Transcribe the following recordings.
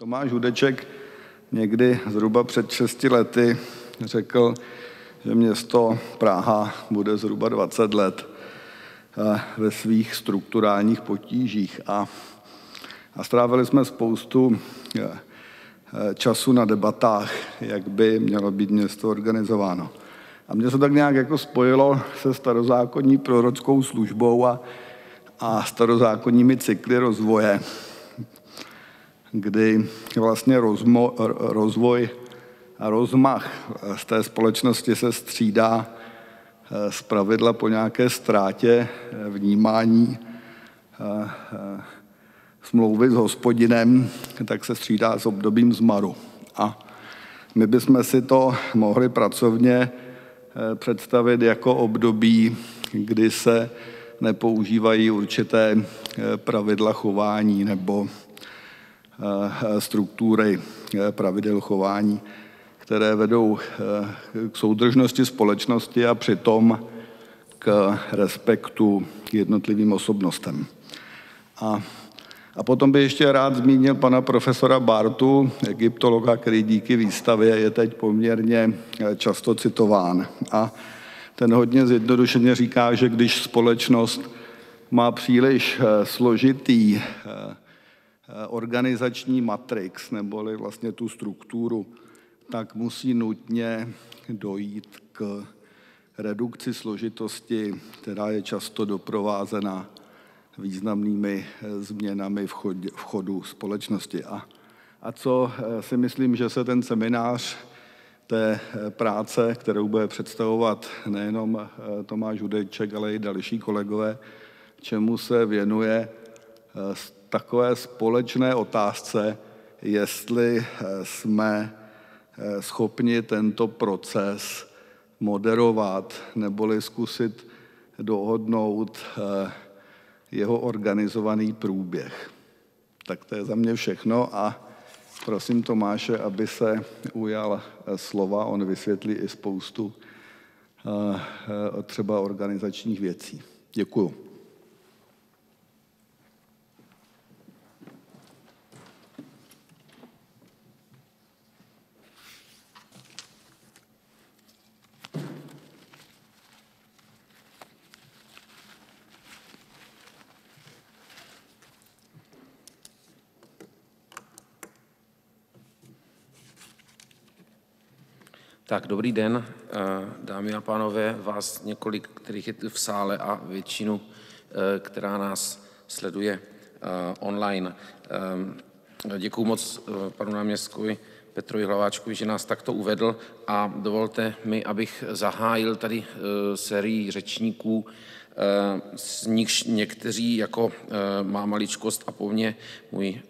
Tomáš Hudeček někdy zhruba před 6 lety řekl, že město Praha bude zhruba 20 let eh, ve svých strukturálních potížích. A, a strávili jsme spoustu eh, eh, času na debatách, jak by mělo být město organizováno. A mě se tak nějak jako spojilo se starozákonní prorockou službou a, a starozákonními cykly rozvoje, kdy vlastně rozmo, rozvoj a rozmach z té společnosti se střídá eh, z pravidla po nějaké ztrátě eh, vnímání eh, smlouvy s hospodinem, tak se střídá s obdobím zmaru. A my bychom si to mohli pracovně představit jako období, kdy se nepoužívají určité pravidla chování nebo struktury eh, pravidel chování, které vedou eh, k soudržnosti společnosti a přitom k respektu k jednotlivým osobnostem. A, a potom bych ještě rád zmínil pana profesora Bartu, egyptologa, který díky výstavě je teď poměrně často citován. A ten hodně zjednodušeně říká, že když společnost má příliš složitý Eh, organizační matrix, neboli vlastně tu strukturu, tak musí nutně dojít k redukci složitosti, která je často doprovázena významnými eh, změnami v, chodě, v chodu společnosti. A, a co eh, si myslím, že se ten seminář té práce, kterou bude představovat nejenom Tomáš Hudeček, ale i další kolegové, čemu se věnuje, takové společné otázce, jestli eh, jsme eh, schopni tento proces moderovat neboli zkusit dohodnout eh, jeho organizovaný průběh. Tak to je za mě všechno a prosím Tomáše, aby se ujal slova, on vysvětlí i spoustu třeba organizačních věcí. Děkuju. Tak, dobrý den, eh, dámy a pánové, vás několik, kterých je v sále a většinu, eh, která nás sleduje eh, online. Děkuji moc panu náměstkovi Petrovi Hlaváčkovi, že nás takto uvedl a dovolte mi, abych zahájil tady sérii řečníků, z nichž někteří, jako má maličkost a po mně můj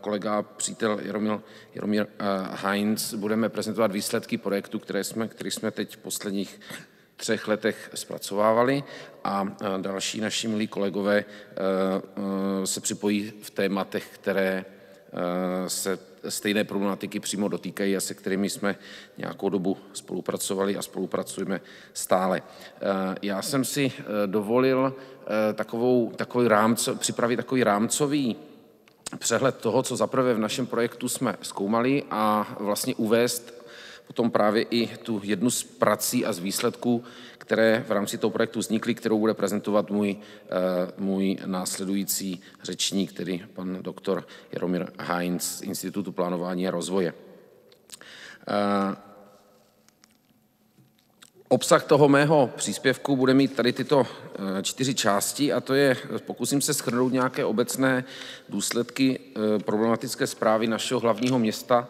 kolega a přítel Jaromír, Jaromír Heinz, budeme prezentovat výsledky projektu, které jsme, který jsme teď v posledních třech letech zpracovávali. A další naši milí kolegové se připojí v tématech, které se stejné problematiky přímo dotýkají a se kterými jsme nějakou dobu spolupracovali a spolupracujeme stále. Eh, já jsem si eh, dovolil eh, takovou, takový rámco, připravit takový rámcový přehled toho, co zaprvé v našem projektu jsme zkoumali a vlastně uvést potom právě i tu jednu z prací a z výsledků, které v rámci toho projektu vznikly, kterou bude prezentovat můj, eh, můj následující řečník, tedy pan doktor Jaromír Heinz z Institutu plánování a rozvoje. Eh, obsah toho mého příspěvku bude mít tady tyto eh, čtyři části a to je, pokusím se schrnout nějaké obecné důsledky problematické zprávy našeho hlavního města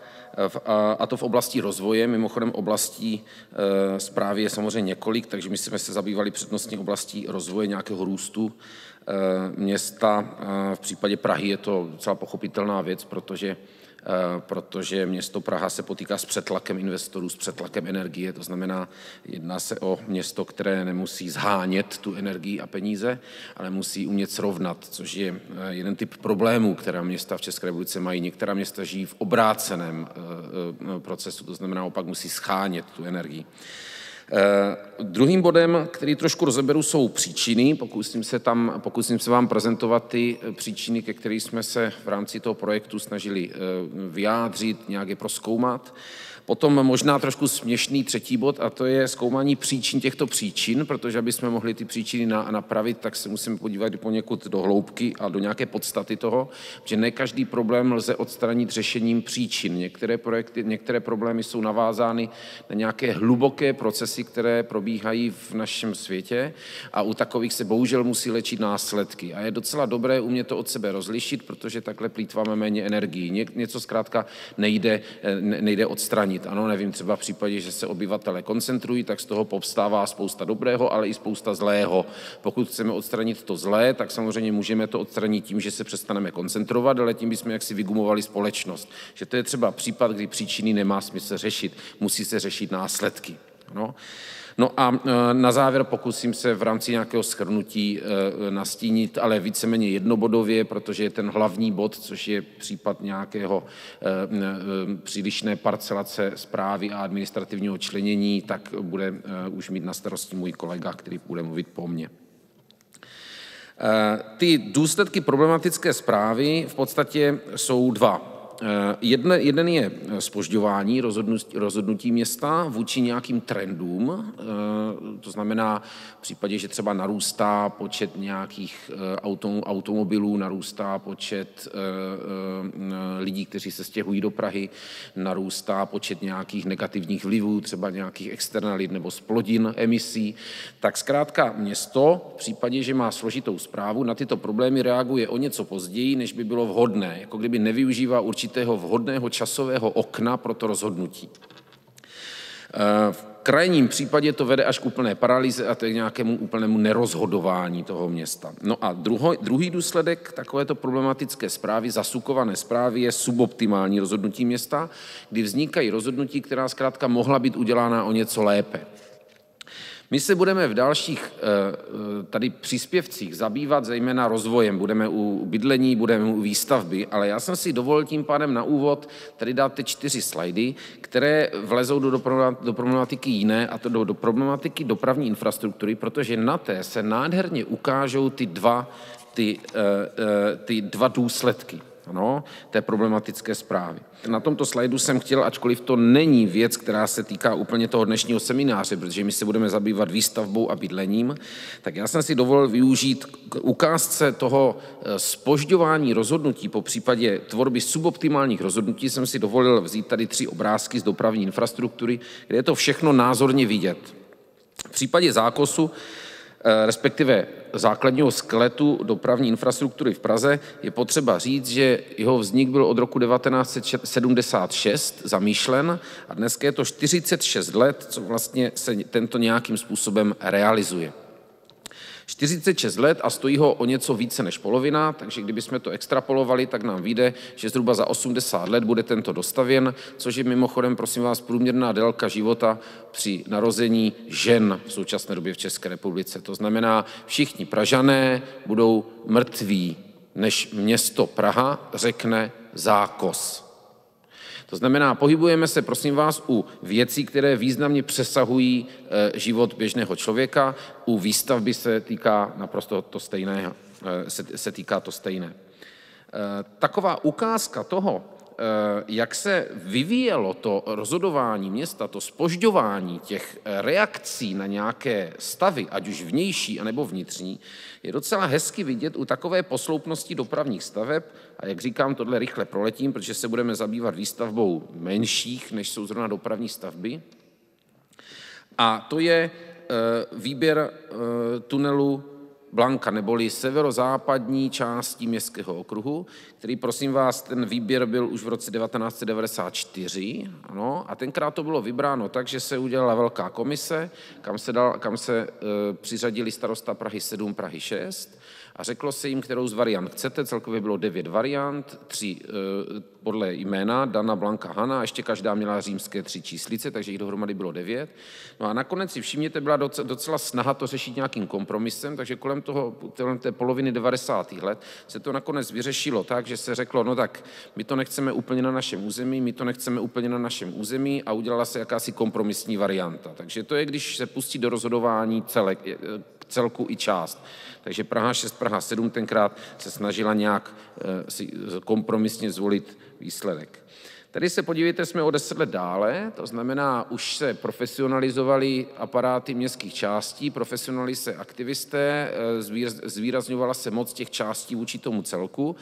a to v oblasti rozvoje. Mimochodem oblastí zprávy je samozřejmě několik, takže my jsme se zabývali přednostně oblastí rozvoje nějakého růstu města. V případě Prahy je to docela pochopitelná věc, protože Eh, protože město Praha se potýká s přetlakem investorů, s přetlakem energie, to znamená, jedná se o město, které nemusí zhánět tu energii a peníze, ale musí umět srovnat, což je eh, jeden typ problémů, které města v České republice mají. Některá města žijí v obráceném eh, procesu, to znamená, opak musí schánět tu energii. Eh, druhým bodem, který trošku rozeberu, jsou příčiny. Pokusím se, tam, pokusím se vám prezentovat ty eh, příčiny, ke kterým jsme se v rámci toho projektu snažili eh, vyjádřit, nějak je proskoumat. Potom možná trošku směšný třetí bod a to je zkoumání příčin těchto příčin, protože aby jsme mohli ty příčiny napravit, tak se musíme podívat poněkud do hloubky a do nějaké podstaty toho, že ne každý problém lze odstranit řešením příčin. Některé, projekty, některé problémy jsou navázány na nějaké hluboké procesy, které probíhají v našem světě a u takových se bohužel musí léčit následky. A je docela dobré umět to od sebe rozlišit, protože takhle plítváme méně energii. Něco zkrátka nejde, nejde odstranit odstranit. Ano, nevím, třeba v případě, že se obyvatele koncentrují, tak z toho povstává spousta dobrého, ale i spousta zlého. Pokud chceme odstranit to zlé, tak samozřejmě můžeme to odstranit tím, že se přestaneme koncentrovat, ale tím bychom jaksi vygumovali společnost. Že to je třeba případ, kdy příčiny nemá smysl řešit, musí se řešit následky. No. No a e, na závěr pokusím se v rámci nějakého schrnutí e, nastínit, ale víceméně jednobodově, protože je ten hlavní bod, což je případ nějakého e, přílišné parcelace zprávy a administrativního členění, tak bude už mít na starosti můj kolega, který bude mluvit po mně. Ty důsledky problematické zprávy v podstatě jsou dva. Eh, jedne, jeden je spožďování rozhodnutí, rozhodnutí města vůči nějakým trendům, eh, to znamená v případě, že třeba narůstá počet nějakých eh, autom, automobilů, narůstá počet lidí, kteří se stěhují do Prahy, narůstá počet nějakých negativních vlivů, třeba nějakých externalit nebo splodin emisí, tak zkrátka město v případě, že má složitou zprávu, na tyto problémy reaguje o něco později, než by bylo vhodné, jako kdyby nevyužívá určitě určitého vhodného časového okna pro to rozhodnutí. Eh, v krajním případě to vede až k úplné paralýze a k nějakému úplnému nerozhodování toho města. No a druho, druhý důsledek takovéto problematické zprávy, zasukované zprávy, je suboptimální rozhodnutí města, kdy vznikají rozhodnutí, která zkrátka mohla být udělána o něco lépe. My se budeme v dalších eh, eh, tady příspěvcích zabývat zejména rozvojem. Budeme u bydlení, budeme u výstavby, ale já jsem si dovolil tím pádem na úvod tady dát ty čtyři slajdy, které vlezou do, do problematiky jiné, a to do, do problematiky dopravní infrastruktury, protože na té se nádherně ukážou ty dva, ty, eh, ty dva důsledky ano, té problematické zprávy. Na tomto slajdu jsem chtěl, ačkoliv to není věc, která se týká úplně toho dnešního semináře, protože my se budeme zabývat výstavbou a bydlením, tak já jsem si dovolil využít k ukázce toho spožďování eh, rozhodnutí po případě tvorby suboptimálních rozhodnutí, jsem si dovolil vzít tady tři obrázky z dopravní infrastruktury, kde je to všechno názorně vidět. V případě zákosu respektive základního skeletu dopravní infrastruktury v Praze, je potřeba říct, že jeho vznik byl od roku 1976 zamýšlen a dneska je to 46 let, co vlastně se tento nějakým způsobem realizuje. 46 let a stojí ho o něco více než polovina, takže kdybychom to extrapolovali, tak nám vyjde, že zhruba za 80 let bude tento dostavěn, což je mimochodem, prosím vás, průměrná délka života při narození žen v současné době v České republice. To znamená, všichni Pražané budou mrtví, než město Praha řekne zákos. To znamená, pohybujeme se, prosím vás, u věcí, které významně přesahují eh, život běžného člověka. U výstavby se týká naprosto to stejné. Eh, se, se týká to stejné. Eh, taková ukázka toho, jak se vyvíjelo to rozhodování města, to spožďování těch reakcí na nějaké stavy, ať už vnější, anebo vnitřní, je docela hezky vidět u takové posloupnosti dopravních staveb. A jak říkám, tohle rychle proletím, protože se budeme zabývat výstavbou menších, než jsou zrovna dopravní stavby. A to je eh, výběr tunelu Blanka, neboli severozápadní částí městského okruhu, který, prosím vás, ten výběr byl už v roce 1994, ano, a tenkrát to bylo vybráno tak, že se udělala velká komise, kam se, dal, kam se e, přiřadili starosta Prahy 7, Prahy 6, A řeklo se jim, kterou z variant chcete, celkově bylo devět variant, tři e, podle jména, Dana, Blanka, Hana, a ještě každá měla římské tři číslice, takže jich dohromady bylo devět. No a nakonec si všimněte, byla docela snaha to řešit nějakým kompromisem, takže kolem, toho, kolem té poloviny 90. let se to nakonec vyřešilo tak, že se řeklo, no tak my to nechceme úplně na našem území, my to nechceme úplně na našem území a udělala se jakási kompromisní varianta. Takže to je, když se pustí do rozhodování celek, celku i část. Takže Praha 6, Praha 7 tenkrát se snažila nějak eh, si kompromisně zvolit výsledek. Tady se podívejte, jsme o deset let dále, to znamená, už se profesionalizovaly aparáty městských částí, profesionali se aktivisté, eh, zvýrazňovala se moc těch částí vůči tomu celku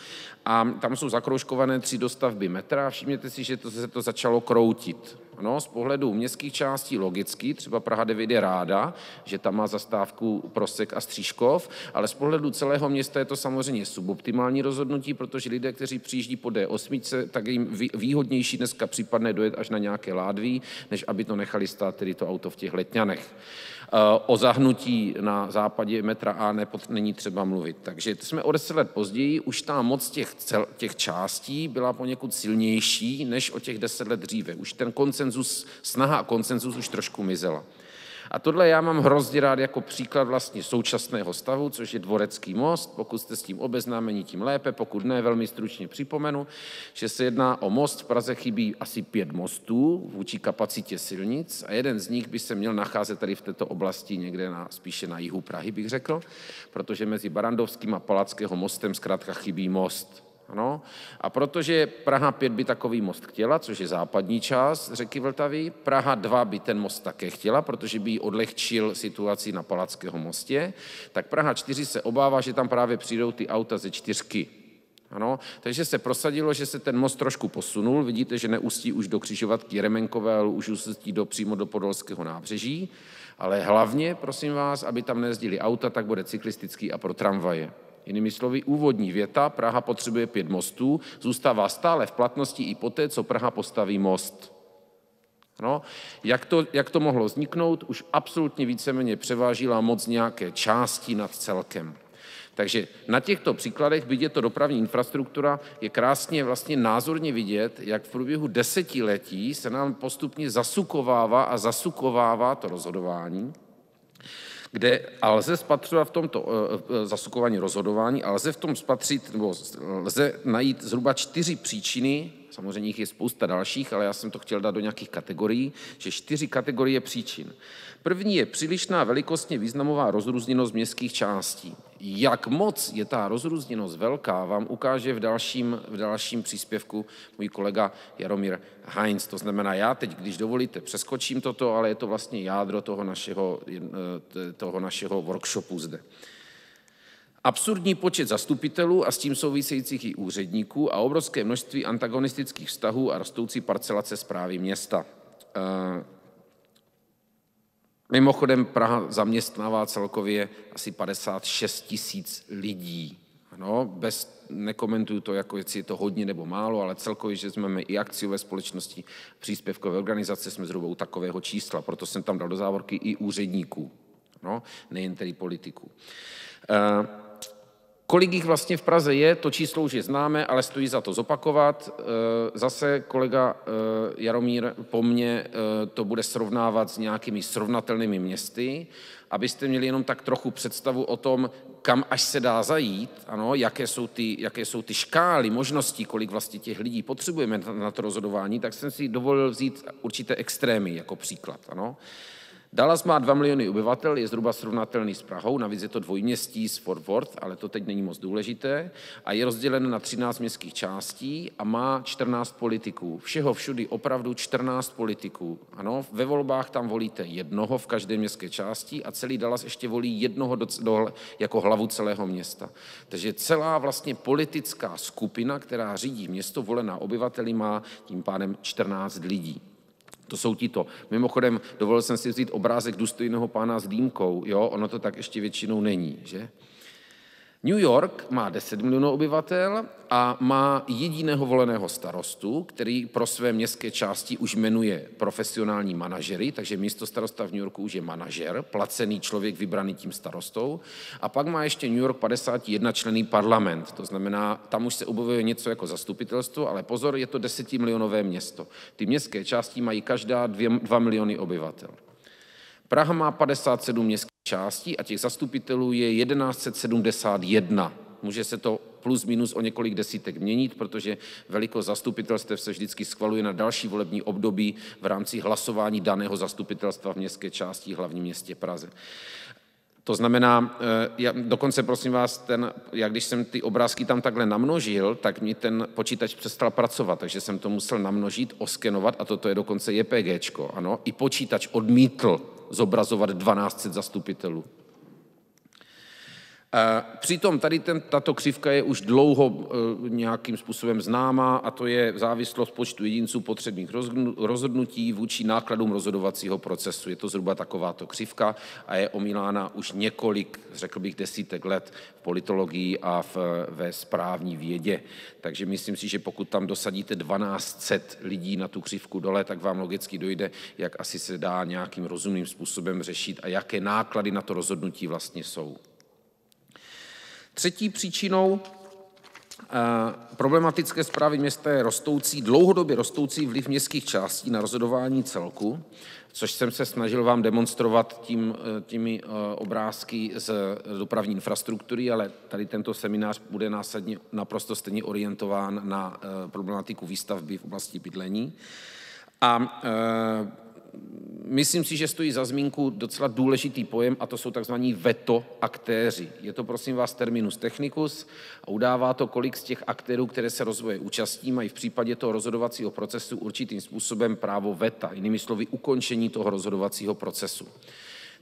a tam jsou zakroužkované tři dostavby metra. Všimněte si, že to se to začalo kroutit. No, z pohledu městských částí logicky, třeba Praha 9 je ráda, že tam má zastávku Prosek a Střížkov, ale z pohledu celého města je to samozřejmě suboptimální rozhodnutí, protože lidé, kteří přijíždí po D8, tak jim výhodnější dneska případně dojet až na nějaké ládví, než aby to nechali stát tedy to auto v těch letňanech. Eh, o zahnutí na západě metra A není třeba mluvit. Takže jsme o deset let později, už ta moc těch, cel, těch částí byla poněkud silnější než o těch deset let dříve. Už ten koncenzus, snaha a koncenzus už trošku mizela. A tohle já mám hrozně rád jako příklad vlastně současného stavu, což je Dvorecký most. Pokud jste s tím obeznámeni, tím lépe. Pokud ne, velmi stručně připomenu, že se jedná o most. V Praze chybí asi pět mostů vůči kapacitě silnic a jeden z nich by se měl nacházet tady v této oblasti někde na, spíše na jihu Prahy, bych řekl, protože mezi Barandovským a Palackého mostem zkrátka chybí most. Ano. A protože Praha 5 by takový most chtěla, což je západní část řeky Vltavy, Praha 2 by ten most také chtěla, protože by jí odlehčil situaci na Palackého mostě, tak Praha 4 se obává, že tam právě přijdou ty auta ze čtyřky. Ano, takže se prosadilo, že se ten most trošku posunul. Vidíte, že neustí už do křižovatky Remenkové, ale už ustí do, přímo do Podolského nábřeží. Ale hlavně, prosím vás, aby tam nejezdili auta, tak bude cyklistický a pro tramvaje. Jinými slovy, úvodní věta, Praha potřebuje pět mostů, zůstává stále v platnosti i poté, co Praha postaví most. No, jak, to, jak to mohlo vzniknout? Už absolutně víceméně převážila moc nějaké části nad celkem. Takže na těchto příkladech, byť je to dopravní infrastruktura, je krásně vlastně názorně vidět, jak v průběhu desetiletí se nám postupně zasukovává a zasukovává to rozhodování kde a lze spatřovat v tomto uh, zasukování rozhodování, a lze v tom spatřit, nebo lze najít zhruba čtyři příčiny, samozřejmě jich je spousta dalších, ale já jsem to chtěl dát do nějakých kategorií, že čtyři kategorie příčin. První je přílišná velikostně významová rozrůzněnost městských částí. Jak moc je ta rozrůzněnost velká, vám ukáže v dalším, v dalším příspěvku můj kolega Jaromír Heinz. To znamená, já teď, když dovolíte, přeskočím toto, ale je to vlastně jádro toho našeho, toho našeho workshopu zde. Absurdní počet zastupitelů a s tím souvisejících i úředníků a obrovské množství antagonistických vztahů a rostoucí parcelace zprávy města. Mimochodem Praha zaměstnává celkově asi 56 tisíc lidí. Ano, bez, nekomentuju to, jako jestli je to hodně nebo málo, ale celkově, že jsme i akciové společnosti, příspěvkové organizace, jsme zhruba u takového čísla, proto jsem tam dal do závorky i úředníků, no, nejen tedy politiků. Uh, Kolik jich vlastně v Praze je, to číslo už je známe, ale stojí za to zopakovat. Eh, zase kolega eh, Jaromír po mně eh, to bude srovnávat s nějakými srovnatelnými městy, abyste měli jenom tak trochu představu o tom, kam až se dá zajít, ano, jaké, jsou ty, jaké jsou ty škály možností, kolik vlastně těch lidí potřebujeme na to rozhodování, tak jsem si dovolil vzít určité extrémy jako příklad. Ano. Dallas má 2 miliony obyvatel, je zhruba srovnatelný s Prahou, navíc je to dvojměstí s Fort Worth, ale to teď není moc důležité, a je rozdělen na 13 městských částí a má 14 politiků. Všeho všudy opravdu 14 politiků. Ano, ve volbách tam volíte jednoho v každé městské části a celý Dallas ještě volí jednoho do, do, jako hlavu celého města. Takže celá vlastně politická skupina, která řídí město volená obyvateli, má tím pádem 14 lidí. To jsou tito. Mimochodem, dovolil jsem si vzít obrázek důstojného pána s dýmkou, jo, ono to tak ještě většinou není, že? New York má 10 milionů obyvatel a má jediného voleného starostu, který pro své městské části už jmenuje profesionální manažery, takže místo starosta v New Yorku už je manažer, placený člověk vybraný tím starostou. A pak má ještě New York 51 člený parlament, to znamená, tam už se objevuje něco jako zastupitelstvo, ale pozor, je to desetimilionové město. Ty městské části mají každá 2 miliony obyvatel. Praha má 57 městských částí a těch zastupitelů je 1171. Může se to plus minus o několik desítek měnit, protože velikost zastupitelstv se vždycky schvaluje na další volební období v rámci hlasování daného zastupitelstva v městské části, hlavním městě Praze. To znamená, eh, já, dokonce prosím vás, ten, jak když jsem ty obrázky tam takhle namnožil, tak mi ten počítač přestal pracovat, takže jsem to musel namnožit, oskenovat a toto je dokonce JPGčko, ano. I počítač odmítl zobrazovat 12 zastupitelů. Přitom tady ten, tato křivka je už dlouho e, nějakým způsobem známá a to je závislost počtu jedinců potřebných rozhodnutí vůči nákladům rozhodovacího procesu. Je to zhruba takováto křivka a je omílána už několik, řekl bych, desítek let v politologii a v, ve správní vědě. Takže myslím si, že pokud tam dosadíte 1200 lidí na tu křivku dole, tak vám logicky dojde, jak asi se dá nějakým rozumným způsobem řešit a jaké náklady na to rozhodnutí vlastně jsou. Třetí příčinou eh, problematické zprávy města je rostoucí, dlouhodobě rostoucí vliv městských částí na rozhodování celku, což jsem se snažil vám demonstrovat tím, eh, těmi eh, obrázky z dopravní infrastruktury, ale tady tento seminář bude následně naprosto stejně orientován na problematiku výstavby v oblasti bydlení. A myslím si, že stojí za zmínku docela důležitý pojem a to jsou takzvaní veto aktéři. Je to prosím vás terminus technicus a udává to, kolik z těch aktérů, které se rozvoje účastní, mají v případě toho rozhodovacího procesu určitým způsobem právo veta, jinými slovy ukončení toho rozhodovacího procesu.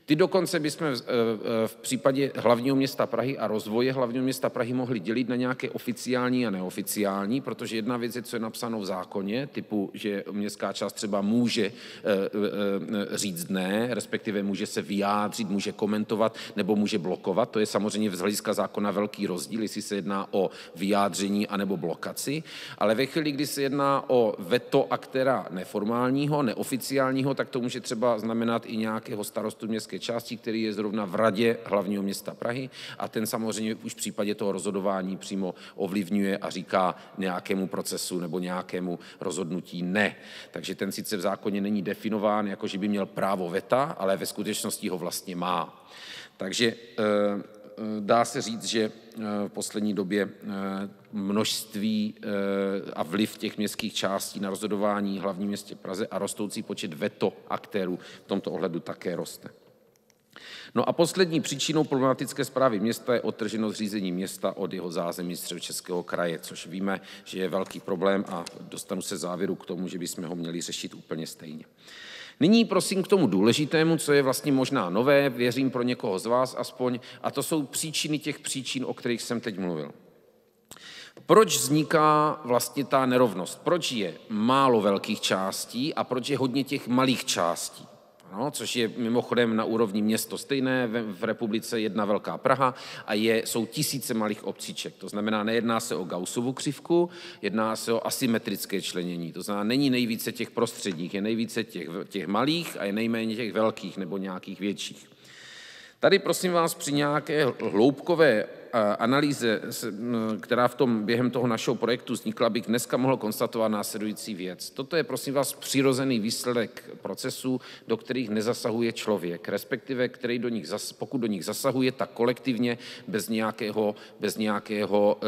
Ty dokonce bychom v, eh, v případě hlavního města Prahy a rozvoje hlavního města Prahy mohli dělit na nějaké oficiální a neoficiální, protože jedna věc je, co je napsáno v zákoně, typu, že městská část třeba může eh, eh, říct ne, respektive může se vyjádřit, může komentovat nebo může blokovat. To je samozřejmě z hlediska zákona velký rozdíl, jestli se jedná o vyjádření anebo blokaci, ale ve chvíli, kdy se jedná o veto aktéra neformálního, neoficiálního, tak to může třeba znamenat i nějakého starostu městské městské části, který je zrovna v radě hlavního města Prahy a ten samozřejmě už v případě toho rozhodování přímo ovlivňuje a říká nějakému procesu nebo nějakému rozhodnutí ne. Takže ten sice v zákoně není definován jako, že by měl právo veta, ale ve skutečnosti ho vlastně má. Takže eh, eh, dá se říct, že eh, v poslední době množství a vliv těch městských částí na rozhodování hlavní městě Praze a rostoucí počet veto aktérů v tomto ohledu také roste. No a poslední příčinou problematické zprávy města je odtrženost řízení města od jeho zázemí středočeského kraje, což víme, že je velký problém a dostanu se závěru k tomu, že bychom ho měli řešit úplně stejně. Nyní prosím k tomu důležitému, co je vlastně možná nové, věřím pro někoho z vás aspoň, a to jsou příčiny těch příčin, o kterých jsem teď mluvil. Proč vzniká vlastně ta nerovnost? Proč je málo velkých částí a proč je hodně těch malých částí? No, což je mimochodem na úrovni město stejné, v, republice jedna velká Praha a je, jsou tisíce malých obcíček. To znamená, nejedná se o Gaussovu křivku, jedná se o asymetrické členění. To znamená, není nejvíce těch prostředních, je nejvíce těch, těch malých a je nejméně těch velkých nebo nějakých větších. Tady prosím vás při nějaké hloubkové analýze, která v tom během toho našeho projektu vznikla, bych dneska mohl konstatovat následující věc. Toto je, prosím vás, přirozený výsledek procesů, do kterých nezasahuje člověk, respektive který do nich, pokud do nich zasahuje, tak kolektivně bez, nějakého, bez, nějakého,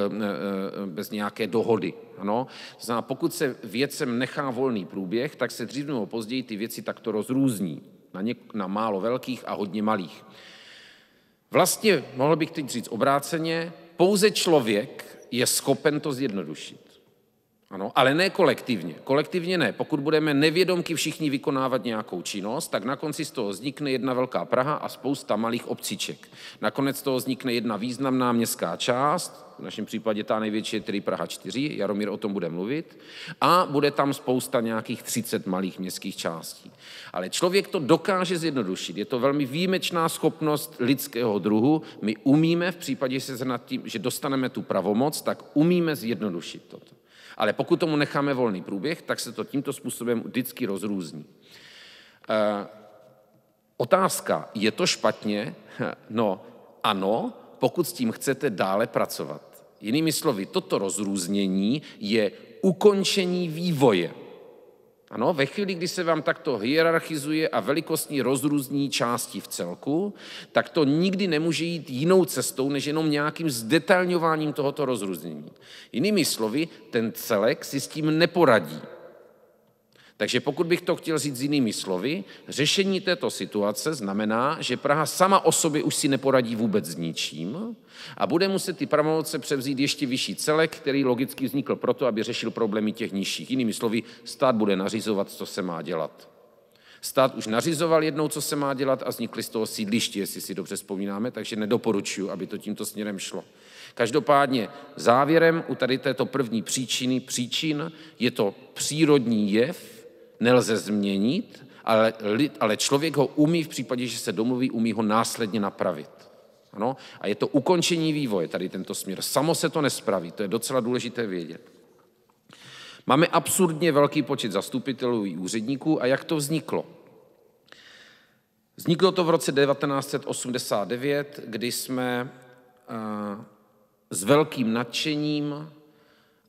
bez nějaké dohody. Ano? Znamená, pokud se věcem nechá volný průběh, tak se dřív nebo později ty věci takto rozrůzní na, něk, na málo velkých a hodně malých. Vlastně, mohl bych teď říct obráceně, pouze člověk je schopen to zjednodušit. Ano, ale ne kolektivně. Kolektivně ne. Pokud budeme nevědomky všichni vykonávat nějakou činnost, tak na konci z toho vznikne jedna velká Praha a spousta malých obciček. Nakonec z toho vznikne jedna významná městská část, v našem případě ta největší je tedy Praha 4, Jaromír o tom bude mluvit, a bude tam spousta nějakých 30 malých městských částí. Ale člověk to dokáže zjednodušit. Je to velmi výjimečná schopnost lidského druhu. My umíme, v případě, že, se nad tím, že dostaneme tu pravomoc, tak umíme zjednodušit toto. Ale pokud tomu necháme volný průběh, tak se to tímto způsobem vždycky rozrůzní. E, otázka, je to špatně? No ano, pokud s tím chcete dále pracovat. Jinými slovy, toto rozrůznění je ukončení vývoje. Ano, ve chvíli, kdy se vám takto hierarchizuje a velikostní rozrůzní části v celku, tak to nikdy nemůže jít jinou cestou, než jenom nějakým zdetailňováním tohoto rozrůznění. Jinými slovy, ten celek si s tím neporadí. Takže pokud bych to chtěl říct jinými slovy, řešení této situace znamená, že Praha sama o sobě už si neporadí vůbec s ničím a bude muset ty pravomoce převzít ještě vyšší celek, který logicky vznikl proto, aby řešil problémy těch nižších. Jinými slovy, stát bude nařizovat, co se má dělat. Stát už nařizoval jednou, co se má dělat a vznikly z toho sídliště, jestli si dobře vzpomínáme, takže nedoporučuji, aby to tímto směrem šlo. Každopádně závěrem u tady této první příčiny příčin je to přírodní jev, nelze změnit, ale, ale člověk ho umí v případě, že se domluví, umí ho následně napravit. Ano? A je to ukončení vývoje, tady tento směr. Samo se to nespraví, to je docela důležité vědět. Máme absurdně velký počet zastupitelů i úředníků a jak to vzniklo? Vzniklo to v roce 1989, kdy jsme eh, s velkým nadšením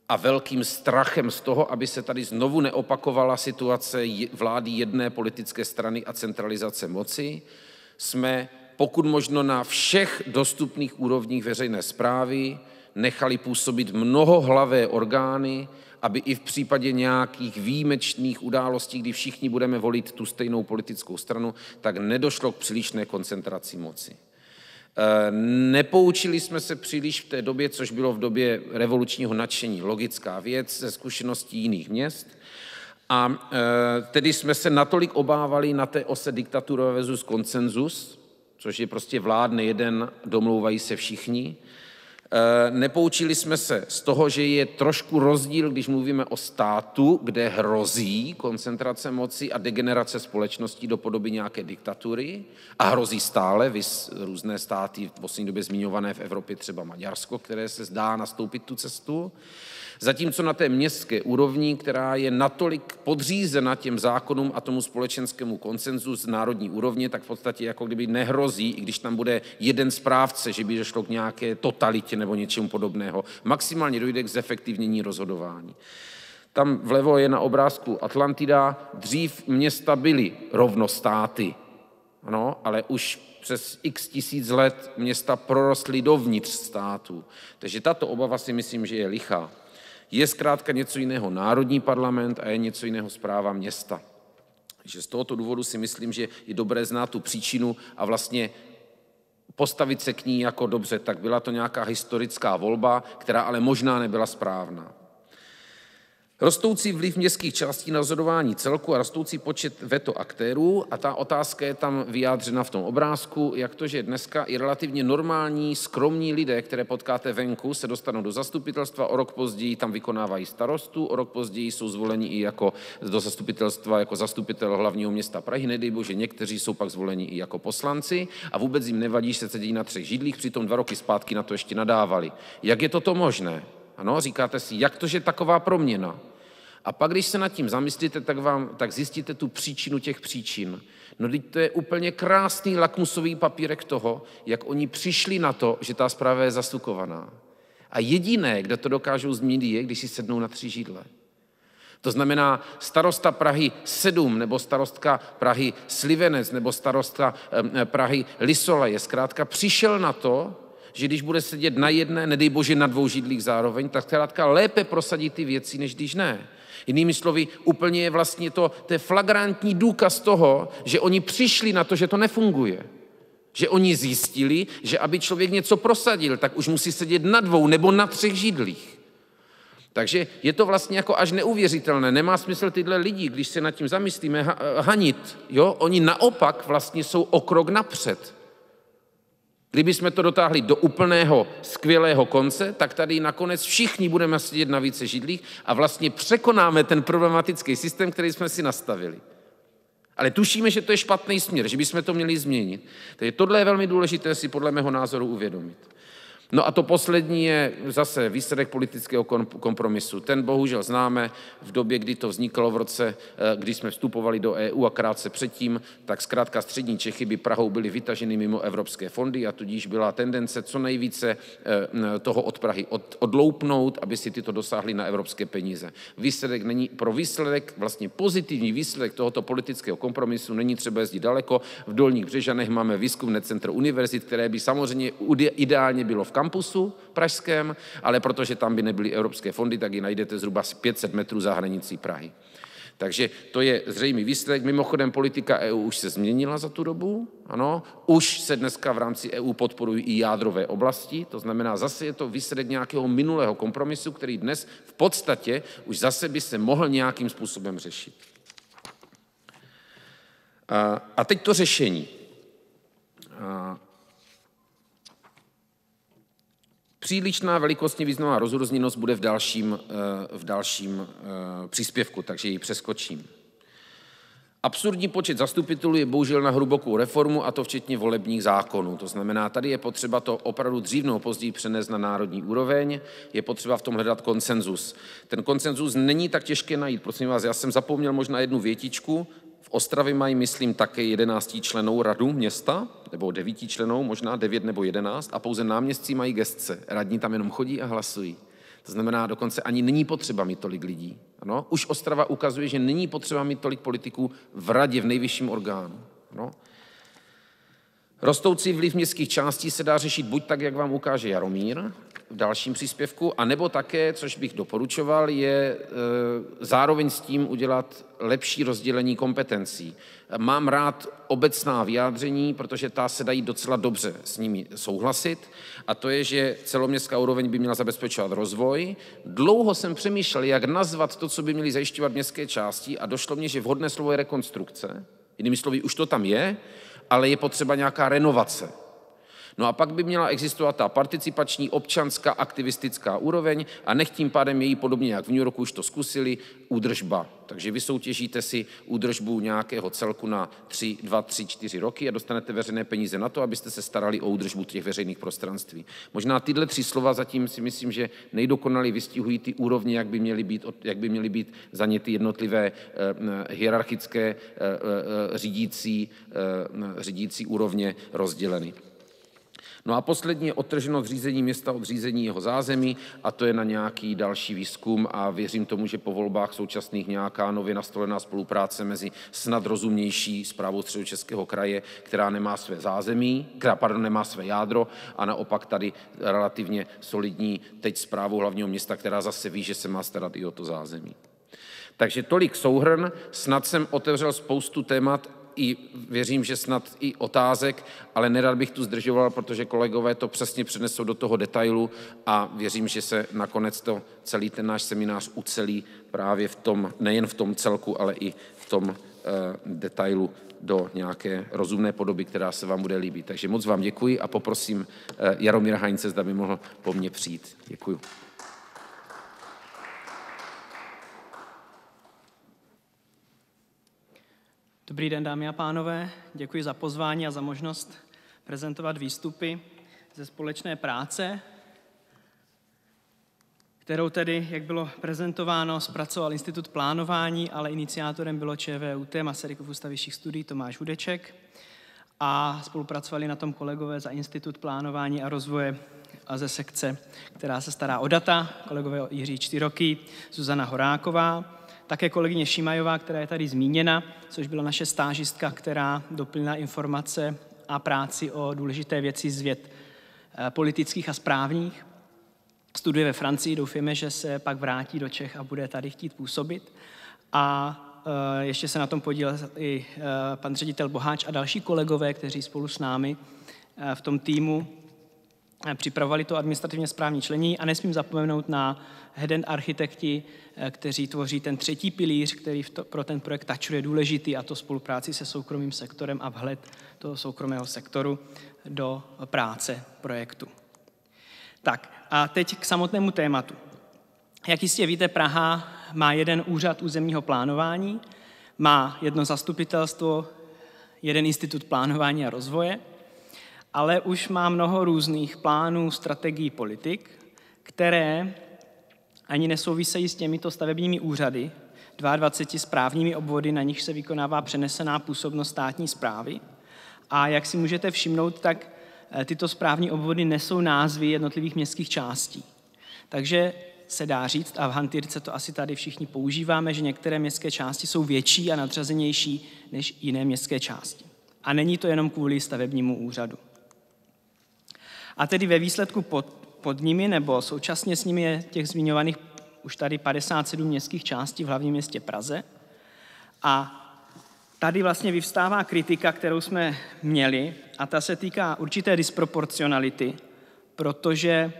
a velkým strachem z toho, aby se tady znovu neopakovala situace vlády jedné politické strany a centralizace moci, jsme pokud možno na všech dostupných úrovních veřejné zprávy nechali působit mnohohlavé orgány, aby i v případě nějakých výjimečných událostí, kdy všichni budeme volit tu stejnou politickou stranu, tak nedošlo k přílišné koncentraci moci. Eh, nepoučili jsme se příliš v té době, což bylo v době revolučního nadšení, logická věc ze zkušeností jiných měst. A eh, tedy jsme se natolik obávali na té ose diktatura versus konsenzus, což je prostě vládne jeden, domlouvají se všichni, nepoučili jsme se z toho, že je trošku rozdíl, když mluvíme o státu, kde hrozí koncentrace moci a degenerace společností do podoby nějaké diktatury a hrozí stále, vys různé státy v poslední době zmiňované v Evropě, třeba Maďarsko, které se zdá nastoupit tu cestu. Zatímco na té městské úrovni, která je natolik podřízena těm zákonům a tomu společenskému koncenzu z národní úrovně, tak v podstatě jako kdyby nehrozí, i když tam bude jeden správce, že by došlo k nějaké totalitě nebo něčemu podobného. Maximálně dojde k zefektivnění rozhodování. Tam vlevo je na obrázku Atlantida. Dřív města byly rovnostáty, ano, ale už přes x tisíc let města prorostly dovnitř státu. Takže tato obava si myslím, že je lichá. Je zkrátka něco jiného národní parlament a je něco jiného zpráva města. Takže z tohoto důvodu si myslím, že je dobré znát tu příčinu a vlastně postavit se k ní jako dobře, tak byla to nějaká historická volba, která ale možná nebyla správná. Rostoucí vliv městských částí na rozhodování celku a rostoucí počet veto aktérů a ta otázka je tam vyjádřena v tom obrázku, jak to, že dneska i relativně normální, skromní lidé, které potkáte venku, se dostanou do zastupitelstva, o rok později tam vykonávají starostu, o rok později jsou zvoleni i jako do zastupitelstva jako zastupitel hlavního města Prahy, nedej bože, někteří jsou pak zvoleni i jako poslanci a vůbec jim nevadí, že se sedí na třech židlích, přitom dva roky zpátky na to ještě nadávali. Jak je toto možné? Ano, říkáte si, jak to, že taková proměna? A pak, když se nad tím zamyslíte, tak, vám, tak zjistíte tu příčinu těch příčin. No teď to je úplně krásný lakmusový papírek toho, jak oni přišli na to, že ta zpráva je zastukovaná. A jediné, kde to dokážou změnit, je, když si sednou na tři židle. To znamená starosta Prahy 7 nebo starostka Prahy Slivenec nebo starosta eh, Prahy Lisola je zkrátka přišel na to, že když bude sedět na jedné, nedej bože na dvou židlích zároveň, tak zkrátka lépe prosadit ty věci, než když ne. Jinými slovy, úplně je vlastně to, to je flagrantní důkaz toho, že oni přišli na to, že to nefunguje. Že oni zjistili, že aby člověk něco prosadil, tak už musí sedět na dvou nebo na třech židlích. Takže je to vlastně jako až neuvěřitelné. Nemá smysl tyhle lidi, když se nad tím zamyslíme, hanit. Jo? Oni naopak vlastně jsou o krok napřed. Kdyby jsme to dotáhli do úplného skvělého konce, tak tady nakonec všichni budeme sedět na více židlích a vlastně překonáme ten problematický systém, který jsme si nastavili. Ale tušíme, že to je špatný směr, že bychom to měli změnit. Takže tohle je velmi důležité si podle mého názoru uvědomit. No a to poslední je zase výsledek politického kompromisu. Ten bohužel známe v době, kdy to vzniklo v roce, eh, kdy jsme vstupovali do EU a krátce předtím, tak zkrátka střední Čechy by Prahou byly vytaženy mimo evropské fondy a tudíž byla tendence co nejvíce eh, toho od Prahy odloupnout, aby si tyto dosáhly na evropské peníze. Výsledek není, pro výsledek, vlastně pozitivní výsledek tohoto politického kompromisu není třeba jezdit daleko. V Dolních Břežanech máme výzkumné centrum univerzit, které by samozřejmě ideálně bylo v kampusu pražském, ale protože tam by nebyly evropské fondy, tak ji najdete zhruba 500 metrů za hranicí Prahy. Takže to je zřejmý výsledek. Mimochodem politika EU už se změnila za tu dobu, ano. Už se dneska v rámci EU podporují i jádrové oblasti, to znamená zase je to výsledek nějakého minulého kompromisu, který dnes v podstatě už zase by se mohl nějakým způsobem řešit. A teď to řešení. Přílišná velikostně významná rozrozněnost bude v dalším, eh, v dalším eh, příspěvku, takže ji přeskočím. Absurdní počet zastupitelů je bohužel na hlubokou reformu, a to včetně volebních zákonů. To znamená, tady je potřeba to opravdu dřív nebo později přenést na národní úroveň, je potřeba v tom hledat konsenzus. Ten konsenzus není tak těžké najít. Prosím vás, já jsem zapomněl možná jednu větičku. V Ostravě mají, myslím, také 11 členou radu města, nebo 9 členou, možná 9 nebo 11, a pouze náměstci mají gestce. Radní tam jenom chodí a hlasují. To znamená, dokonce ani není potřeba mít tolik lidí. Ano? Už Ostrava ukazuje, že není potřeba mít tolik politiků v radě, v nejvyšším orgánu. Ano? Rostoucí vliv městských částí se dá řešit buď tak, jak vám ukáže Jaromír, v dalším příspěvku, a nebo také, což bych doporučoval, je e, zároveň s tím udělat lepší rozdělení kompetencí. Mám rád obecná vyjádření, protože ta se dají docela dobře s nimi souhlasit, a to je, že celoměstská úroveň by měla zabezpečovat rozvoj. Dlouho jsem přemýšlel, jak nazvat to, co by měly zajišťovat městské části a došlo mně, že vhodné slovo je rekonstrukce. Jinými slovy, už to tam je, ale je potřeba nějaká renovace. No a pak by měla existovat ta participační, občanská, aktivistická úroveň a nech tím pádem její podobně, jak v New Yorku už to zkusili, údržba. Takže vy soutěžíte si údržbu nějakého celku na 3, 2, 3, 4 roky a dostanete veřejné peníze na to, abyste se starali o údržbu těch veřejných prostranství. Možná tyhle tři slova zatím si myslím, že nejdokonalý vystihují ty úrovně, jak by měly být, jak by měly být za ně ty jednotlivé eh, hierarchické eh, eh, řídící, řídící úrovně rozděleny. No a poslední je odtrženo řízení města od řízení jeho zázemí a to je na nějaký další výzkum a věřím tomu, že po volbách současných nějaká nově nastolená spolupráce mezi snad rozumnější zprávou středočeského kraje, která nemá své zázemí, která, pardon, nemá své jádro a naopak tady relativně solidní teď zprávou hlavního města, která zase ví, že se má starat i o to zázemí. Takže tolik souhrn, snad jsem otevřel spoustu témat i věřím, že snad i otázek, ale nerad bych tu zdržoval, protože kolegové to přesně přenesou do toho detailu a věřím, že se nakonec to celý ten náš seminář ucelí právě v tom, nejen v tom celku, ale i v tom uh, detailu do nějaké rozumné podoby, která se vám bude líbit. Takže moc vám děkuji a poprosím uh, Jaromíra Heinze, zda by mohl po mně přijít. Děkuji. Dobrý den, dámy a pánové. Děkuji za pozvání a za možnost prezentovat výstupy ze společné práce, kterou tedy, jak bylo prezentováno, zpracoval Institut plánování, ale iniciátorem bylo ČVUT, Masarykův ústav vyšších studií, Tomáš Hudeček. A spolupracovali na tom kolegové za Institut plánování a rozvoje a ze sekce, která se stará o data, kolegové Jiří Čtyroky, Zuzana Horáková, také kolegyně Šimajová, která je tady zmíněna, což byla naše stážistka, která doplnila informace a práci o důležité věci z věd eh, politických a správních. Studuje ve Francii, doufáme, že se pak vrátí do Čech a bude tady chtít působit. A eh, ještě se na tom podílel i eh, pan ředitel Boháč a další kolegové, kteří spolu s námi v tom týmu připravovali to administrativně správní člení a nesmím zapomenout na head architekti, kteří tvoří ten třetí pilíř, který pro ten projekt Toucher je důležitý, a to spolupráci se soukromým sektorem a vhled toho soukromého sektoru do práce projektu. Tak a teď k samotnému tématu. Jak jistě víte, Praha má jeden úřad územního plánování, má jedno zastupitelstvo, jeden institut plánování a rozvoje, ale už má mnoho různých plánů, strategií, politik, které ani nesouvisejí s těmito stavebními úřady, 22 správními obvody, na nich se vykonává přenesená působnost státní zprávy. A jak si můžete všimnout, tak eh, tyto správní obvody nesou názvy jednotlivých městských částí. Takže se dá říct, a v hantýrce to asi tady všichni používáme, že některé městské části jsou větší a nadřazenější než jiné městské části. A není to jenom kvůli stavebnímu úřadu. A tedy ve výsledku pod, pod nimi nebo současně s nimi je těch zmiňovaných už tady 57 městských částí v hlavním městě Praze. A tady vlastně vyvstává kritika, kterou jsme měli, a ta se týká určité disproporcionality, protože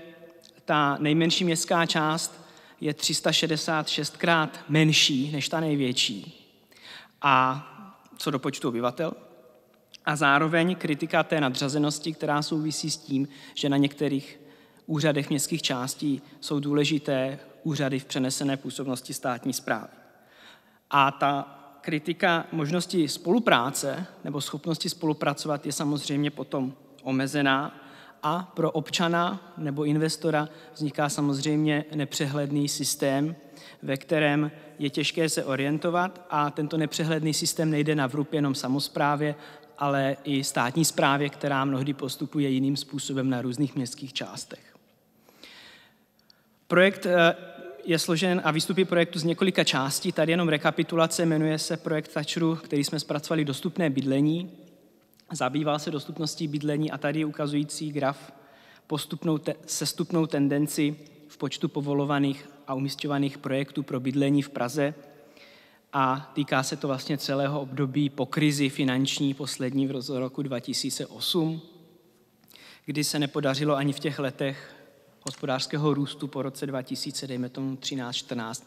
ta nejmenší městská část je 366krát menší než ta největší. A co do počtu obyvatel. A zároveň kritika té nadřazenosti, která souvisí s tím, že na některých úřadech městských částí jsou důležité úřady v přenesené působnosti státní zprávy. A ta kritika možnosti spolupráce nebo schopnosti spolupracovat je samozřejmě potom omezená a pro občana nebo investora vzniká samozřejmě nepřehledný systém, ve kterém je těžké se orientovat a tento nepřehledný systém nejde na vrub jenom samozprávě, ale i státní správě, která mnohdy postupuje jiným způsobem na různých městských částech. Projekt eh, je složen a výstupy projektu z několika částí. Tady jenom rekapitulace, jmenuje se projekt Tačru, který jsme zpracovali dostupné bydlení. Zabýval se dostupností bydlení a tady je ukazující graf postupnou te- sestupnou tendenci v počtu povolovaných a umístěvaných projektů pro bydlení v Praze a týká se to vlastně celého období po krizi finanční poslední v roku 2008, kdy se nepodařilo ani v těch letech hospodářského růstu po roce 2000, dejme tomu 13-14,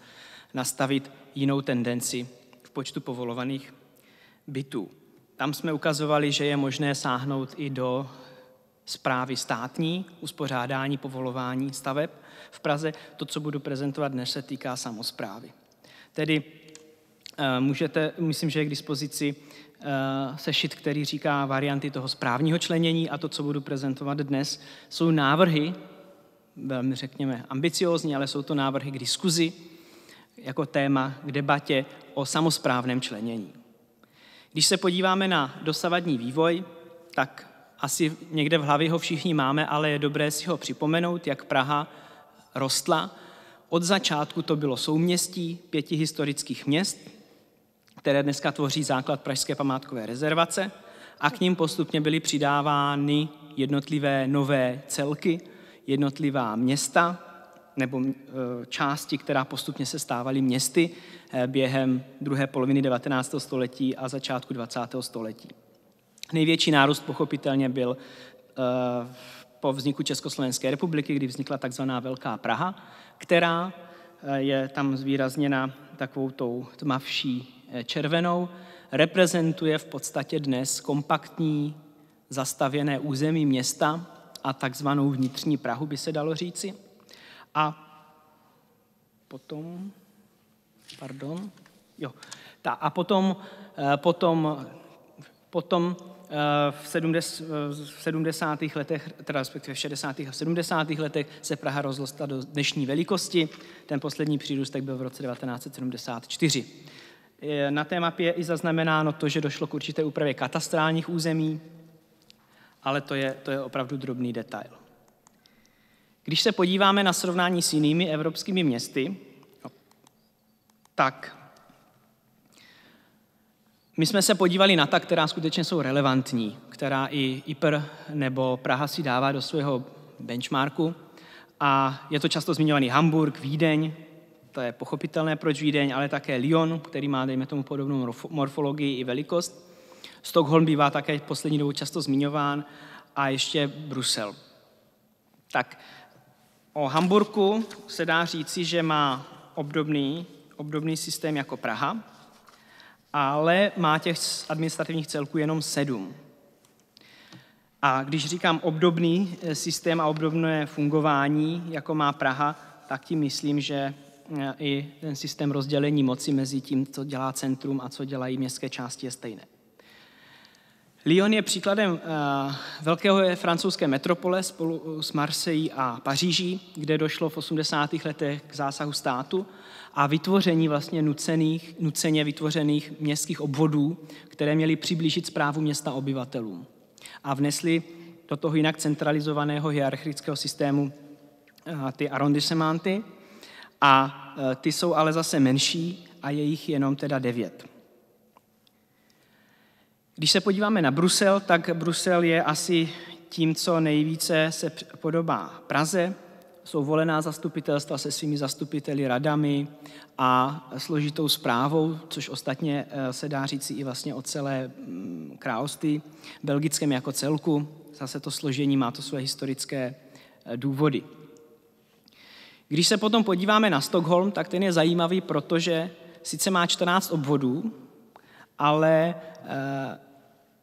nastavit jinou tendenci v počtu povolovaných bytů. Tam jsme ukazovali, že je možné sáhnout i do zprávy státní, uspořádání, povolování staveb v Praze. To, co budu prezentovat dnes, se týká samozprávy. Tedy můžete, myslím, že je k dispozici eh, sešit, který říká varianty toho správního členění a to, co budu prezentovat dnes, jsou návrhy, velmi řekněme ambiciózní, ale jsou to návrhy k diskuzi jako téma k debatě o samozprávném členění. Když se podíváme na dosavadní vývoj, tak asi někde v hlavě ho všichni máme, ale je dobré si ho připomenout, jak Praha rostla. Od začátku to bylo souměstí pěti historických měst, které dneska tvoří základ Pražské památkové rezervace a k ním postupně byly přidávány jednotlivé nové celky, jednotlivá města nebo e, části, která postupně se stávaly městy e, během druhé poloviny 19. století a začátku 20. století. Největší nárůst pochopitelně byl e, po vzniku Československé republiky, kdy vznikla takzvaná Velká Praha, která je tam zvýrazněna takovou tou tmavší červenou, reprezentuje v podstatě dnes kompaktní zastavěné území města a takzvanou vnitřní Prahu, by se dalo říci. A potom, pardon, jo, ta, a potom, eh, potom, potom eh, v 70. letech, teda respektive v 60. a 70. letech se Praha rozlosta do dnešní velikosti. Ten poslední přírůstek byl v roce 1974. Na té mapě je i zaznamenáno to, že došlo k určité úpravě katastrálních území, ale to je, to je opravdu drobný detail. Když se podíváme na srovnání s jinými evropskými městy, tak my jsme se podívali na ta, která skutečně jsou relevantní, která i IPR nebo Praha si dává do svého benchmarku. A je to často zmiňovaný Hamburg, Vídeň, to je pochopitelné, proč Vídeň, ale také Lyon, který má, dejme tomu, podobnou morfologii i velikost. Stockholm bývá také poslední dobou často zmiňován a ještě Brusel. Tak o Hamburku se dá říci, že má obdobný, obdobný systém jako Praha, ale má těch administrativních celků jenom sedm. A když říkám obdobný eh, systém a obdobné fungování, jako má Praha, tak tím myslím, že i ten systém rozdělení moci mezi tím, co dělá centrum a co dělají městské části, je stejné. Lyon je příkladem eh, velkého francouzské metropole spolu s Marseillí a Paříží, kde došlo v 80. letech k zásahu státu a vytvoření vlastně nucených, nuceně vytvořených městských obvodů, které měly přiblížit zprávu města obyvatelům. A vnesli do toho jinak centralizovaného hierarchického systému eh, ty arrondissementy a eh, ty jsou ale zase menší a je jich jenom teda devět. Když se podíváme na Brusel, tak Brusel je asi tím, co nejvíce se podobá Praze. Jsou volená zastupitelstva se svými zastupiteli, radami a složitou zprávou, což ostatně eh, se dá říci i vlastně o celé mm, království, belgickém jako celku. Zase to složení má to své historické eh, důvody. Když se potom podíváme na Stockholm, tak ten je zajímavý, protože sice má 14 obvodů, ale eh,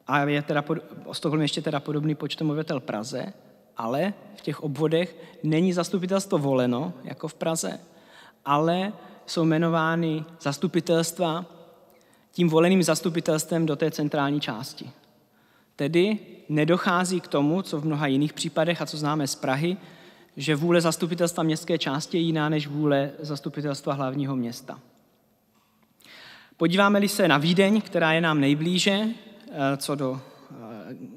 a je teda, Stockholm ještě teda podobný počtem obyvatel Praze, ale v těch obvodech není zastupitelstvo voleno, jako v Praze, ale jsou jmenovány zastupitelstva tím voleným zastupitelstvem do té centrální části. Tedy nedochází k tomu, co v mnoha jiných případech a co známe z Prahy, že vůle zastupitelstva městské části je jiná než vůle zastupitelstva hlavního města. Podíváme-li se na Vídeň, která je nám nejblíže, Eh, co do eh,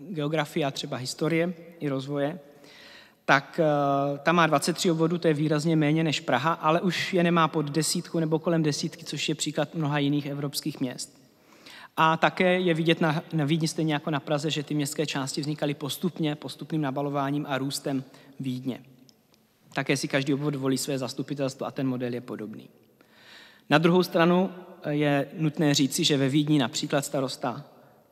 geografie a třeba historie i rozvoje, tak eh, tam má 23 obvodů, to je výrazně méně než Praha, ale už je nemá pod desítku nebo kolem desítky, což je příklad mnoha jiných evropských měst. A také je vidět na, na Vídni, stejně jako na Praze, že ty městské části vznikaly postupně, postupným nabalováním a růstem Vídně. Také si každý obvod volí své zastupitelstvo a ten model je podobný. Na druhou stranu je nutné říci, že ve Vídni například starosta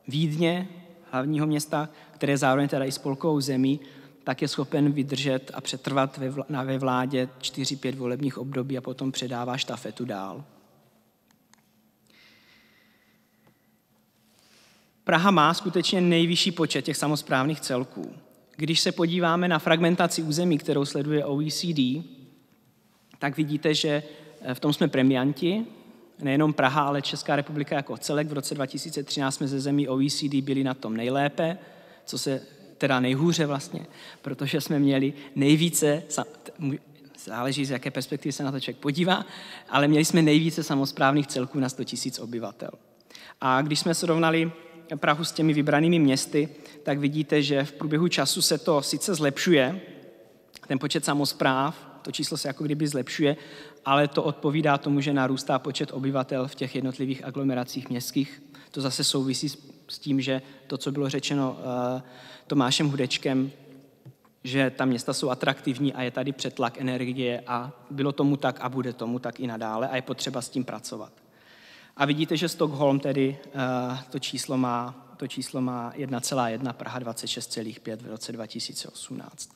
Vídně, hlavního města, které je zároveň teda i spolkovou zemí, tak je schopen vydržet a přetrvat ve vládě 4-5 volebních období a potom předává štafetu dál. Praha má skutečně nejvyšší počet těch samozprávných celků. Když se podíváme na fragmentaci území, kterou sleduje OECD, tak vidíte, že v tom jsme premianti, nejenom Praha, ale Česká republika jako celek. V roce 2013 jsme ze zemí OECD byli na tom nejlépe, co se teda nejhůře vlastně, protože jsme měli nejvíce, záleží z jaké perspektivy se na to člověk podívá, ale měli jsme nejvíce samozprávných celků na 100 000 obyvatel. A když jsme srovnali Prahu s těmi vybranými městy, tak vidíte, že v průběhu času se to sice zlepšuje, ten počet samozpráv, to číslo se jako kdyby zlepšuje, ale to odpovídá tomu, že narůstá počet obyvatel v těch jednotlivých aglomeracích městských. To zase souvisí s tím, že to, co bylo řečeno uh, Tomášem Hudečkem, že ta města jsou atraktivní a je tady přetlak energie a bylo tomu tak a bude tomu tak i nadále a je potřeba s tím pracovat. A vidíte, že Stockholm tedy uh, to číslo má, to číslo má 1,1, Praha 26,5 v roce 2018.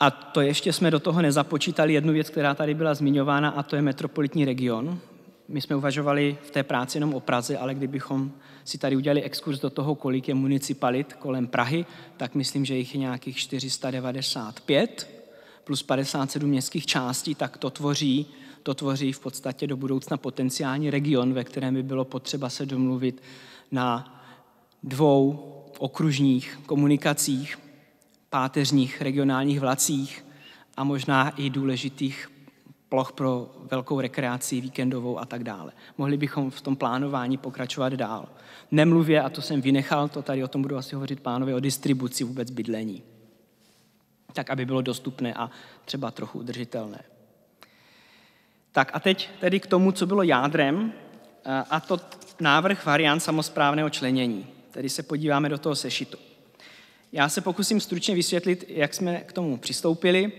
A to ještě jsme do toho nezapočítali jednu věc, která tady byla zmiňována, a to je metropolitní region. My jsme uvažovali v té práci jenom o Praze, ale kdybychom si tady udělali exkurs do toho, kolik je municipalit kolem Prahy, tak myslím, že jich je nějakých 495 plus 57 městských částí, tak to tvoří, to tvoří v podstatě do budoucna potenciální region, ve kterém by bylo potřeba se domluvit na dvou okružních komunikacích, páteřních regionálních vlacích a možná i důležitých ploch pro velkou rekreaci, víkendovou a tak dále. Mohli bychom v tom plánování pokračovat dál. Nemluvě, a to jsem vynechal, to tady o tom budu asi hovořit pánové, o distribuci vůbec bydlení. Tak, aby bylo dostupné a třeba trochu udržitelné. Tak a teď tedy k tomu, co bylo jádrem, a to návrh variant samozprávného členění. Tedy se podíváme do toho sešitu. Já se pokusím stručně vysvětlit, jak jsme k tomu přistoupili.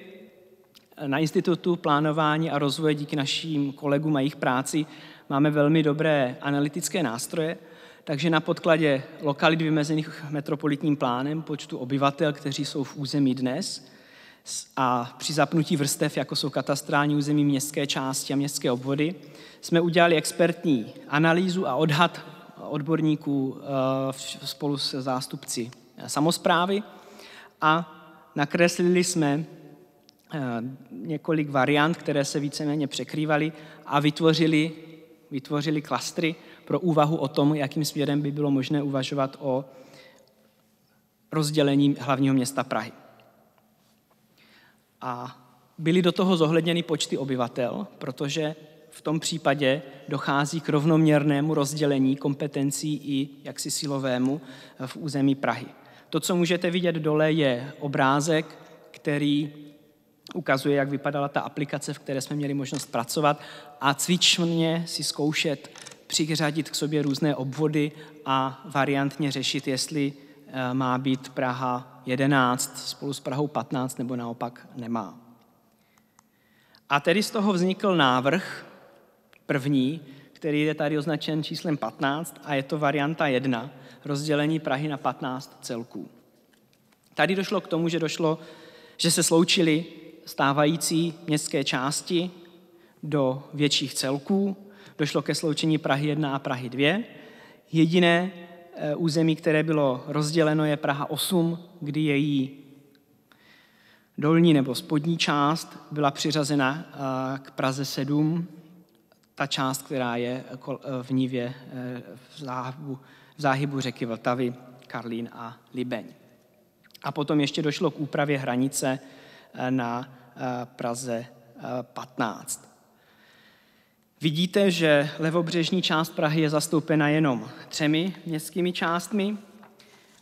Na Institutu plánování a rozvoje díky našim kolegům a jejich práci máme velmi dobré analytické nástroje. Takže na podkladě lokalit vymezených metropolitním plánem, počtu obyvatel, kteří jsou v území dnes, a při zapnutí vrstev, jako jsou katastrální území městské části a městské obvody, jsme udělali expertní analýzu a odhad odborníků eh, spolu se zástupci samozprávy a nakreslili jsme eh, několik variant, které se víceméně překrývaly a vytvořili, vytvořili klastry pro úvahu o tom, jakým směrem by bylo možné uvažovat o rozdělení hlavního města Prahy. A byly do toho zohledněny počty obyvatel, protože v tom případě dochází k rovnoměrnému rozdělení kompetencí i jaksi silovému v území Prahy. To, co můžete vidět dole, je obrázek, který ukazuje, jak vypadala ta aplikace, v které jsme měli možnost pracovat a cvičně si zkoušet přiřadit k sobě různé obvody a variantně řešit, jestli eh, má být Praha 11 spolu s Prahou 15 nebo naopak nemá. A tedy z toho vznikl návrh první, který je tady označen číslem 15 a je to varianta 1, rozdělení Prahy na 15 celků. Tady došlo k tomu, že došlo, že se sloučily stávající městské části do větších celků, došlo ke sloučení Prahy 1 a Prahy 2. Jediné eh, území, které bylo rozděleno, je Praha 8, kdy její dolní nebo spodní část byla přiřazena eh, k Praze 7, ta část, která je eh, v Nívě v záhybu, v záhybu řeky Vltavy, Karlín a Libeň. A potom ještě došlo k úpravě hranice na Praze 15. Vidíte, že levobřežní část Prahy je zastoupena jenom třemi městskými částmi.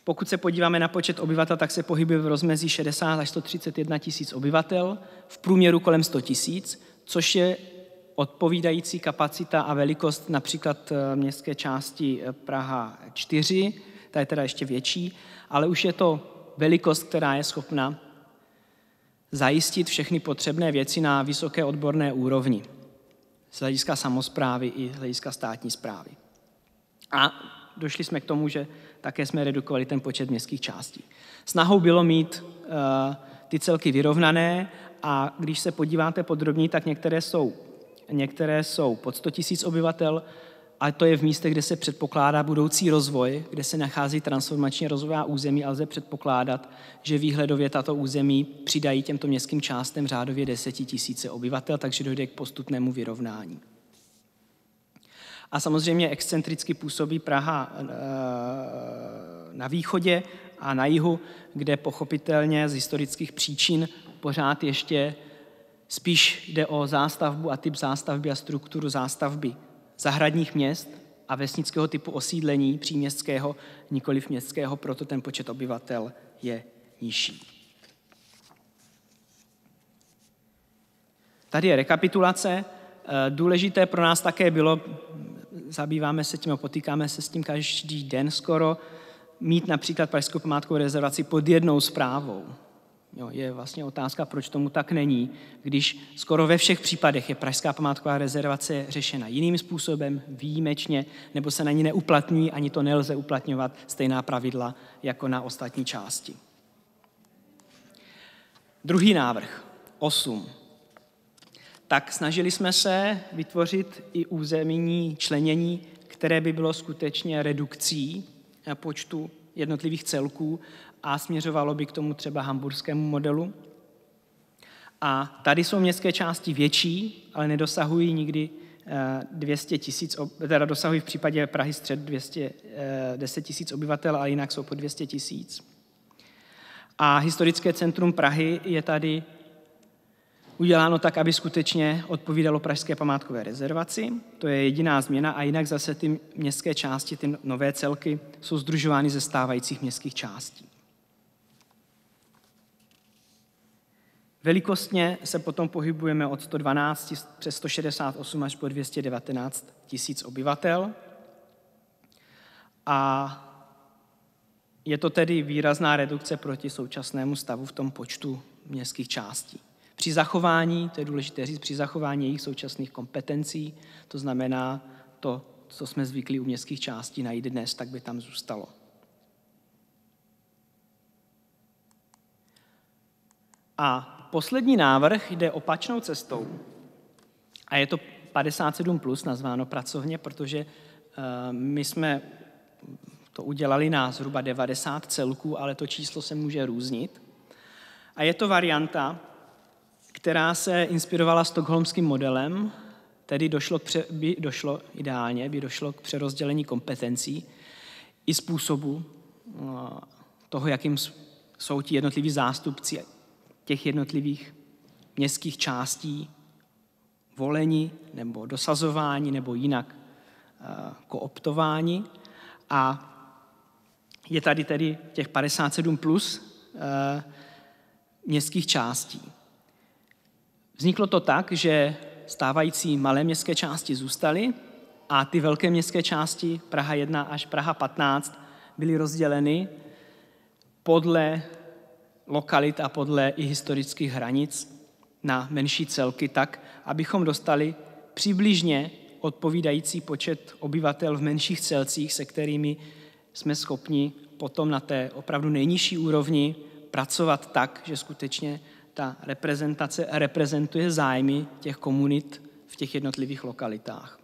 Pokud se podíváme na počet obyvatel, tak se pohybuje v rozmezí 60 až 131 tisíc obyvatel, v průměru kolem 100 tisíc, což je odpovídající kapacita a velikost například eh, městské části eh, Praha 4, ta je teda ještě větší, ale už je to velikost, která je schopna zajistit všechny potřebné věci na vysoké odborné úrovni z hlediska samozprávy i z hlediska státní zprávy. A došli jsme k tomu, že také jsme redukovali ten počet městských částí. Snahou bylo mít uh, ty celky vyrovnané a když se podíváte podrobněji, tak některé jsou, některé jsou pod 100 000 obyvatel, ale to je v místech, kde se předpokládá budoucí rozvoj, kde se nachází transformačně rozvojová území a lze předpokládat, že výhledově tato území přidají těmto městským částem řádově 10 tisíce obyvatel, takže dojde k postupnému vyrovnání. A samozřejmě excentricky působí Praha eh, na východě a na jihu, kde pochopitelně z historických příčin pořád ještě spíš jde o zástavbu a typ zástavby a strukturu zástavby zahradních měst a vesnického typu osídlení příměstského, nikoliv městského, proto ten počet obyvatel je nižší. Tady je rekapitulace. Eh, důležité pro nás také bylo, zabýváme se tím a potýkáme se s tím každý den skoro, mít například Pražskou památkovou rezervaci pod jednou zprávou. Jo, je vlastně otázka, proč tomu tak není, když skoro ve všech případech je Pražská památková rezervace řešena jiným způsobem, výjimečně, nebo se na ní neuplatní, ani to nelze uplatňovat stejná pravidla jako na ostatní části. Druhý návrh, 8. Tak snažili jsme se vytvořit i územní členění, které by bylo skutečně redukcí počtu jednotlivých celků a směřovalo by k tomu třeba hamburskému modelu. A tady jsou městské části větší, ale nedosahují nikdy 200 eh, tisíc, teda dosahují v případě Prahy střed 210 eh, tisíc obyvatel, ale jinak jsou po 200 tisíc. A historické centrum Prahy je tady uděláno tak, aby skutečně odpovídalo Pražské památkové rezervaci. To je jediná změna a jinak zase ty městské části, ty nové celky, jsou združovány ze stávajících městských částí. Velikostně se potom pohybujeme od 112 přes 168 až po 219 tisíc obyvatel. A je to tedy výrazná redukce proti současnému stavu v tom počtu městských částí. Při zachování, to je důležité říct, při zachování jejich současných kompetencí, to znamená to co jsme zvyklí u městských částí najít dnes, tak by tam zůstalo. A poslední návrh jde opačnou cestou. A je to 57 plus nazváno pracovně, protože uh, my jsme to udělali na zhruba 90 celků, ale to číslo se může různit. A je to varianta, která se inspirovala stokholmským modelem, tedy došlo, k pře, by došlo ideálně, by došlo k přerozdělení kompetencí i způsobu uh, toho, jakým jsou ti jednotliví zástupci těch jednotlivých městských částí volení nebo dosazování nebo jinak uh, kooptování. A je tady tedy těch 57 plus uh, městských částí. Vzniklo to tak, že stávající malé městské části zůstaly a ty velké městské části, Praha 1 až Praha 15, byly rozděleny podle lokalit a podle i historických hranic na menší celky tak, abychom dostali přibližně odpovídající počet obyvatel v menších celcích, se kterými jsme schopni potom na té opravdu nejnižší úrovni pracovat tak, že skutečně ta reprezentace reprezentuje zájmy těch komunit v těch jednotlivých lokalitách.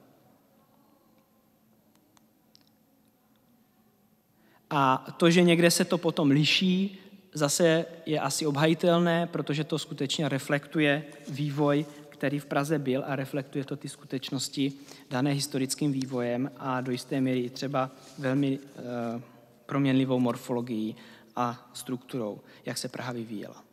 A to, že někde se to potom liší, zase je asi obhajitelné, protože to skutečně reflektuje vývoj, který v Praze byl a reflektuje to ty skutečnosti dané historickým vývojem a do jisté míry třeba velmi e, proměnlivou morfologií a strukturou, jak se Praha vyvíjela.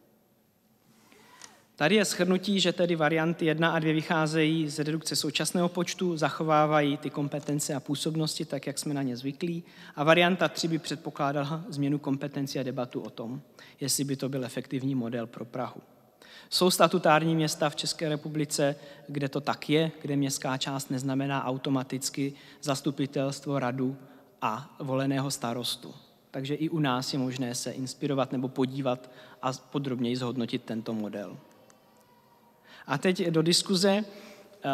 Tady je shrnutí, že tedy varianty 1 a 2 vycházejí z redukce současného počtu, zachovávají ty kompetence a působnosti tak, jak jsme na ně zvyklí. A varianta 3 by předpokládala změnu kompetencí a debatu o tom, jestli by to byl efektivní model pro Prahu. Jsou statutární města v České republice, kde to tak je, kde městská část neznamená automaticky zastupitelstvo, radu a voleného starostu. Takže i u nás je možné se inspirovat nebo podívat a podrobněji zhodnotit tento model. A teď do diskuze, eh,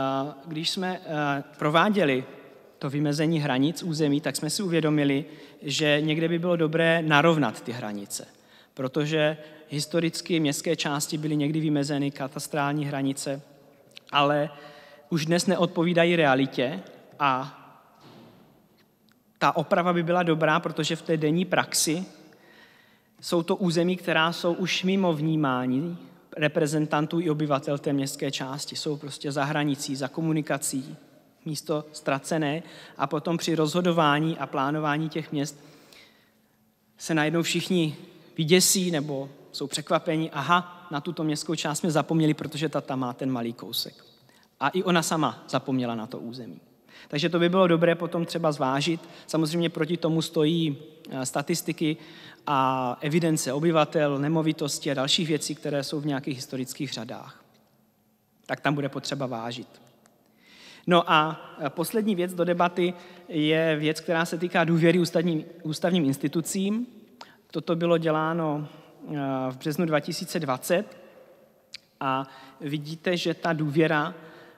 když jsme eh, prováděli to vymezení hranic území, tak jsme si uvědomili, že někde by bylo dobré narovnat ty hranice, protože historicky městské části byly někdy vymezeny katastrální hranice, ale už dnes neodpovídají realitě a ta oprava by byla dobrá, protože v té denní praxi jsou to území, která jsou už mimo vnímání reprezentantů i obyvatel té městské části. Jsou prostě za hranicí, za komunikací, místo ztracené a potom při rozhodování a plánování těch měst se najednou všichni vyděsí nebo jsou překvapeni, aha, na tuto městskou část jsme zapomněli, protože ta tam má ten malý kousek. A i ona sama zapomněla na to území. Takže to by bylo dobré potom třeba zvážit. Samozřejmě proti tomu stojí eh, statistiky a evidence obyvatel, nemovitosti a dalších věcí, které jsou v nějakých historických řadách. Tak tam bude potřeba vážit. No a eh, poslední věc do debaty je věc, která se týká důvěry ústavním, ústavním institucím. Toto bylo děláno eh, v březnu 2020 a vidíte, že ta důvěra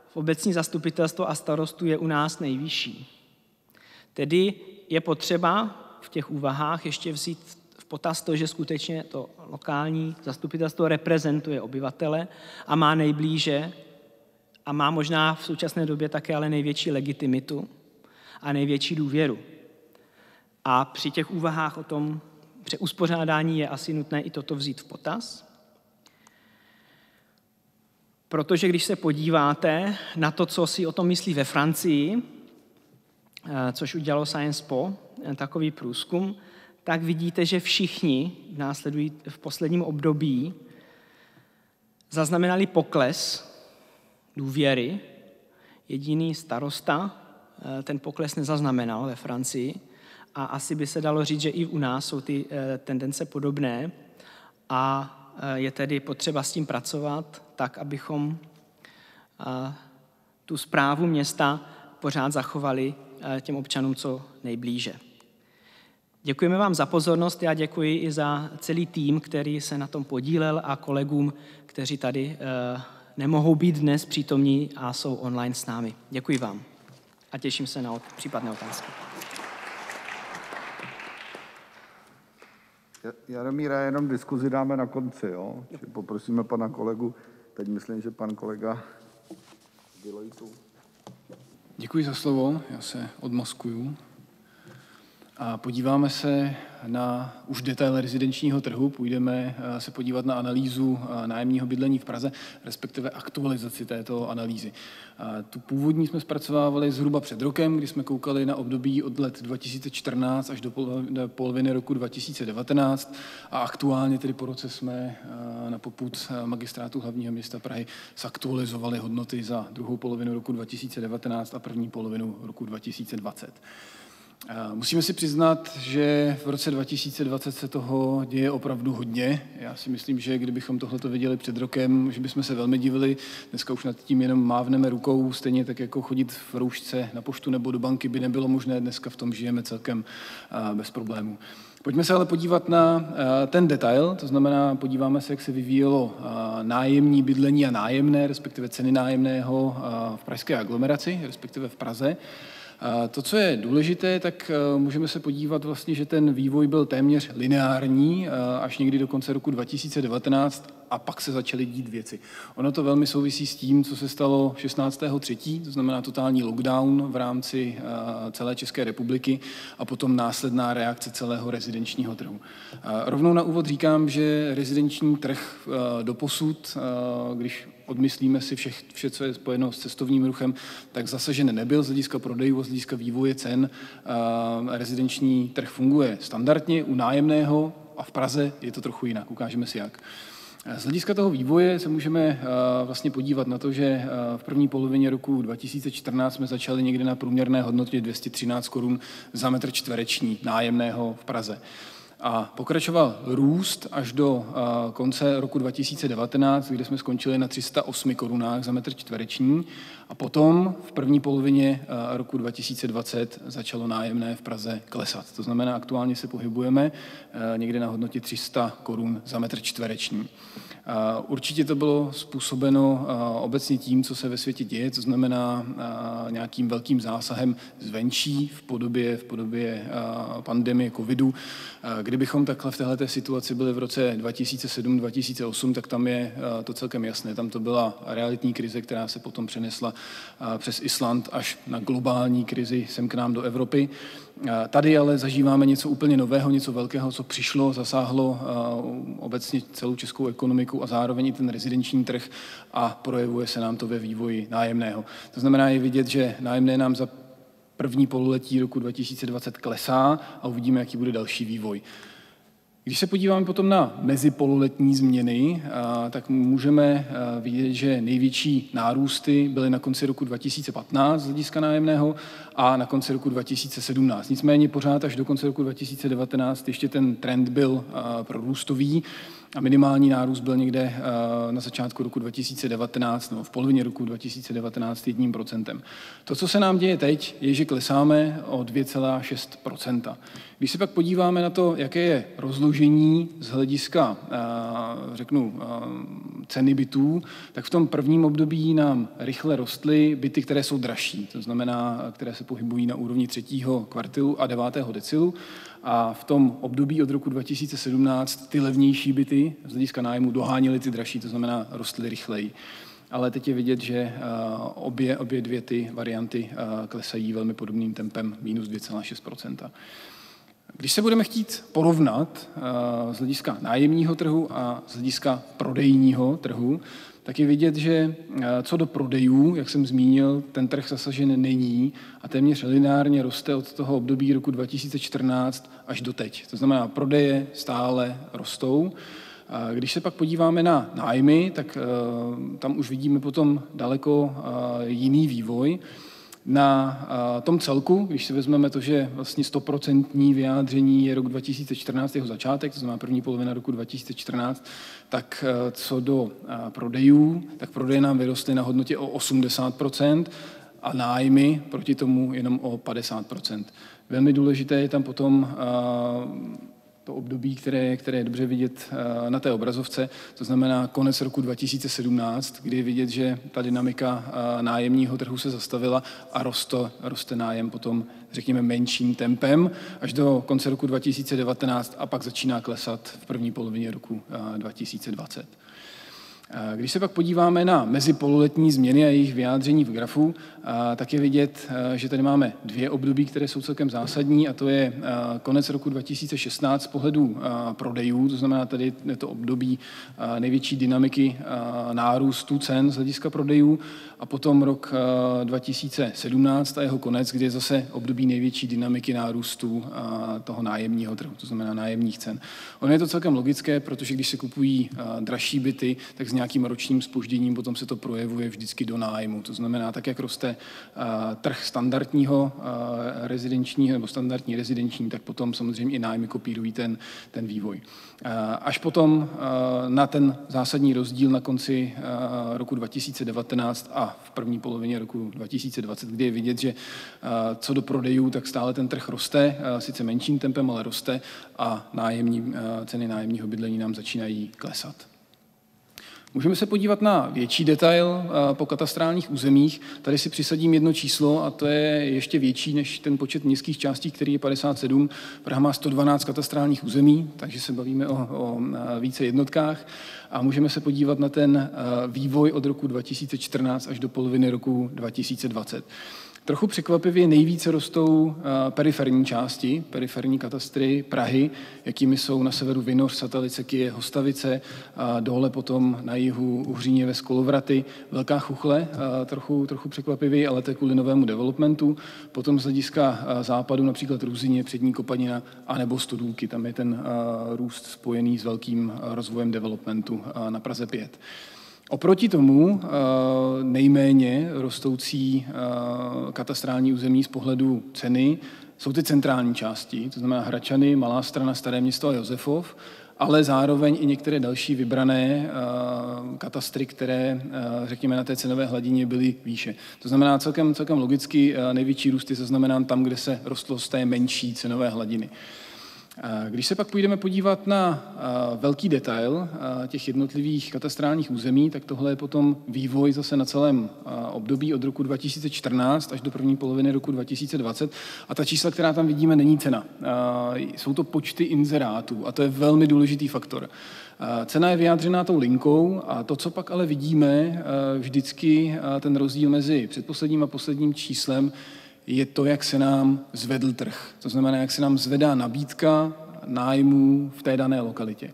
v obecní zastupitelstvo a starostu je u nás nejvyšší. Tedy je potřeba v těch úvahách ještě vzít potaz to, že skutečně to lokální zastupitelstvo reprezentuje obyvatele a má nejblíže a má možná v současné době také ale největší legitimitu a největší důvěru. A při těch úvahách o tom při uspořádání je asi nutné i toto vzít v potaz. Protože když se podíváte na to, co si o tom myslí ve Francii, eh, což udělalo Science Po, eh, takový průzkum, tak vidíte, že všichni v, následují, v posledním období zaznamenali pokles důvěry. Jediný starosta eh, ten pokles nezaznamenal ve Francii a asi by se dalo říct, že i u nás jsou ty tendence podobné a je tedy potřeba s tím pracovat tak, abychom tu zprávu města pořád zachovali těm občanům co nejblíže. Děkujeme vám za pozornost, já děkuji i za celý tým, který se na tom podílel a kolegům, kteří tady nemohou být dnes přítomní a jsou online s námi. Děkuji vám. a těším se na případné otázky. Jaromíra, jenom diskuzi dáme na konci, jo? Poprosíme pana kolegu, teď myslím, že pan kolega. Děkuji za slovo, já se odmaskuju. A podíváme se na už detail rezidenčního trhu, půjdeme eh, se podívat na analýzu eh, nájemního bydlení v Praze, respektive aktualizaci této analýzy. Tu původní jsme zpracovávali zhruba před rokem, kdy jsme koukali na období od let 2014 až do poloviny roku 2019 a aktuálně tedy po roce jsme eh, na poput magistrátu hlavního města Prahy zaktualizovali hodnoty za druhou polovinu roku 2019 a první polovinu roku 2020. Musíme si přiznat, že v roce 2020 se toho děje opravdu hodně. Já si myslím, že kdybychom tohle viděli před rokem, že bychom se velmi divili. Dneska už nad tím jenom mávneme rukou, stejně tak jako chodit v roušce na poštu nebo do banky by nebylo možné. Dneska v tom žijeme celkem bez problémů. Pojďme se ale podívat na ten detail, to znamená, podíváme se, jak se vyvíjelo nájemní bydlení a nájemné, respektive ceny nájemného v pražské aglomeraci, respektive v Praze. To, co je důležité, tak eh, můžeme se podívat vlastně, že ten vývoj byl téměř lineární eh, až někdy do konce roku 2019 a pak se začaly dít věci. Ono to velmi souvisí s tím, co se stalo 16.3., to znamená totální lockdown v rámci eh, celé České republiky a potom následná reakce celého rezidenčního trhu. Rovnou na úvod říkám, že rezidenční trh do posud, když odmyslíme si vše, vše, co je spojeno s cestovním ruchem, tak zasažen nebyl z hlediska prodejů, z hlediska vývoje cen. Rezidenční trh funguje standardně u nájemného a v Praze je to trochu jinak. Ukážeme si jak. Z hlediska toho vývoje se můžeme vlastně podívat na to, že v první polovině roku 2014 jsme začali někde na průměrné hodnotě 213 korun za metr čtvereční nájemného v Praze a pokračoval růst až do konce roku 2019, kde jsme skončili na 308 korunách za metr čtvereční a potom v první polovině roku 2020 začalo nájemné v Praze klesat. To znamená, aktuálně se pohybujeme někde na hodnotě 300 korun za metr čtvereční. Určitě to bylo způsobeno obecně tím, co se ve světě děje, to znamená nějakým velkým zásahem zvenčí v podobě, v podobě pandemie covidu. Kdybychom takhle v této situaci byli v roce 2007-2008, tak tam je to celkem jasné. Tam to byla realitní krize, která se potom přenesla přes Island až na globální krizi sem k nám do Evropy. Tady ale zažíváme něco úplně nového, něco velkého, co přišlo, zasáhlo obecně celou českou ekonomiku a zároveň i ten rezidenční trh a projevuje se nám to ve vývoji nájemného. To znamená, je vidět, že nájemné nám za první pololetí roku 2020 klesá a uvidíme, jaký bude další vývoj. Když se podíváme potom na mezipololetní změny, tak můžeme vidět, že největší nárůsty byly na konci roku 2015 z hlediska nájemného a na konci roku 2017. Nicméně pořád až do konce roku 2019 ještě ten trend byl prorůstový a minimální nárůst byl někde na začátku roku 2019 nebo v polovině roku 2019 jedním procentem. To, co se nám děje teď, je, že klesáme o 2,6% Když se pak podíváme na to, jaké je rozložení z hlediska, řeknu, ceny bytů, tak v tom prvním období nám rychle rostly byty, které jsou dražší, to znamená, které se pohybují na úrovni třetího kvartilu a devátého decilu. A v tom období od roku 2017 ty levnější byty z hlediska nájmu doháněly ty dražší, to znamená rostly rychleji. Ale teď je vidět, že obě, obě dvě ty varianty klesají velmi podobným tempem, minus 2,6% když se budeme chtít porovnat z hlediska nájemního trhu a z hlediska prodejního trhu, tak je vidět, že eh, co do prodejů, jak jsem zmínil, ten trh zasažen není a téměř lineárně roste od toho období roku 2014 až do teď. To znamená, prodeje stále rostou. Když se pak podíváme na nájmy, tak eh, tam už vidíme potom daleko eh, jiný vývoj. Na tom celku, když si vezmeme to, že vlastně stoprocentní vyjádření je rok 2014, jeho začátek, to znamená první polovina roku 2014, tak co do prodejů, tak prodeje nám vyrostly na hodnotě o 80% a nájmy proti tomu jenom o 50%. Velmi důležité je tam potom to období, které, které je dobře vidět eh, na té obrazovce, to znamená konec roku 2017, kdy je vidět, že ta dynamika eh, nájemního trhu se zastavila a roste, roste nájem potom, řekněme, menším tempem až do konce roku 2019 a pak začíná klesat v první polovině roku 2020. Když se pak podíváme na mezipololetní změny a jejich vyjádření v grafu, tak je vidět, že tady máme dvě období, které jsou celkem zásadní, a to je konec roku 2016 z pohledu prodejů, to znamená tady je to období největší dynamiky nárůstu cen z hlediska prodejů, a potom rok 2017 a jeho konec, kdy je zase období největší dynamiky nárůstu toho nájemního trhu, to znamená nájemních cen. Ono je to celkem logické, protože když se kupují dražší byty, tak z nějakým ročním spožděním potom se to projevuje vždycky do nájmu. To znamená, tak jak roste trh standardního rezidenčního nebo standardní rezidenční, tak potom samozřejmě i nájmy kopírují ten, ten vývoj. Až potom na ten zásadní rozdíl na konci roku 2019 a v první polovině roku 2020, kdy je vidět, že co do prodejů, tak stále ten trh roste, sice menším tempem, ale roste a nájemní, ceny nájemního bydlení nám začínají klesat. Můžeme se podívat na větší detail po katastrálních územích. Tady si přisadím jedno číslo a to je ještě větší než ten počet městských částí, který je 57. Praha má 112 katastrálních území, takže se bavíme o, o více jednotkách. A můžeme se podívat na ten vývoj od roku 2014 až do poloviny roku 2020. Trochu překvapivě nejvíce rostou eh, periferní části, periferní katastry Prahy, jakými jsou na severu Vinoř, Satalice, Kyje, Hostavice, a dole potom na jihu Uhříněve, Skolovraty, Velká Chuchle, eh, trochu, trochu překvapivě, ale to je kvůli novému developmentu. Potom z hlediska eh, západu například Růzině, Přední Kopanina a nebo Studulky. Tam je ten růst spojený s velkým rozvojem developmentu na Praze 5. Oproti tomu eh, nejméně rostoucí eh, katastrální území z pohledu ceny jsou ty centrální části, to znamená Hračany, Malá strana, Staré město a Josefov, ale zároveň i některé další vybrané eh, katastry, které, řekněme, na té cenové hladině byly výše. To znamená celkem, celkem logicky největší růst je zaznamenán tam, kde se rostlo z té menší cenové hladiny. Když se pak půjdeme podívat na velký detail těch jednotlivých katastrálních území, tak tohle je potom vývoj zase na celém období od roku 2014 až do první poloviny roku 2020. A ta čísla, která tam vidíme, není cena. Jsou to počty inzerátů a to je velmi důležitý faktor. Cena je vyjádřená tou linkou a to, co pak ale vidíme, vždycky ten rozdíl mezi předposledním a posledním číslem je to, jak se nám zvedl trh. To znamená, jak se nám zvedá nabídka nájmů v té dané lokalitě.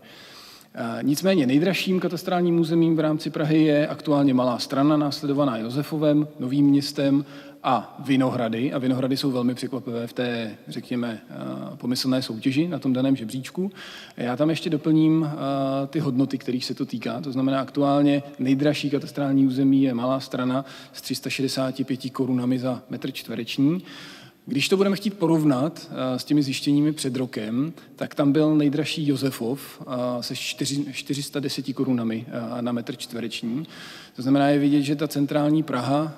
Nicméně nejdražším katastrálním územím v rámci Prahy je aktuálně Malá strana, následovaná Josefovem, Novým městem a Vinohrady. A Vinohrady jsou velmi překvapivé v té, řekněme, eh, pomyslné soutěži na tom daném žebříčku. Já tam ještě doplním eh, ty hodnoty, kterých se to týká. To znamená, aktuálně nejdražší katastrální území je Malá strana s 365 korunami za metr čtvereční. Když to budeme chtít porovnat eh, s těmi zjištěními před rokem, tak tam byl nejdražší Josefov se 410 korunami na metr čtvereční. To znamená, je vidět, že ta centrální Praha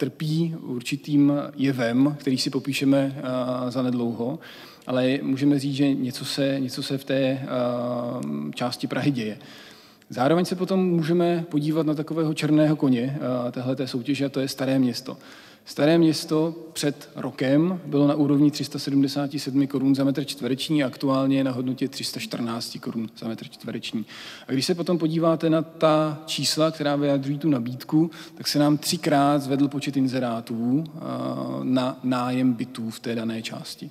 trpí určitým jevem, který si popíšeme uh, za nedlouho, ale můžeme říct, že něco se, něco se v té uh, části Prahy děje. Zároveň se potom můžeme podívat na takového černého koně uh, téhleté soutěže, a to je Staré město. Staré město před rokem bylo na úrovni 377 korun za metr čtvereční a aktuálně je na hodnotě 314 korun za metr čtvereční. A když se potom podíváte na ta čísla, která vyjadřují tu nabídku, tak se nám třikrát zvedl počet inzerátů na nájem bytů v té dané části.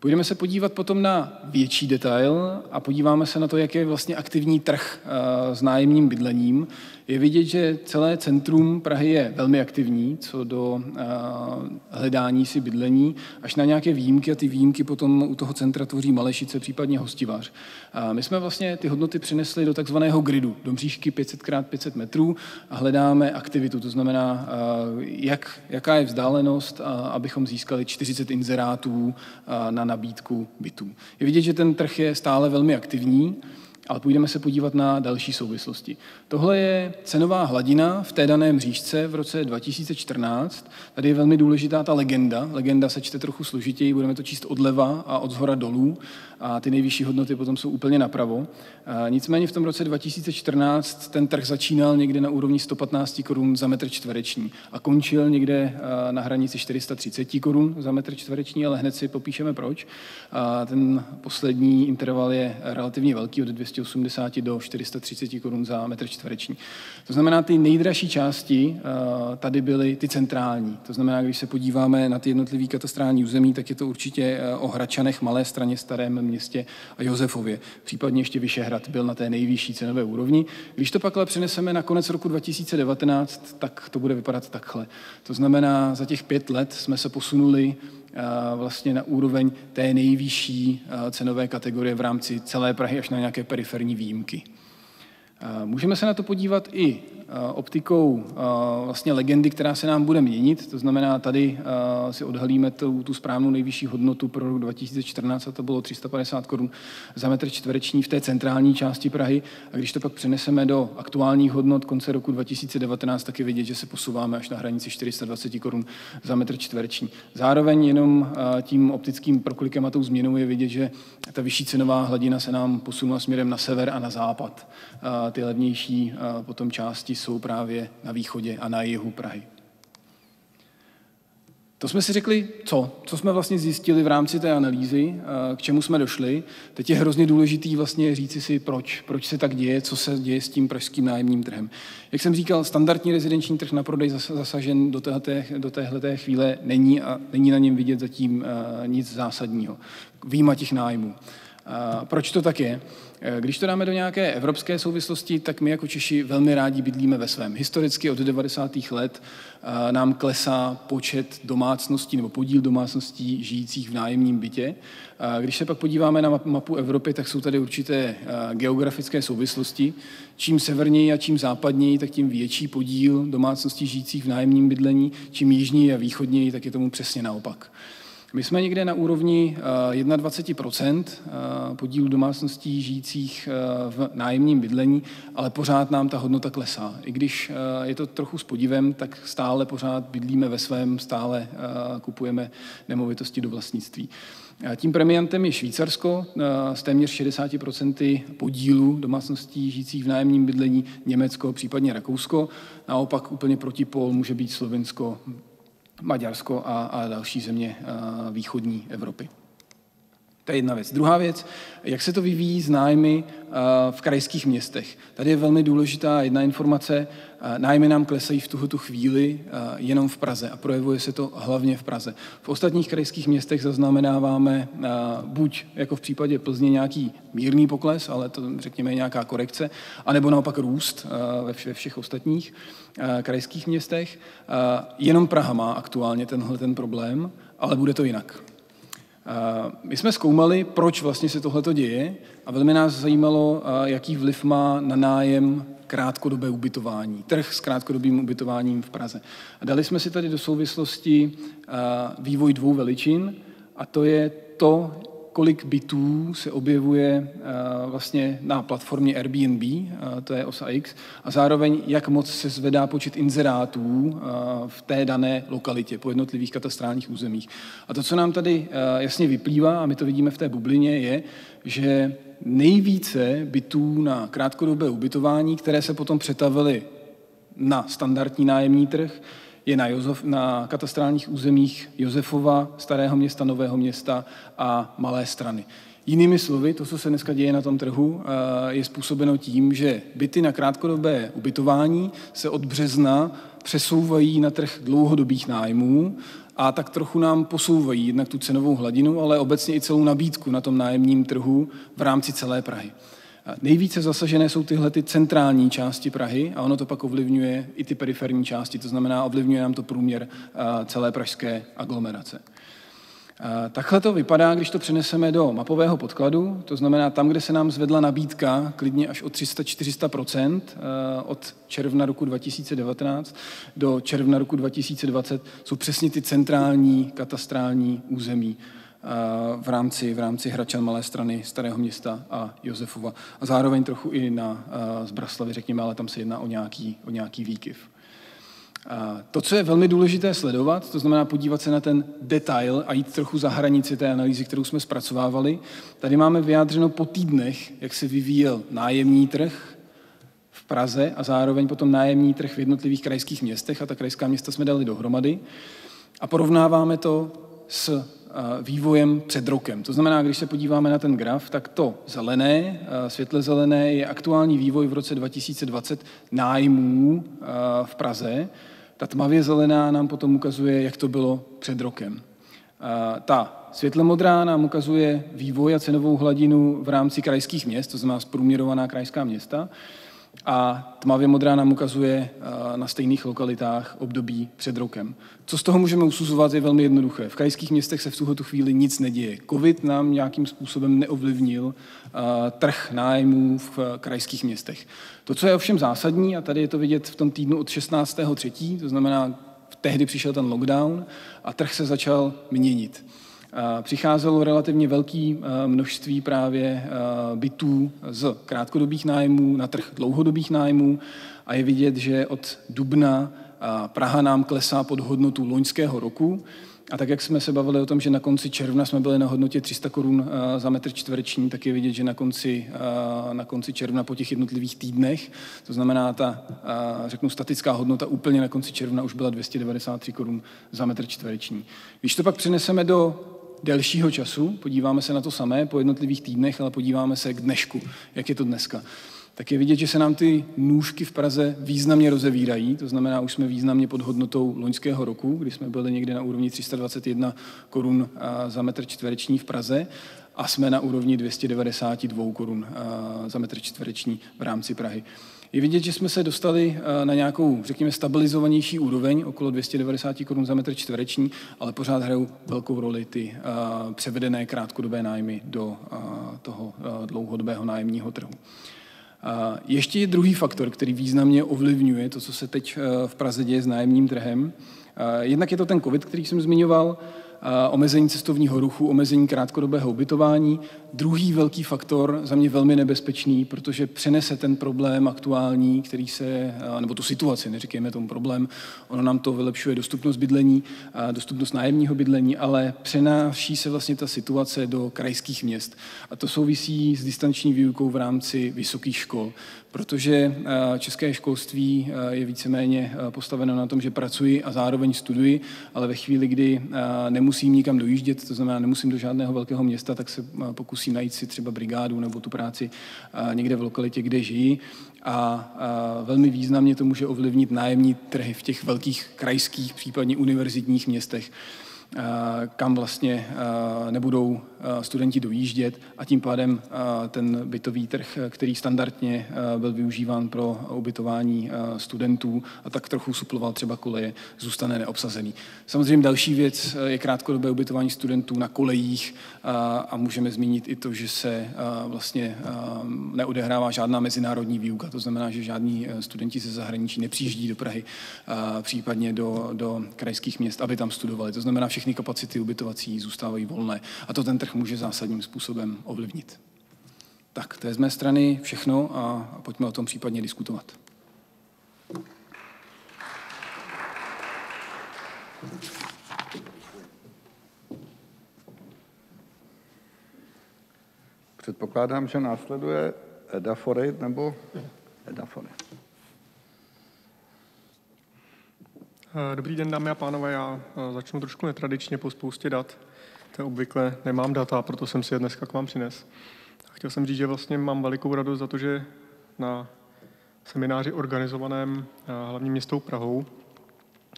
Půjdeme se podívat potom na větší detail a podíváme se na to, jak je vlastně aktivní trh s nájemním bydlením je vidět, že celé centrum Prahy je velmi aktivní co do eh, hledání si bydlení, až na nějaké výjimky a ty výjimky potom u toho centra tvoří Malešice, případně Hostivář. My jsme vlastně ty hodnoty přinesli do takzvaného gridu, do mřížky 500 x 500 metrů a hledáme aktivitu, to znamená, eh, jak, jaká je vzdálenost, abychom získali 40 inzerátů eh, na nabídku bytů. Je vidět, že ten trh je stále velmi aktivní, ale půjdeme se podívat na další souvislosti. Tohle je cenová hladina v té dané mřížce v roce 2014. Tady je velmi důležitá ta legenda. Legenda se čte trochu složitěji, budeme to číst odleva a od zhora dolů a ty nejvyšší hodnoty potom jsou úplně napravo. Nicméně v tom roce 2014 ten trh začínal někde na úrovni 115 korun za metr čtvereční a končil někde na hranici 430 korun za metr čtvereční, ale hned si popíšeme proč. Ten poslední interval je relativně velký, od 280 do 430 korun za metr čtvereční. To znamená, ty nejdražší části tady byly ty centrální. To znamená, když se podíváme na ty jednotlivé katastrální území, tak je to určitě o Hračanech, Malé straně, Starém městě a Josefově. Případně ještě Vyšehrad byl na té nejvyšší cenové úrovni. Když to pak ale přeneseme na konec roku 2019, tak to bude vypadat takhle. To znamená, za těch pět let jsme se posunuli vlastně na úroveň té nejvyšší cenové kategorie v rámci celé Prahy až na nějaké periferní výjimky. Můžeme se na to podívat i optikou vlastně legendy, která se nám bude měnit. To znamená, tady si odhalíme tu, tu správnou nejvyšší hodnotu pro rok 2014 a to bylo 350 korun za metr čtvereční v té centrální části Prahy. A když to pak přeneseme do aktuálních hodnot konce roku 2019, tak je vidět, že se posouváme až na hranici 420 korun za metr čtvereční. Zároveň jenom tím optickým proklikem a tou změnou je vidět, že ta vyšší cenová hladina se nám posunula směrem na sever a na západ. Ty levnější potom části jsou právě na východě a na jihu Prahy. To jsme si řekli, co? Co jsme vlastně zjistili v rámci té analýzy, k čemu jsme došli. Teď je hrozně důležitý vlastně říci si, proč. Proč se tak děje, co se děje s tím pražským nájemním trhem. Jak jsem říkal, standardní rezidenční trh na prodej zasažen do, téhleté, do téhleté chvíle není a není na něm vidět zatím nic zásadního. Výjima těch nájmů. Proč to tak je? Když to dáme do nějaké evropské souvislosti, tak my jako Češi velmi rádi bydlíme ve svém. Historicky od 90. let nám klesá počet domácností nebo podíl domácností žijících v nájemním bytě. Když se pak podíváme na mapu Evropy, tak jsou tady určité geografické souvislosti. Čím severněji a čím západněji, tak tím větší podíl domácností žijících v nájemním bydlení. Čím jižněji a východněji, tak je tomu přesně naopak. My jsme někde na úrovni 21 eh, podílu domácností žijících eh, v nájemním bydlení, ale pořád nám ta hodnota klesá. I když eh, je to trochu s podivem, tak stále pořád bydlíme ve svém, stále kupujeme nemovitosti do vlastnictví. Tím premiantem je Švýcarsko s téměř 60% podílu domácností žijících v nájemním bydlení, Německo, případně Rakousko. Naopak úplně protipol může být Slovensko, Maďarsko a, a další země východní Evropy. To je jedna věc. Druhá věc, jak se to vyvíjí s nájmy v krajských městech. Tady je velmi důležitá jedna informace. Nájmy nám klesají v tuto chvíli jenom v Praze a projevuje se to hlavně v Praze. V ostatních krajských městech zaznamenáváme buď jako v případě Plzně nějaký mírný pokles, ale to řekněme nějaká korekce, anebo naopak růst ve všech ostatních krajských městech. Jenom Praha má aktuálně tenhle ten problém, ale bude to jinak. My jsme zkoumali, proč vlastně se tohle děje a velmi nás zajímalo, jaký vliv má na nájem krátkodobé ubytování, trh s krátkodobým ubytováním v Praze. A dali jsme si tady do souvislosti vývoj dvou veličin a to je to, kolik bytů se objevuje eh, vlastně na platformě Airbnb, eh, to je OSA X, a zároveň jak moc se zvedá počet inzerátů eh, v té dané lokalitě po jednotlivých katastrálních územích. A to, co nám tady jasně vyplývá, a my to vidíme v té bublině, je, že nejvíce bytů na krátkodobé ubytování, které se potom přetavily na standardní nájemní trh, je na, Josef, na katastrálních územích Josefova, Starého města, Nového města a Malé strany. Jinými slovy, to, co se dneska děje na tom trhu, eh, je způsobeno tím, že byty na krátkodobé ubytování se od března přesouvají na trh dlouhodobých nájmů a tak trochu nám posouvají jednak tu cenovou hladinu, ale obecně i celou nabídku na tom nájemním trhu v rámci celé Prahy. Nejvíce zasažené jsou tyhle ty centrální části Prahy a ono to pak ovlivňuje i ty periferní části, to znamená ovlivňuje nám to průměr celé pražské aglomerace. Takhle to vypadá, když to přeneseme do mapového podkladu, to znamená tam, kde se nám zvedla nabídka klidně až o 300-400% od června roku 2019 do června roku 2020, jsou přesně ty centrální katastrální území v rámci, v rámci Hračan Malé strany Starého města a Josefova. A zároveň trochu i na Zbraslavy, řekněme, ale tam se jedná o nějaký, o nějaký výkyv. To, co je velmi důležité sledovat, to znamená podívat se na ten detail a jít trochu za hranici té analýzy, kterou jsme zpracovávali. Tady máme vyjádřeno po týdnech, jak se vyvíjel nájemní trh v Praze a zároveň potom nájemní trh v jednotlivých krajských městech a ta krajská města jsme dali dohromady. A porovnáváme to s vývojem před rokem. To znamená, když se podíváme na ten graf, tak to zelené, světle zelené je aktuální vývoj v roce 2020 nájmů v Praze ta tmavě zelená nám potom ukazuje, jak to bylo před rokem. Ta světle modrá nám ukazuje vývoj a cenovou hladinu v rámci krajských měst, to znamená zprůměrovaná krajská města a tmavě modrá nám ukazuje eh, na stejných lokalitách období před rokem. Co z toho můžeme usuzovat je velmi jednoduché. V krajských městech se v tuhle chvíli nic neděje. Covid nám nějakým způsobem neovlivnil eh, trh nájmů v krajských městech. To, co je ovšem zásadní, a tady je to vidět v tom týdnu od 16.3., to znamená, tehdy přišel ten lockdown a trh se začal měnit. Přicházelo relativně velké množství právě bytů z krátkodobých nájmů na trh dlouhodobých nájmů a je vidět, že od dubna Praha nám klesá pod hodnotu loňského roku. A tak, jak jsme se bavili o tom, že na konci června jsme byli na hodnotě 300 korun za metr čtvereční, tak je vidět, že na konci, na konci června po těch jednotlivých týdnech, to znamená ta, řeknu, statická hodnota úplně na konci června už byla 293 korun za metr čtvereční. Když to pak přeneseme do delšího času, podíváme se na to samé po jednotlivých týdnech, ale podíváme se k dnešku, jak je to dneska, tak je vidět, že se nám ty nůžky v Praze významně rozevírají, to znamená, už jsme významně pod hodnotou loňského roku, kdy jsme byli někde na úrovni 321 korun za metr čtvereční v Praze a jsme na úrovni 292 korun za metr čtvereční v rámci Prahy. Je vidět, že jsme se dostali eh, na nějakou, řekněme, stabilizovanější úroveň, okolo 290 korun za metr čtvereční, ale pořád hrajou velkou roli ty eh, převedené krátkodobé nájmy do eh, toho dlouhodobého nájemního trhu. Ještě je druhý faktor, který významně ovlivňuje to, co se teď v Praze děje s nájemním trhem. Jednak je to ten COVID, který jsem zmiňoval, omezení cestovního ruchu, omezení krátkodobého ubytování. Druhý velký faktor, za mě velmi nebezpečný, protože přenese ten problém aktuální, který se, nebo tu situaci, neříkejme tomu problém, ono nám to vylepšuje dostupnost bydlení, dostupnost nájemního bydlení, ale přenáší se vlastně ta situace do krajských měst. A to souvisí s distanční výukou v rámci vysokých škol protože eh, české školství eh, je víceméně eh, postaveno na tom, že pracuji a zároveň studuji, ale ve chvíli, kdy nemusím nikam dojíždět, to znamená nemusím do žádného velkého města, tak se pokusím najít si třeba brigádu nebo tu práci někde v lokalitě, kde žijí. A velmi významně to může ovlivnit nájemní trhy v těch velkých krajských, případně univerzitních městech kam vlastně nebudou studenti dojíždět a tím pádem ten bytový trh, který standardně byl využíván pro ubytování studentů a tak trochu suploval třeba koleje, zůstane neobsazený. Samozřejmě další věc je krátkodobé ubytování studentů na kolejích a můžeme zmínit i to, že se vlastně neodehrává žádná mezinárodní výuka, to znamená, že žádní studenti ze zahraničí nepřijíždí do Prahy, případně do, do krajských měst, aby tam studovali. To znamená, všechny kapacity ubytovací zůstávají volné a to ten trh může zásadním způsobem ovlivnit. Tak, to je z mé strany všechno a pojďme o tom případně diskutovat. Předpokládám, že následuje Edafory nebo. Eh, dobrý den, dámy a pánové. Já eh, začnu trošku netradičně po spoustě dat. To obvykle nemám data, proto jsem si je dneska k vám přines. Chtěl jsem říct, že vlastně mám velikou radost za to, že na semináři organizovaném eh, hlavním městou Prahou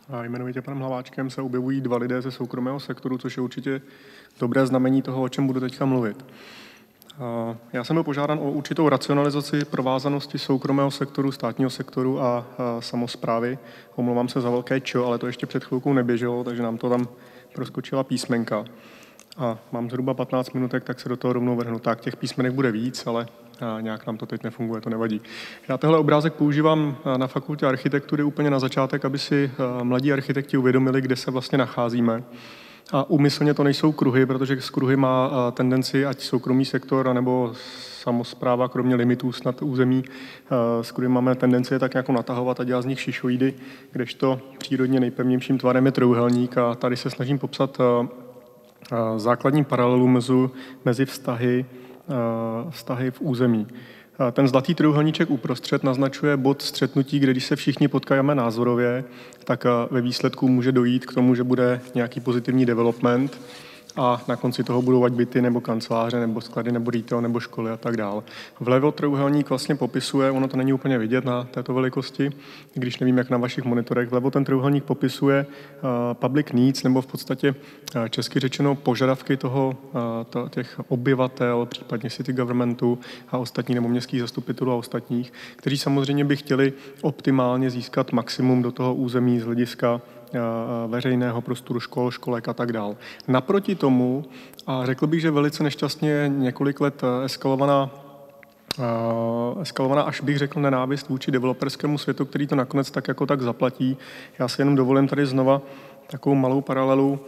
a jmenovitě panem Hlaváčkem se objevují dva lidé ze soukromého sektoru, což je určitě dobré znamení toho, o čem budu teďka mluvit. Já jsem byl požádán o určitou racionalizaci provázanosti soukromého sektoru, státního sektoru a samozprávy. Omlouvám se za velké čo, ale to ještě před chvilkou neběželo, takže nám to tam proskočila písmenka. A mám zhruba 15 minutek, tak se do toho rovnou vrhnu. Tak těch písmenek bude víc, ale nějak nám to teď nefunguje, to nevadí. Já tenhle obrázek používám na fakultě architektury úplně na začátek, aby si mladí architekti uvědomili, kde se vlastně nacházíme A úmyslně to nejsou kruhy, protože z kruhy má tendenci, ať soukromý sektor, nebo samozpráva, kromě limitů snad území, s kterými máme tendenci je tak nějak natahovat a dělat z nich šišoidy, kdežto přírodně nejpevnějším tvarem je trojuhelník a tady se snažím popsat základní paralelu mezi, mezi vztahy, vztahy v území. Ten zlatý trojuhelníček uprostřed naznačuje bod střetnutí, kde když se všichni potkáme názorově, tak ve výsledku může dojít k tomu, že bude nějaký pozitivní development a na konci toho budou ať byty nebo kanceláře, nebo sklady, nebo retail, nebo školy a tak dále. Vlevo trojuhelník vlastně popisuje, ono to není úplně vidět na této velikosti, když nevím, jak na vašich monitorech, vlevo ten trojuhelník popisuje uh, public needs, nebo v podstatě uh, česky řečeno požadavky toho, to, těch obyvatel, případně city governmentu a ostatní, nebo městských zastupitelů a ostatních, kteří samozřejmě by chtěli optimálně získat maximum do toho území z hlediska veřejného prostoru škol, školek a tak dále. Naproti tomu, a řekl bych, že velice nešťastně několik let eskalovaná eskalovaná, až bych řekl, nenávist vůči developerskému světu, který to nakonec tak jako tak zaplatí. Já si jenom dovolím tady znova takovou malou paralelu.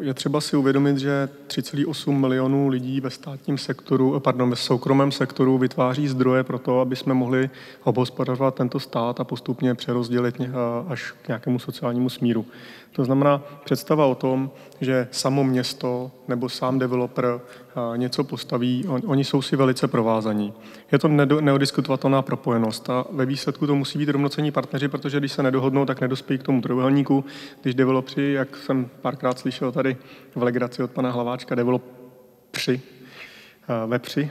Je třeba si uvědomit, že 3,8 milionů lidí ve státním sektoru, pardon, ve soukromém sektoru vytváří zdroje pro to, aby jsme mohli obhospodařovat tento stát a postupně přerozdělit až k nějakému sociálnímu smíru. To znamená představa o tom, že samo město nebo sám developer něco postaví, on, oni jsou si velice provázaní. Je to neodiskutovatelná propojenost a ve výsledku to musí být rovnocení partneři, protože když se nedohodnou, tak nedospějí k tomu trojuhelníku. Když developři, jak jsem párkrát slyšel tady v legraci od pana Hlaváčka, developři, vepři,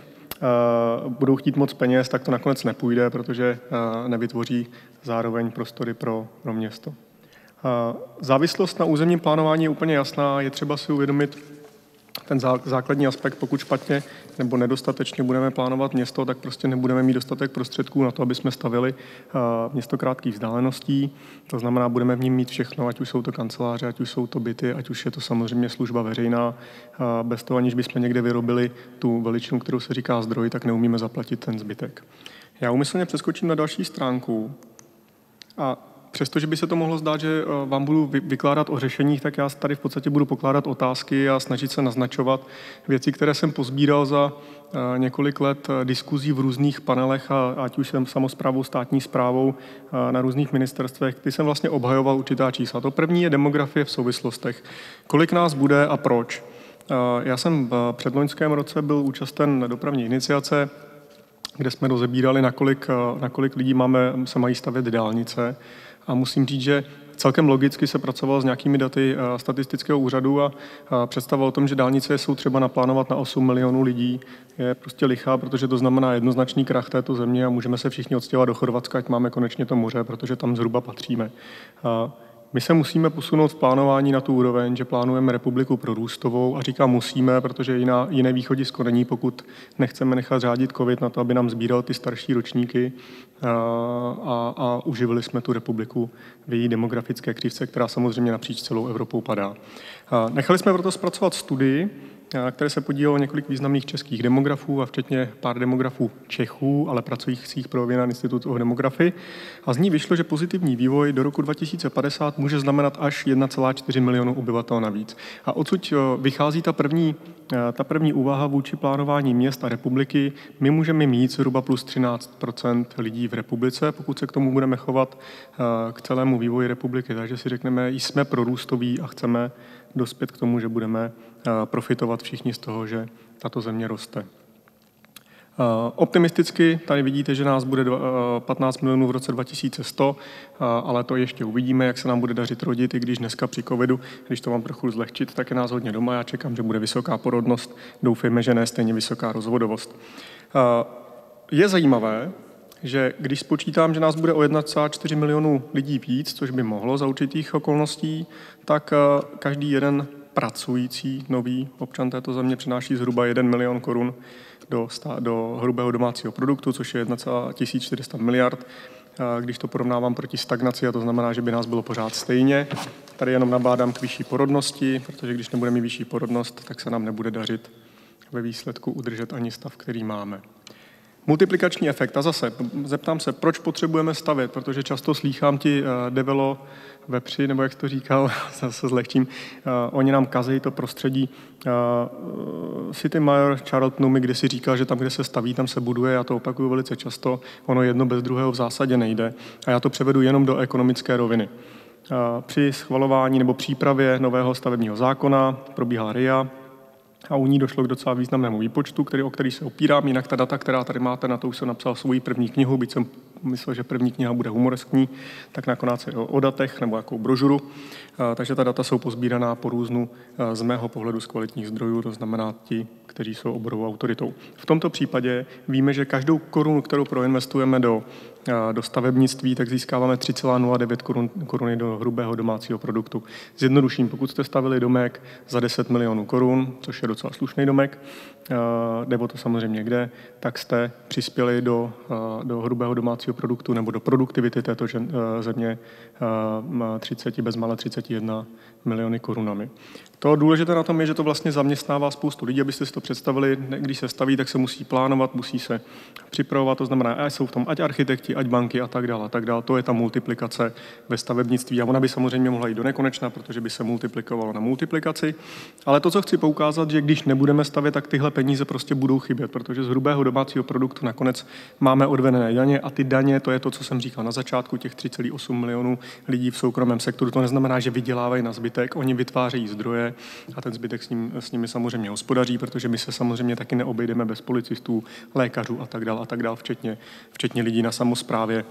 budou chtít moc peněz, tak to nakonec nepůjde, protože nevytvoří zároveň prostory pro, pro město. Závislost na územním plánování je úplně jasná. Je třeba si uvědomit ten základní aspekt, pokud špatně nebo nedostatečně budeme plánovat město, tak prostě nebudeme mít dostatek prostředků na to, aby jsme stavili město krátkých vzdáleností. To znamená, budeme v ním mít všechno, ať už jsou to kanceláře, ať už jsou to byty, ať už je to samozřejmě služba veřejná. Bez toho, aniž bychom někde vyrobili tu veličinu, kterou se říká zdroj, tak neumíme zaplatit ten zbytek. Já umyslně přeskočím na další stránku a Přestože by se to mohlo zdát, že eh, vám budu vykládat o řešeních, tak já tady v podstatě budu pokládat otázky a snažit se naznačovat věci, které jsem pozbíral za eh, několik let eh, diskuzí v různých panelech, a ať už jsem samozprávou, státní zprávou na různých ministerstvech, kdy jsem vlastně obhajoval určitá čísla. To první je demografie v souvislostech. Kolik nás bude a proč? Já jsem v předloňském roce byl účasten dopravní iniciace, kde jsme rozebírali, nakolik, nakolik lidí máme, se mají stavět dálnice. A musím říct, že celkem logicky se pracovalo s nějakými daty eh, statistického úřadu a představa o tom, že dálnice jsou třeba naplánovat na 8 milionů lidí, je prostě lichá, protože to znamená jednoznačný krach této země a můžeme se všichni odstěhovat do Chorvatska, ať máme konečně to moře, protože tam zhruba patříme. My se musíme posunout v plánování na tu úroveň, že plánujeme republiku prorůstovou a říkám musíme, protože jiná, jiné východisko není, pokud nechceme nechat řádit COVID na to, aby nám sbíral ty starší ročníky a, a, a uživili jsme tu republiku v její demografické křivce, která samozřejmě napříč celou Evropou padá. A nechali jsme proto zpracovat studii, které se podílelo několik významných českých demografů a včetně pár demografů Čechů, ale pracujících pro Věnan Institut o demografii. A z ní vyšlo, že pozitivní vývoj do roku 2050 může znamenat až 1,4 milionu obyvatel navíc. A odsud vychází ta první, ta první úvaha vůči plánování měst a republiky. My můžeme mít zhruba plus 13% lidí v republice, pokud se k tomu budeme chovat k celému vývoji republiky. Takže si řekneme, jsme prorůstoví a chceme dospět k tomu, že budeme eh, profitovat všichni z toho, že tato země roste. Eh, optimisticky tady vidíte, že nás bude 15 eh, milionů v roce 2100, ale to ještě uvidíme, jak se nám bude dařit rodit, i když dneska při covidu, když to mám trochu zlehčit, tak je nás hodně doma. Já čekám, že bude vysoká porodnost, doufejme, že ne stejně vysoká rozvodovost. Je zajímavé, že když spočítám, že nás bude o 1,4 milionů lidí víc, což by mohlo za určitých okolností, tak eh, každý jeden pracující nový občan této země přináší zhruba 1 milion korun do, do hrubého domácího produktu, což je 1,400 miliard. Když to porovnávám proti stagnaci, a to znamená, že by nás bylo pořád stejně. Tady jenom nabádám k vyšší porodnosti, protože když nebudeme mít vyšší porodnost, tak se nám nebude dařit ve výsledku udržet ani stav, který máme. Multiplikační efekt. A zase zeptám se, proč potřebujeme stavět, protože často slýchám ti uh, develo vepři, nebo jak to říkal, zase zlehčím, uh, oni nám kazejí to prostředí. Uh, City Mayor Charles Pnumi kdysi říkal, že tam, kde se staví, tam se buduje, já to opakuju velice často, ono jedno bez druhého v zásadě nejde. A já to převedu jenom do ekonomické roviny. Při schvalování nebo přípravě nového stavebního zákona probíhá RIA, a u ní došlo k docela významnému výpočtu, který, o který se opírám. Jinak ta data, která tady máte, na to už jsem napsal svoji první knihu, byť jsem myslel, že první kniha bude humoreskní, tak nakonec je o, datech nebo jako brožuru. Takže ta data jsou pozbíraná po různu z mého pohledu z kvalitních zdrojů, to znamená ti, kteří jsou oborovou autoritou. V tomto případě víme, že každou korunu, kterou proinvestujeme do do stavebnictví, tak získáváme 3,09 korun, koruny do hrubého domácího produktu. Zjednoduším, pokud jste stavili domek za 10 milionů korun, což je docela slušný domek, nebo to samozřejmě kde, tak jste přispěli do, do hrubého domácího produktu nebo do produktivity této země 30, bezmála 31 miliony korunami. To důležité na tom je, že to vlastně zaměstnává spoustu lidí, abyste si to představili, když se staví, tak se musí plánovat, musí se připravovat, to znamená, ať jsou v tom ať architekti, ať banky a tak dále, a tak dále. To je ta multiplikace ve stavebnictví a ona by samozřejmě mohla jít do nekonečna, protože by se multiplikovalo na multiplikaci. Ale to, co chci poukázat, že když nebudeme stavět, tak tyhle peníze prostě budou chybět, protože z hrubého domácího produktu nakonec máme odvedené daně a ty daně, to je to, co jsem říkal na začátku, těch 3,8 milionů lidí v soukromém sektoru. To neznamená, že vydělávají na zbytek, oni vytvářejí zdroje a ten zbytek s, ním, s nimi samozřejmě hospodaří, protože my se samozřejmě taky neobejdeme bez policistů, lékařů a tak dále, a tak dále, včetně, včetně lidí na samozprávě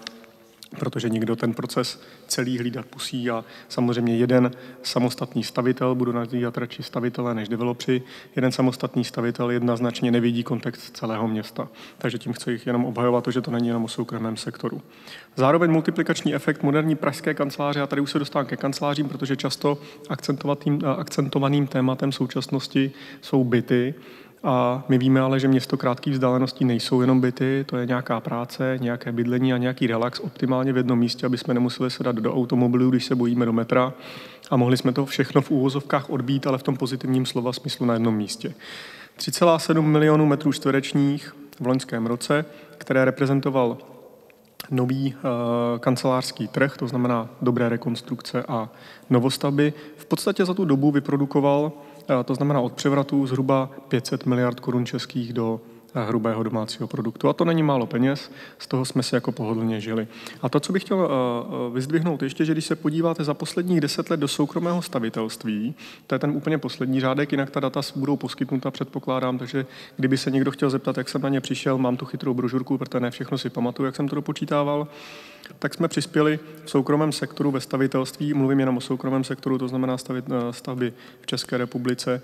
protože někdo ten proces celý hlídat musí a samozřejmě jeden samostatný stavitel, budu nazývat radši stavitele než developři, jeden samostatný stavitel jednoznačně nevidí kontext celého města. Takže tím chci jich jenom obhajovat to, že to není jenom o soukromém sektoru. Zároveň multiplikační efekt moderní pražské kanceláře, a tady už se dostávám ke kancelářím, protože často akcentovaným tématem současnosti jsou byty, a my víme ale, že město krátkých vzdáleností nejsou jenom byty, to je nějaká práce, nějaké bydlení a nějaký relax optimálně v jednom místě, aby jsme nemuseli sedat do automobilu, když se bojíme do metra a mohli jsme to všechno v úvozovkách odbít, ale v tom pozitivním slova smyslu na jednom místě. 3,7 milionů metrů čtverečních v loňském roce, které reprezentoval nový uh, kancelářský trh, to znamená dobré rekonstrukce a novostavby, v podstatě za tu dobu vyprodukoval to znamená od převratu zhruba 500 miliard korun českých do eh, hrubého domácího produktu. A to není málo peněz, z toho jsme si jako pohodlně žili. A to, co bych chtěl eh, eh, vyzdvihnout ještě, že když se podíváte za posledních deset let do soukromého stavitelství, to je ten úplně poslední řádek, jinak ta data budou poskytnuta, předpokládám, takže kdyby se někdo chtěl zeptat, jak jsem na ně přišel, mám tu chytrou brožurku, protože ne všechno si pamatuju, jak jsem to dopočítával, tak jsme přispěli v soukromém sektoru ve stavitelství, mluvím jenom o soukromém sektoru, to znamená stavit, eh, stavby v České republice,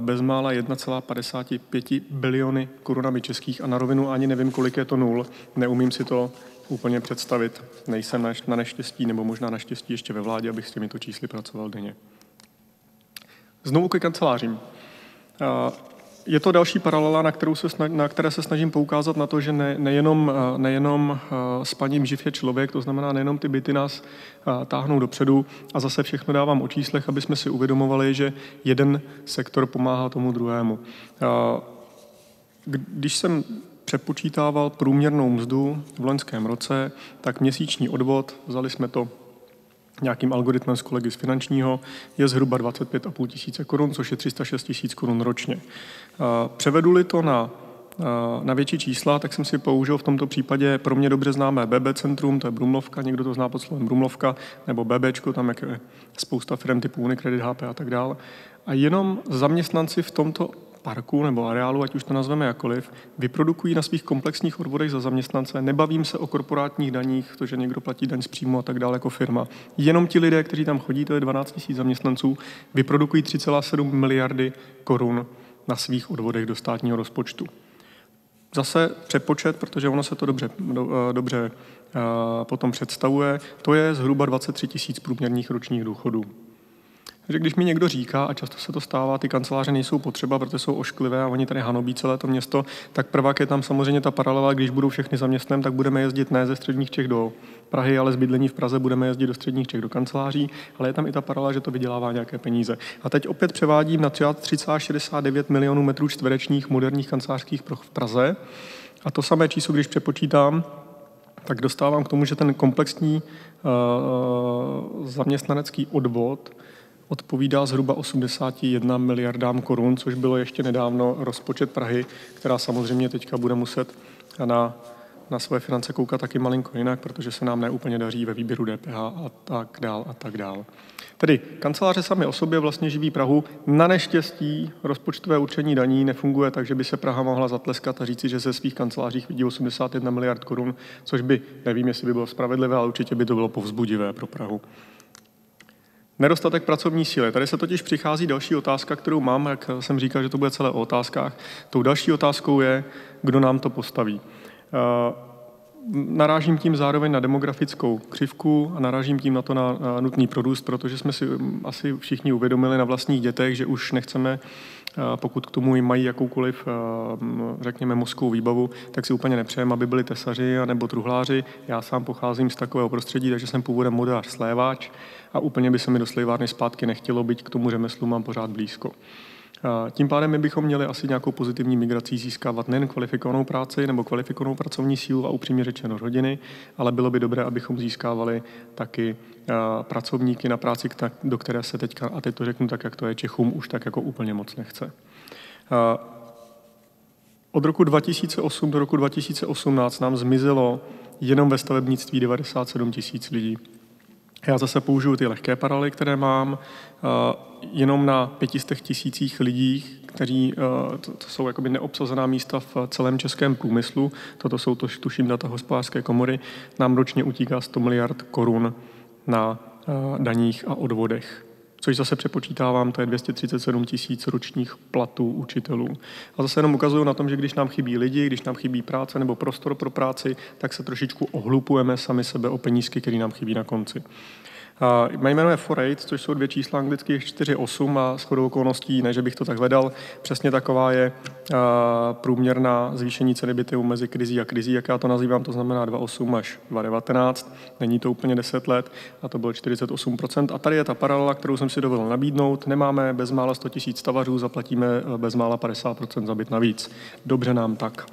bezmála 1,55 biliony korunami českých a na rovinu ani nevím, kolik je to nul. Neumím si to úplně představit. Nejsem na neštěstí, nebo možná naštěstí ještě ve vládě, abych s těmito čísly pracoval denně. Znovu ke kancelářím. Je to další paralela, na, kterou se snaž, na které se snažím poukázat na to, že ne, nejenom, eh, nejenom eh, s paním živ je člověk, to znamená nejenom ty byty nás eh, táhnou dopředu a zase všechno dávám o číslech, aby jsme si uvědomovali, že jeden sektor pomáhá tomu druhému. Když jsem přepočítával průměrnou mzdu v loňském roce, tak měsíční odvod, vzali jsme to nějakým algoritmem z kolegy z finančního, je zhruba 25,5 tisíce korun, což je 306 tisíc korun ročně. Převedu-li to na na větší čísla, tak jsem si použil v tomto případě pro mě dobře známé BB centrum, to je Brumlovka, někdo to zná pod slovem Brumlovka, nebo BBčko, tam je spousta firm typu Unicredit, HP a tak dále. A jenom zaměstnanci v tomto parku nebo areálu, ať už to nazveme jakoliv, vyprodukují na svých komplexních odvodech za zaměstnance. Nebavím se o korporátních daních, to, že někdo platí daň z příjmu a tak dále jako firma. Jenom ti lidé, kteří tam chodí, to je 12 000 zaměstnanců, vyprodukují 3,7 miliardy korun na svých odvodech do státního rozpočtu. Zase přepočet, protože ono se to dobře, do, eh, dobře uh, potom představuje, to je zhruba 23 tisíc průměrných ročních důchodů. Takže když mi někdo říká, a často se to stává, ty kanceláře nejsou potřeba, protože jsou ošklivé a oni tady hanobí celé to město, tak prvák je tam samozřejmě ta paralela, když budou všechny zaměstnem, tak budeme jezdit ne ze středních Čech do Prahy, ale z bydlení v Praze budeme jezdit do středních Čech do kanceláří, ale je tam i ta paralela, že to vydělává nějaké peníze. A teď opět převádím na 3,69 milionů metrů čtverečních moderních kancelářských v Praze A to samé číslo, když přepočítám, tak dostávám k tomu, že ten komplexní uh, zaměstnanecký odvod odpovídá zhruba 81 miliardám korun, což bylo ještě nedávno rozpočet Prahy, která samozřejmě teďka bude muset na, na své finance koukat taky malinko jinak, protože se nám neúplně daří ve výběru DPH a tak dál a tak dál. Tedy kanceláře sami o sobě vlastně živí Prahu. Na neštěstí rozpočtové určení daní nefunguje tak, že by se Praha mohla zatleskat a říci, že ze svých kancelářích vidí 81 miliard korun, což by, nevím, jestli by bylo spravedlivé, ale určitě by to bylo povzbudivé pro Prahu. Nedostatek pracovní síly. Tady se totiž přichází další otázka, kterou mám, jak jsem říkal, že to bude celé o otázkách. Tou další otázkou je, kdo nám to postaví. Eh, narážím tím zároveň na demografickou křivku a narážím tím na to na, nutný produkt, protože jsme si mm, asi všichni uvědomili na vlastních dětech, že už nechceme, eh, pokud k tomu mají jakoukoliv, eh, mm, řekněme, mozkovou výbavu, tak si úplně nepřejeme, aby byli tesaři nebo truhláři. Já sám pocházím z takového prostředí, takže jsem původem modelář sléváč a úplně by se mi do slivárny zpátky nechtělo, být k tomu řemeslu mám pořád blízko. Tím pádem my bychom měli asi nějakou pozitivní migrací získávat nejen kvalifikovanou práci nebo kvalifikovanou pracovní sílu a upřímně řečeno rodiny, ale bylo by dobré, abychom získávali taky pracovníky na práci, do které se teďka, a teď to řeknu tak, jak to je Čechům, už tak jako úplně moc nechce. Od roku 2008 do roku 2018 nám zmizelo jenom ve stavebnictví 97 tisíc lidí. Já zase použiju ty lehké paralely, které mám, eh, jenom na pětistech tisících lidí, kteří, eh, to, to jsou jakoby neobsazená místa v celém českém průmyslu, toto jsou to, tuším data hospodářské komory, nám ročně utíká 100 miliard korun na eh, daních a odvodech což zase přepočítávám, to je 237 tisíc ročních platů učitelů. A zase jenom ukazuju na tom, že když nám chybí lidi, když nám chybí práce nebo prostor pro práci, tak se trošičku ohlupujeme sami sebe o penízky, které nám chybí na konci. Mé jméno je 48, což jsou dvě čísla anglicky 4, 8 a shodou okolností, ne, že bych to tak hledal, přesně taková je průměrná zvýšení ceny bytu mezi krizí a krizí, jak já to nazývám, to znamená 2,8 až 2,19. Není to úplně 10 let a to bylo 48%. A tady je ta paralela, kterou jsem si dovolil nabídnout. Nemáme bezmála 100 000 stavařů, zaplatíme bezmála 50% za byt navíc. Dobře nám tak.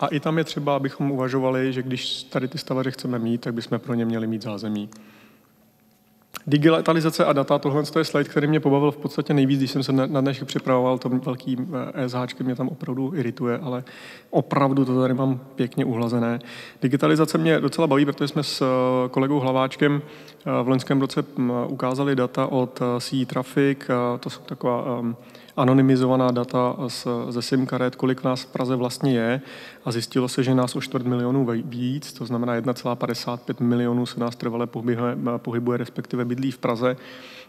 A i tam je třeba, abychom uvažovali, že když tady ty stavaře chceme mít, tak bychom pro ně měli mít zázemí. Digitalizace a data, tohle je slide, který mě pobavil v podstatě nejvíc, když jsem se na dnešek připravoval, to velký ESH eh, mě tam opravdu irituje, ale opravdu to tady mám pěkně uhlazené. Digitalizace mě docela baví, protože jsme s eh, kolegou Hlaváčkem eh, v loňském roce mm, ukázali data od CE Traffic, to jsou taková ehm, anonymizovaná data z, ze SIM karet, kolik nás v Praze vlastně je a zjistilo se, že nás o čtvrt milionů víc, to znamená 1,55 milionů se nás trvale pohybuje, pohybuje, respektive bydlí v Praze.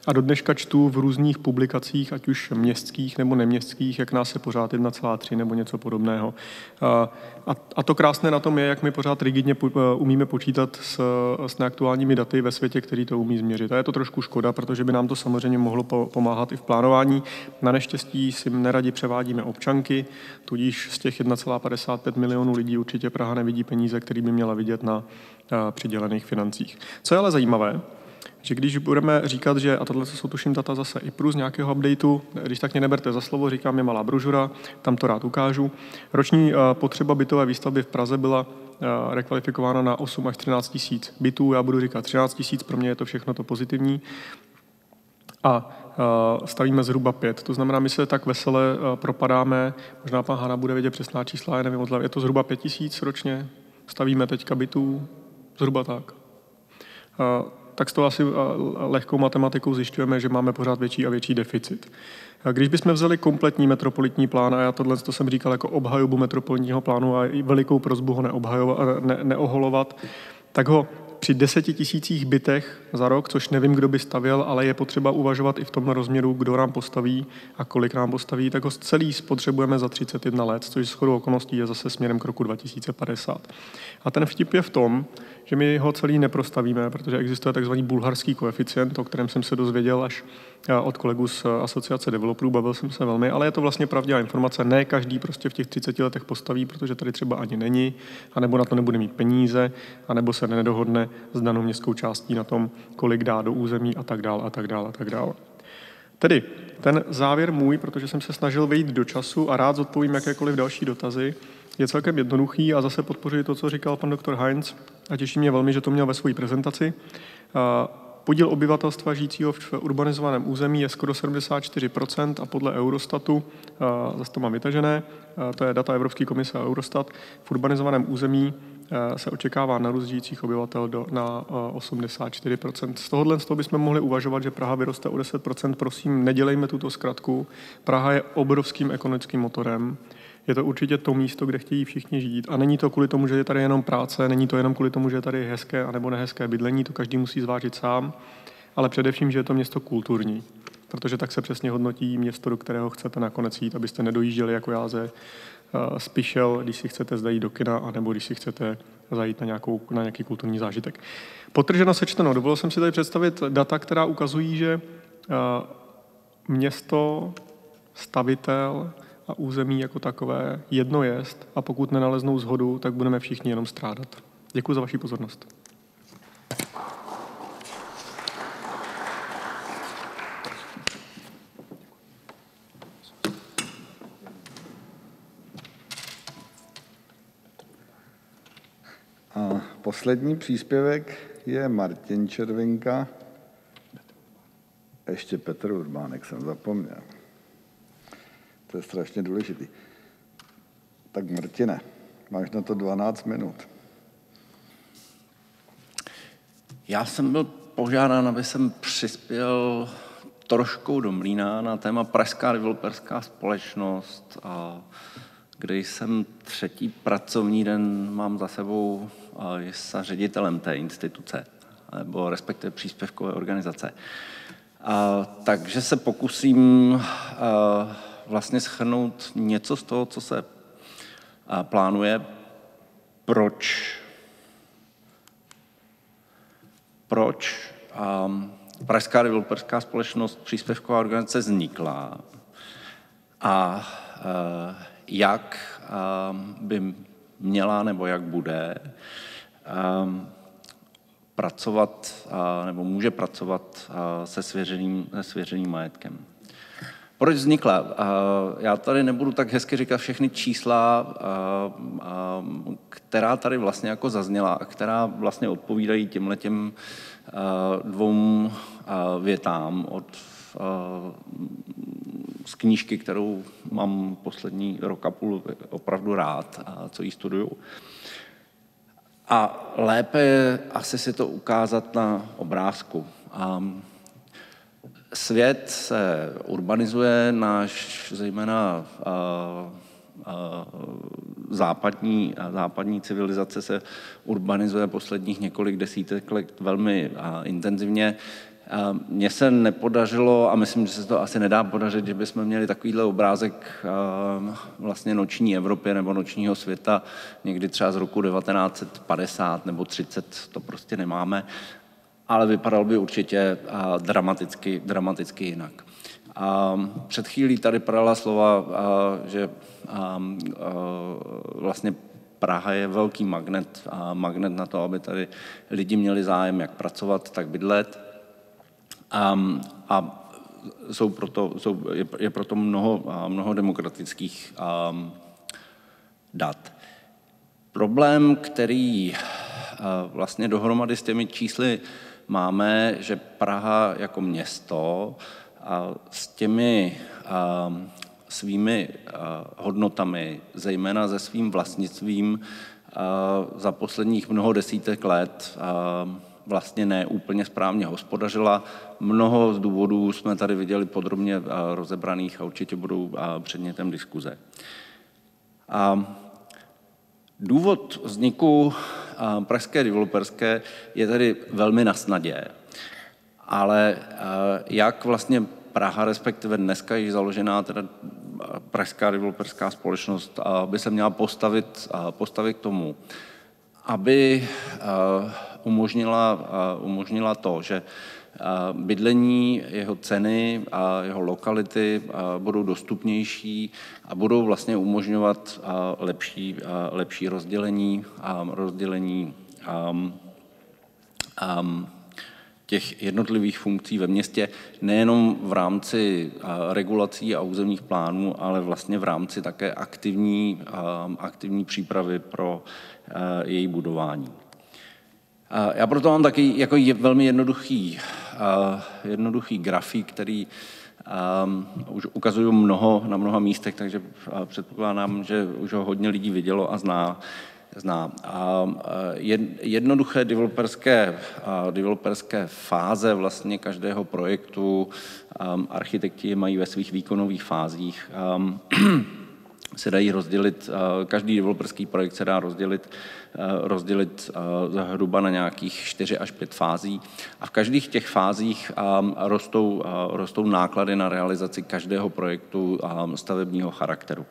A do dneška čtu v různých publikacích, ať už městských nebo neměstských, jak nás je pořád 1,3 nebo něco podobného. A, a to krásné na tom je, jak my pořád rigidně umíme počítat s, s neaktuálními daty ve světě, který to umí změřit. A je to trošku škoda, protože by nám to samozřejmě mohlo pomáhat i v plánování. Na si neradi převádíme občanky, tudíž z těch 1,55 milionů lidí určitě Praha nevidí peníze, které by měla vidět na přidělených financích. Co je ale zajímavé, že když budeme říkat, že, a tohle jsou tuším data zase i plus nějakého updateu, když tak mě neberte za slovo, říkám je malá brožura, tam to rád ukážu. Roční potřeba bytové výstavby v Praze byla rekvalifikována na 8 až 13 tisíc bytů, já budu říkat 13 tisíc, pro mě je to všechno to pozitivní. A stavíme zhruba pět. To znamená, my se tak vesele propadáme, možná pan Hana bude vědět přesná čísla, já nevím, je to zhruba pět tisíc ročně, stavíme teďka bytů, zhruba tak tak z toho asi lehkou matematikou zjišťujeme, že máme pořád větší a větší deficit. Když bychom vzali kompletní metropolitní plán, a já tohle to jsem říkal jako obhajobu metropolitního plánu a i velikou prozbu ho ne, neoholovat, tak ho při deseti tisících bytech za rok, což nevím, kdo by stavěl, ale je potřeba uvažovat i v tom rozměru, kdo nám postaví a kolik nám postaví, tak ho celý spotřebujeme za 31 let, což s chodou okolností je zase směrem k roku 2050. A ten vtip je v tom, že my ho celý neprostavíme, protože existuje takzvaný bulharský koeficient, o kterém jsem se dozvěděl až eh, od kolegů z eh, asociace developerů, bavil jsem se velmi, ale je to vlastně pravdivá informace. Ne každý prostě v těch 30 letech postaví, protože tady třeba ani není, anebo na to nebude mít peníze, anebo se nedohodne s danou městskou částí na tom, kolik dá do území a tak dál a tak dál a tak dál. Tedy ten závěr můj, protože jsem se snažil vejít do času a rád zodpovím jakékoliv další dotazy, je celkem jednoduchý a zase podpořuji to, co říkal pan doktor Heinz a těší mě velmi, že to měl ve své prezentaci. Podíl obyvatelstva žijícího v urbanizovaném území je skoro 74% a podle Eurostatu, zase to mám vytažené, to je data Evropské komise a Eurostat, v urbanizovaném území se očekává narůst žijících obyvatel do, na 84%. Z tohohle z toho bychom mohli uvažovat, že Praha vyroste o 10%. Prosím, nedělejme tuto zkratku. Praha je obrovským ekonomickým motorem je to určitě to místo, kde chtějí všichni žít. A není to kvůli tomu, že je tady jenom práce, není to jenom kvůli tomu, že je tady hezké anebo nehezké bydlení, to každý musí zvážit sám, ale především, že je to město kulturní. Protože tak se přesně hodnotí město, do kterého chcete nakonec jít, abyste nedojížděli jako já ze uh, Spišel, když si chcete zajít do kina, anebo když si chcete zajít na, nějakou, na nějaký kulturní zážitek. Potrženo sečteno, dovolil jsem si tady představit data, která ukazují, že uh, město, stavitel, a území jako takové jedno jest a pokud nenaleznou zhodu, tak budeme všichni jenom strádat. Děkuji za vaši pozornost. A poslední příspěvek je Martin Červinka. Ještě Petr Urbánek jsem zapomněl. To je strašně důležitý. Tak Martine, máš na to 12 minut. Já jsem byl požádán, aby jsem přispěl trošku do mlína na téma Pražská developerská společnost, a kde jsem třetí pracovní den mám za sebou s ředitelem té instituce, nebo respektive příspěvkové organizace. A, takže se pokusím a, vlastně schrnout něco z toho, co se plánuje, proč, proč um, Pražská developerská společnost příspěvková organizace vznikla? A uh, jak um, by měla nebo jak bude um, pracovat uh, nebo může pracovat uh, se svěřeným, se svěřeným majetkem. Proč vznikla? Já tady nebudu tak hezky říkat všechny čísla, která tady vlastně jako zazněla a která vlastně odpovídají těmhletěm dvou větám od z knížky, kterou mám poslední rok a půl opravdu rád, co ji studuju. A lépe je asi si to ukázat na obrázku. Svět se urbanizuje, náš zejména západní, západní civilizace se urbanizuje posledních několik desítek let velmi intenzivně. Mně se nepodařilo, a myslím, že se to asi nedá podařit, že bychom měli takovýhle obrázek vlastně noční Evropy nebo nočního světa někdy třeba z roku 1950 nebo 30, to prostě nemáme ale vypadal by určitě dramaticky, dramaticky jinak. A před chvílí tady padala slova, že vlastně Praha je velký magnet, magnet na to, aby tady lidi měli zájem, jak pracovat, tak bydlet. A, jsou proto, jsou, je, proto mnoho, mnoho demokratických dat. Problém, který vlastně dohromady s těmi čísly máme, že Praha jako město a s těmi a, svými a, hodnotami, zejména se svým vlastnictvím, a, za posledních mnoho desítek let a, vlastně ne úplně správně hospodařila. Mnoho z důvodů jsme tady viděli podrobně rozebraných a určitě budou předmětem diskuze. A důvod vzniku pražské developerské je tedy velmi na snadě. Ale jak vlastně Praha, respektive dneska již založená teda pražská developerská společnost, by se měla postavit, postavit k tomu, aby umožnila, umožnila to, že bydlení, jeho ceny a jeho lokality budou dostupnější a budou vlastně umožňovat lepší, lepší rozdělení, rozdělení těch jednotlivých funkcí ve městě, nejenom v rámci regulací a územních plánů, ale vlastně v rámci také aktivní, aktivní přípravy pro její budování. Já proto mám taky jako velmi jednoduchý, jednoduchý grafik, který už ukazuju mnoho, na mnoha místech, takže předpokládám, že už ho hodně lidí vidělo a zná zná. Jednoduché developerské, developerské fáze vlastně každého projektu architekti mají ve svých výkonových fázích. Se dají rozdělit, každý developerský projekt se dá rozdělit, rozdělit zhruba na nějakých 4 až 5 fází a v každých těch fázích rostou, rostou náklady na realizaci každého projektu stavebního charakteru.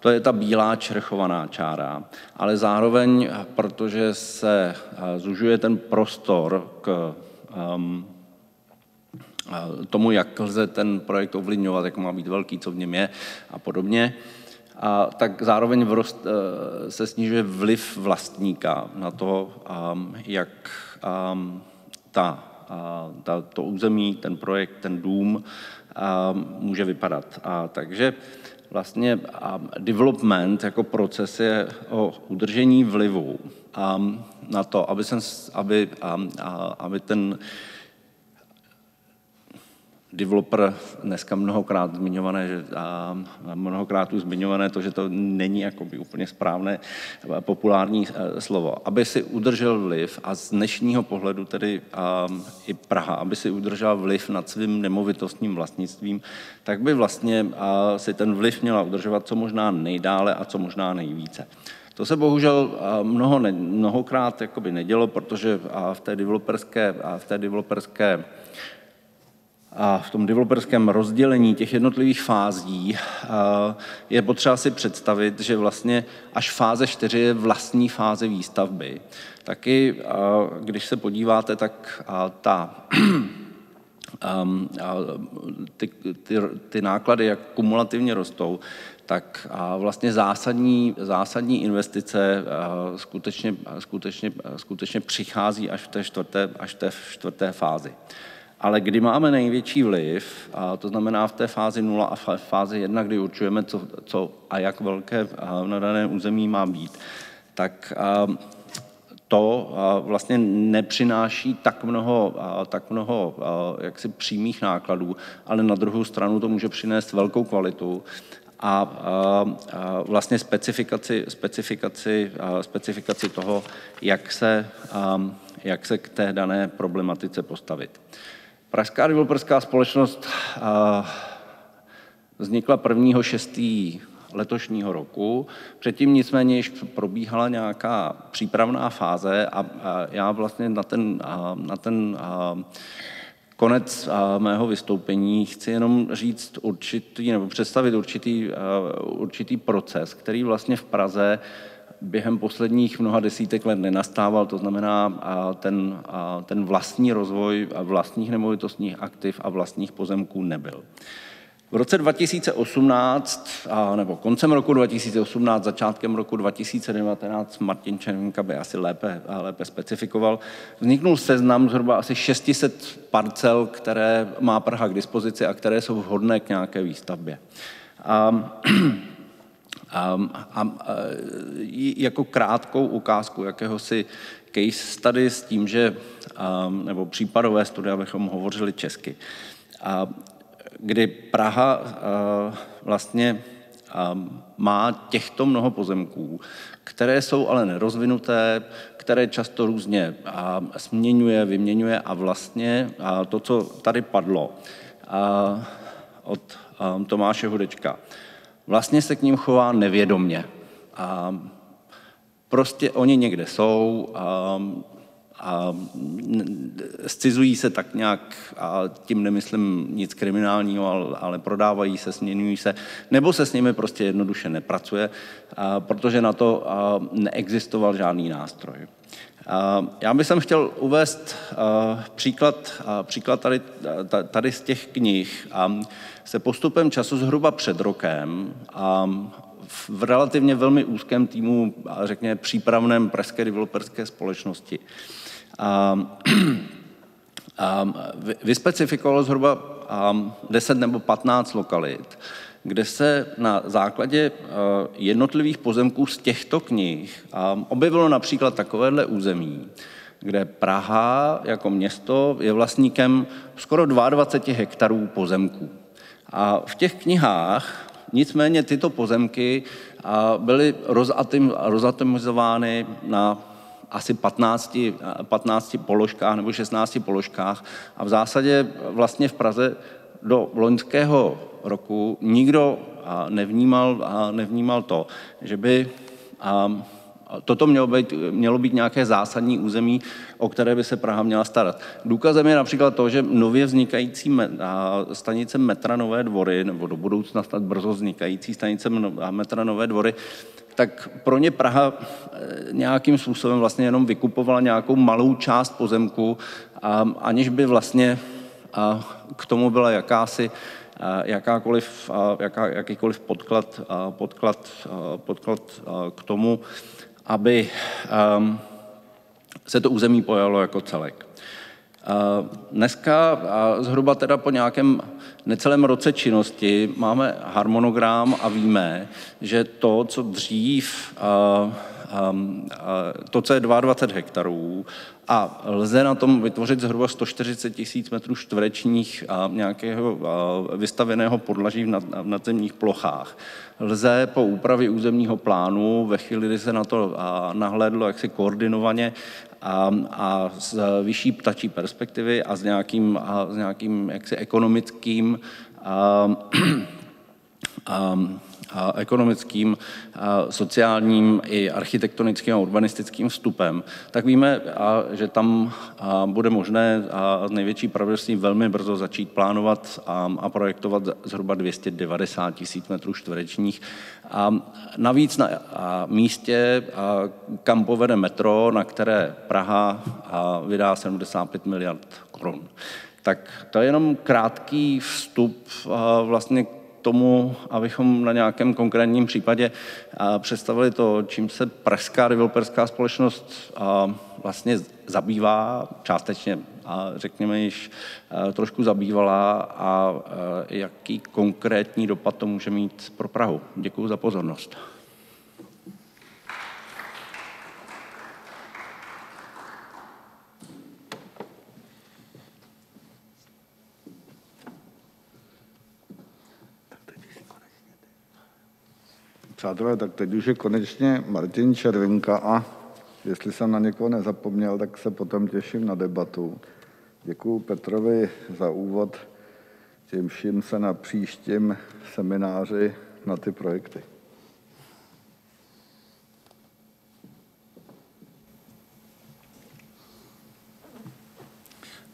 To je ta bílá čerchovaná čára, ale zároveň, protože se eh, zužuje ten prostor k tomu, jak lze ten projekt ovlivňovat, jak má být velký, co v něm je a podobně, a tak zároveň vrost, eh, se snižuje vliv vlastníka na to, um, jak um, ta, ta, to území, ten projekt, ten dům um, může vypadat. A takže vlastně development jako proces je o udržení vlivu na to, aby, jsem, aby, aby ten developer dneska mnohokrát zmiňované, že, a mnohokrát už zmiňované to, že to není jakoby úplně správné populární e, slovo. Aby si udržel vliv a z dnešního pohledu tedy a, i Praha, aby si udržel vliv nad svým nemovitostním vlastnictvím, tak by vlastně a, si ten vliv měla udržovat co možná nejdále a co možná nejvíce. To se bohužel mnoho, mnohokrát jakoby nedělo, protože v té developerské, v té developerské v tom developerském rozdělení těch jednotlivých fází je potřeba si představit, že vlastně až fáze 4 je vlastní fáze výstavby. Taky, když se podíváte, tak ta ty, ty, ty náklady, jak kumulativně rostou, tak vlastně zásadní, zásadní investice skutečně, skutečně, skutečně přichází až v té čtvrté, až v té čtvrté fázi. Ale kdy máme největší vliv, a to znamená v té fázi 0 a fázi 1, kdy určujeme, co, co a jak velké na daném území má být, tak to vlastně nepřináší tak mnoho, tak mnoho jaksi přímých nákladů, ale na druhou stranu to může přinést velkou kvalitu a, a vlastně specifikaci, specifikaci, specifikaci toho, jak se, jak se k té dané problematice postavit. Pražská developerská společnost vznikla 1. 6. letošního roku. Předtím nicméně již probíhala nějaká přípravná fáze a já vlastně na ten, na ten konec mého vystoupení chci jenom říct určitý, nebo představit určitý, určitý proces, který vlastně v Praze během posledních mnoha desítek let nenastával, to znamená ten, ten vlastní rozvoj vlastních nemovitostních aktiv a vlastních pozemků nebyl. V roce 2018, nebo koncem roku 2018, začátkem roku 2019, Martin Červenka by asi lépe, lépe specifikoval, vzniknul seznam zhruba asi 600 parcel, které má Praha k dispozici a které jsou vhodné k nějaké výstavbě. A a, a, jako krátkou ukázku jakéhosi case study s tím, že, a, nebo případové studie, abychom hovořili česky, a, kdy Praha a, vlastně a, má těchto mnoho pozemků, které jsou ale nerozvinuté, které často různě a, směňuje, vyměňuje a vlastně a to, co tady padlo a, od a, Tomáše Hudečka, vlastně se k ním chová nevědomně. A prostě oni někde jsou a, a scizují se tak nějak, a tím nemyslím nic kriminálního, ale, ale prodávají se, směňují se, nebo se s nimi prostě jednoduše nepracuje, a, protože na to a, neexistoval žádný nástroj. A, já bych sem chtěl uvést a, příklad, a, příklad tady, tady z těch knih. Se postupem času zhruba před rokem a v relativně velmi úzkém týmu, řekněme, přípravném pražské developerské společnosti. A, vyspecifikoval zhruba 10 nebo 15 lokalit, kde se na základě jednotlivých pozemků z těchto knih objevilo například takovéhle území, kde Praha jako město je vlastníkem skoro 22 hektarů pozemků. A v těch knihách nicméně tyto pozemky byly rozatomizovány na asi 15, 15 položkách nebo 16 položkách a v zásadě vlastně v Praze do loňského roku nikdo nevnímal, nevnímal to, že by toto mělo být, mělo být nějaké zásadní území, o které by se Praha měla starat. Důkazem je například to, že nově vznikající stanice metra Nové dvory, nebo do budoucna snad brzo vznikající stanice metra Nové dvory, tak pro ně Praha eh, nějakým způsobem vlastně jenom vykupovala nějakou malou část pozemku, aniž by vlastně k tomu byla jakási jakákoliv, jaká, jakýkoliv podklad, podklad, podklad k tomu, aby um, se to území pojalo jako celek. Dneska zhruba teda po nějakém necelém roce činnosti máme harmonogram a víme, že to, co dřív, to, co je 22 hektarů a lze na tom vytvořit zhruba 140 tisíc metrů čtverečních nějakého vystaveného podlaží v nadzemních plochách. Lze po úpravě územního plánu, ve chvíli, kdy se na to nahlédlo jaksi koordinovaně, a, a z vyšší ptačí perspektivy a s nějakým, a s nějakým jaksi ekonomickým a, a, ekonomickým, sociálním i architektonickým a urbanistickým vstupem, tak víme, že tam bude možné s největší pravděpodobností velmi brzo začít plánovat a projektovat zhruba 290 tisíc metrů čtverečních. A navíc na místě, kam povede metro, na které Praha vydá 75 miliard korun. Tak to je jenom krátký vstup vlastně tomu, abychom na nějakém konkrétním případě představili to, čím se pražská developerská společnost vlastně zabývá, částečně a řekněme již trošku zabývala a jaký konkrétní dopad to může mít pro Prahu. Děkuji za pozornost. Přátelé, tak teď už je konečně Martin Červinka a jestli jsem na někoho nezapomněl, tak se potom těším na debatu. Děkuji Petrovi za úvod, těším se na příštím semináři na ty projekty.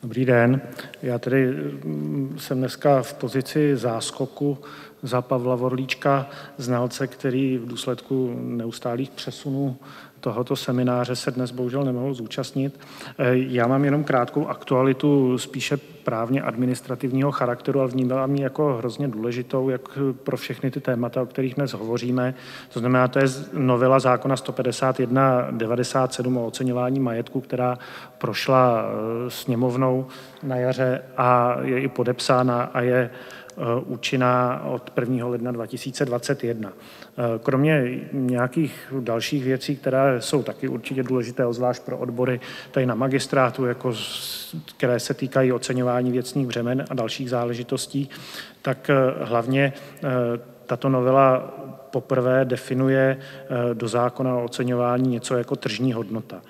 Dobrý den. Já tedy mm, jsem dneska v pozici záskoku za Pavla Vorlíčka, znalce, který v důsledku neustálých přesunů tohoto semináře se dnes bohužel nemohl zúčastnit. Eh, já mám jenom krátkou aktualitu spíše právně administrativního charakteru, ale vnímám ji jako hrozně důležitou, jak pro všechny ty témata, o kterých dnes hovoříme. To znamená, to je novela zákona 151.97 o oceňování majetku, která prošla eh, sněmovnou na jaře a je i podepsána a je Eh, účinná od 1. ledna 2021. Eh, kromě nějakých dalších věcí, které jsou taky určitě důležité, zvlášť pro odbory tady na magistrátu, jako které se týkají oceňování věcných břemen a dalších záležitostí, tak eh, hlavně tato novela poprvé definuje do zákona o oceňování něco jako tržní hodnota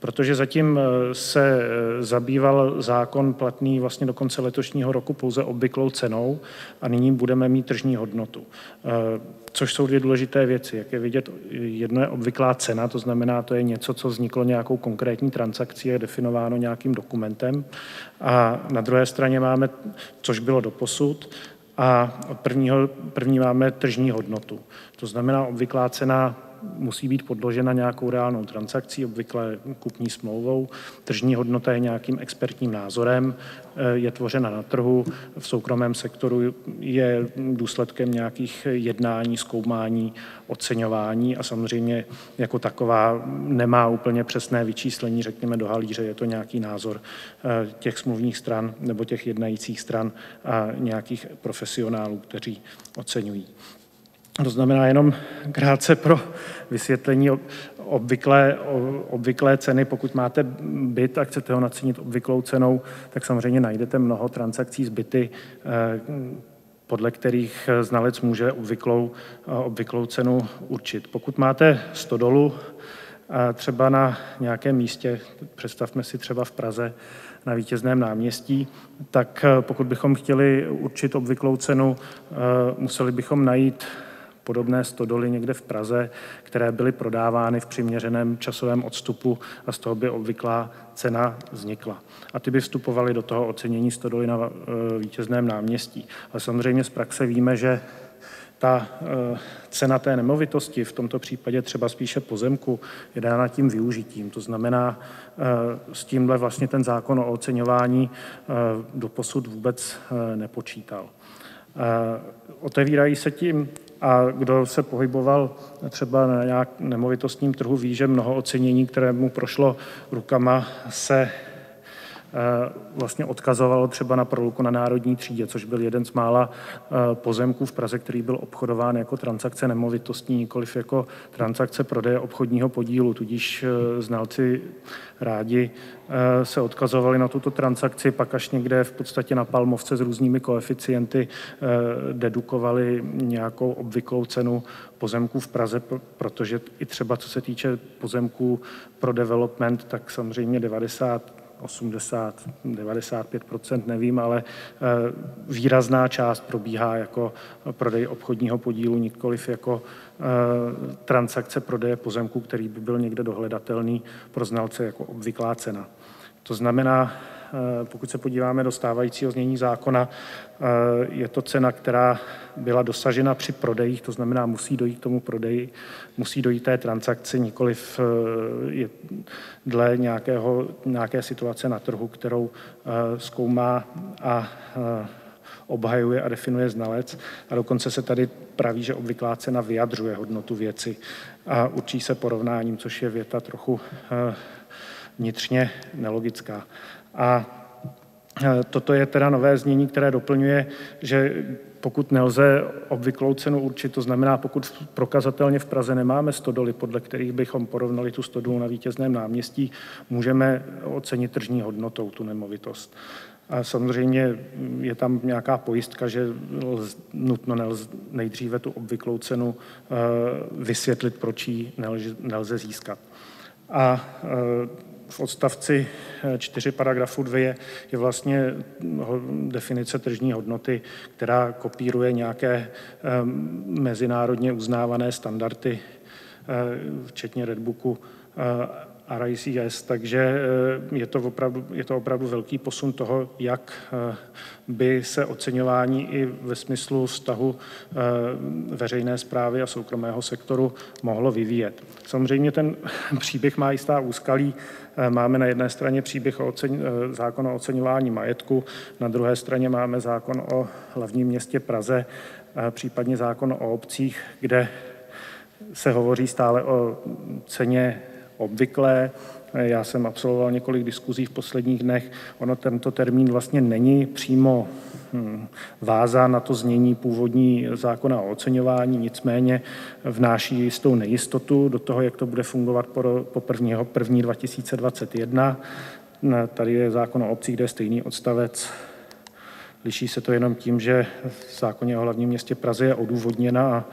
protože zatím eh, se eh, zabýval zákon platný vlastně do konce letošního roku pouze obvyklou cenou a nyní budeme mít tržní hodnotu. Eh, což jsou dvě důležité věci. Jak je vidět, jedno je obvyklá cena, to znamená, to je něco, co vzniklo nějakou konkrétní transakcí, je definováno nějakým dokumentem. A na druhé straně máme, což bylo doposud, a od prvního, první máme tržní hodnotu. To znamená, obvyklá cena musí být podložena nějakou reálnou transakcí, obvykle kupní smlouvou. Tržní hodnota je nějakým expertním názorem, je tvořena na trhu, v soukromém sektoru je důsledkem nějakých jednání, zkoumání, oceňování a samozřejmě jako taková nemá úplně přesné vyčíslení, řekněme do halíře, je to nějaký názor těch smluvních stran nebo těch jednajících stran a nějakých profesionálů, kteří oceňují. To znamená jenom krátce pro vysvětlení obvyklé, obvyklé ceny. Pokud máte byt a chcete ho nacenit obvyklou cenou, tak samozřejmě najdete mnoho transakcí s byty, eh, podle kterých znalec může obvyklou, eh, obvyklou cenu určit. Pokud máte stodolu eh, třeba na nějakém místě, představme si třeba v Praze, na vítězném náměstí, tak pokud bychom chtěli určit obvyklou cenu, museli bychom najít podobné stodoly někde v Praze, které byly prodávány v přiměřeném časovém odstupu a z toho by obvyklá cena vznikla. A ty by vstupovaly do toho ocenění stodoly na e, vítězném náměstí. Ale samozřejmě z praxe víme, že ta e, cena té nemovitosti, v tomto případě třeba spíše pozemku, je dána tím využitím. To znamená, e, s tímhle vlastně ten zákon o oceňování do posud vůbec nepočítal. Otevírají se tím a kdo se pohyboval třeba na nějak nemovitostním trhu, ví, že mnoho ocenění, které mu prošlo rukama, se vlastně odkazovalo třeba na proluku na Národní třídě, což byl jeden z mála eh, pozemků v Praze, který byl obchodován jako transakce nemovitostní, nikoliv jako transakce prodeje obchodního podílu. Tudíž eh, znalci rádi se odkazovali na tuto transakci, pak až někde v podstatě na Palmovce s různými koeficienty dedukovali nějakou obvyklou cenu pozemků v Praze, protože i třeba co se týče pozemků pro development, tak samozřejmě 90 80, 95% nevím, ale eh, výrazná část probíhá jako prodej obchodního podílu, nikoliv jako eh, transakce prodeje pozemku, který by byl někde dohledatelný pro znalce jako obvyklá cena. To znamená, pokud se podíváme do stávajícího znění zákona, eh, je to cena, která byla dosažena při prodejích, to znamená, musí dojít k tomu prodeji, musí dojít té transakci, nikoliv eh, je dle nějakého, nějaké situace na trhu, kterou zkoumá a obhajuje a definuje znalec. A dokonce se tady praví, že obvyklá cena vyjadřuje hodnotu věci a učí se porovnáním, což je věta trochu vnitřně nelogická. A e, toto je teda nové znění, které doplňuje, že pokud nelze obvyklou cenu určit, to znamená, pokud prokazatelně v Praze nemáme stodoly, podle kterých bychom porovnali tu stodolu na vítězném náměstí, můžeme ocenit tržní hodnotou tu nemovitost. A samozřejmě je tam nějaká pojistka, že nutno nelze, nejdříve tu obvyklou cenu e, vysvětlit, proč ji nelze, nelze získat. A e, v odstavci 4 eh, paragrafu 2 je, je vlastně definice tržní hodnoty, která kopíruje nějaké eh, mezinárodně uznávané standardy, eh, včetně Redbooku RICS, takže je to, opravdu, je to opravdu velký posun toho, jak by se oceňování i ve smyslu vztahu veřejné zprávy a soukromého sektoru mohlo vyvíjet. Samozřejmě ten příběh má jistá úskalí, Eh, máme na jedné straně příběh o ocen, eh, zákon o oceňování majetku, na druhé straně máme zákon o hlavním městě Praze, případně zákon o obcích, kde se hovoří stále o ceně obvyklé, já jsem absolvoval několik diskuzí v posledních dnech. Ono tento termín vlastně není přímo hm, vázán na to znění původní zákona o oceňování, nicméně vnáší jistou nejistotu do toho, jak to bude fungovat po, po 1. 1. 2021. Tady je zákon o obcích, kde je stejný odstavec. Liší se to jenom tím, že v zákoně o hlavním městě Praze je odůvodněna a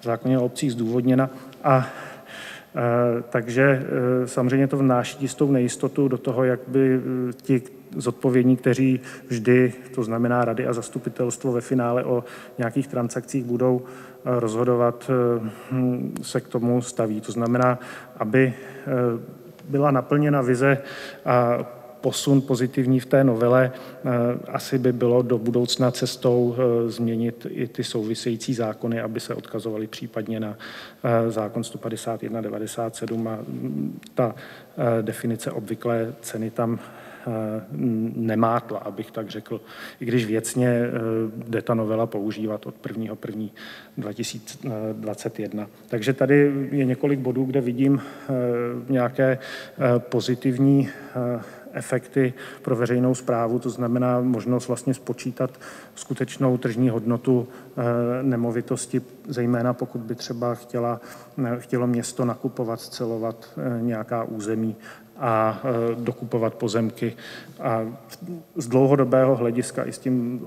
v zákoně o obcích zdůvodněna. A Eh, takže eh, samozřejmě to vnáší jistou nejistotu do toho, jak by eh, ti zodpovědní, kteří vždy, to znamená rady a zastupitelstvo ve finále o nějakých transakcích budou rozhodovat, hm, se k tomu staví. To znamená, aby byla naplněna vize a posun pozitivní v té novele asi by bylo do budoucna cestou změnit i ty související zákony, aby se odkazovaly případně na zákon 151 97 a mm, ta definice obvyklé ceny tam nemátla, abych tak řekl, i když věcně eh, jde ta novela používat od 1. 1. 2021. Takže tady je několik bodů, kde vidím eh, nějaké eh, pozitivní efekty pro veřejnou zprávu, to znamená možnost vlastně spočítat skutečnou tržní hodnotu nemovitosti, zejména pokud by třeba chtěla, chtělo město nakupovat, scelovat nějaká území a dokupovat pozemky. A z dlouhodobého hlediska i, s tím,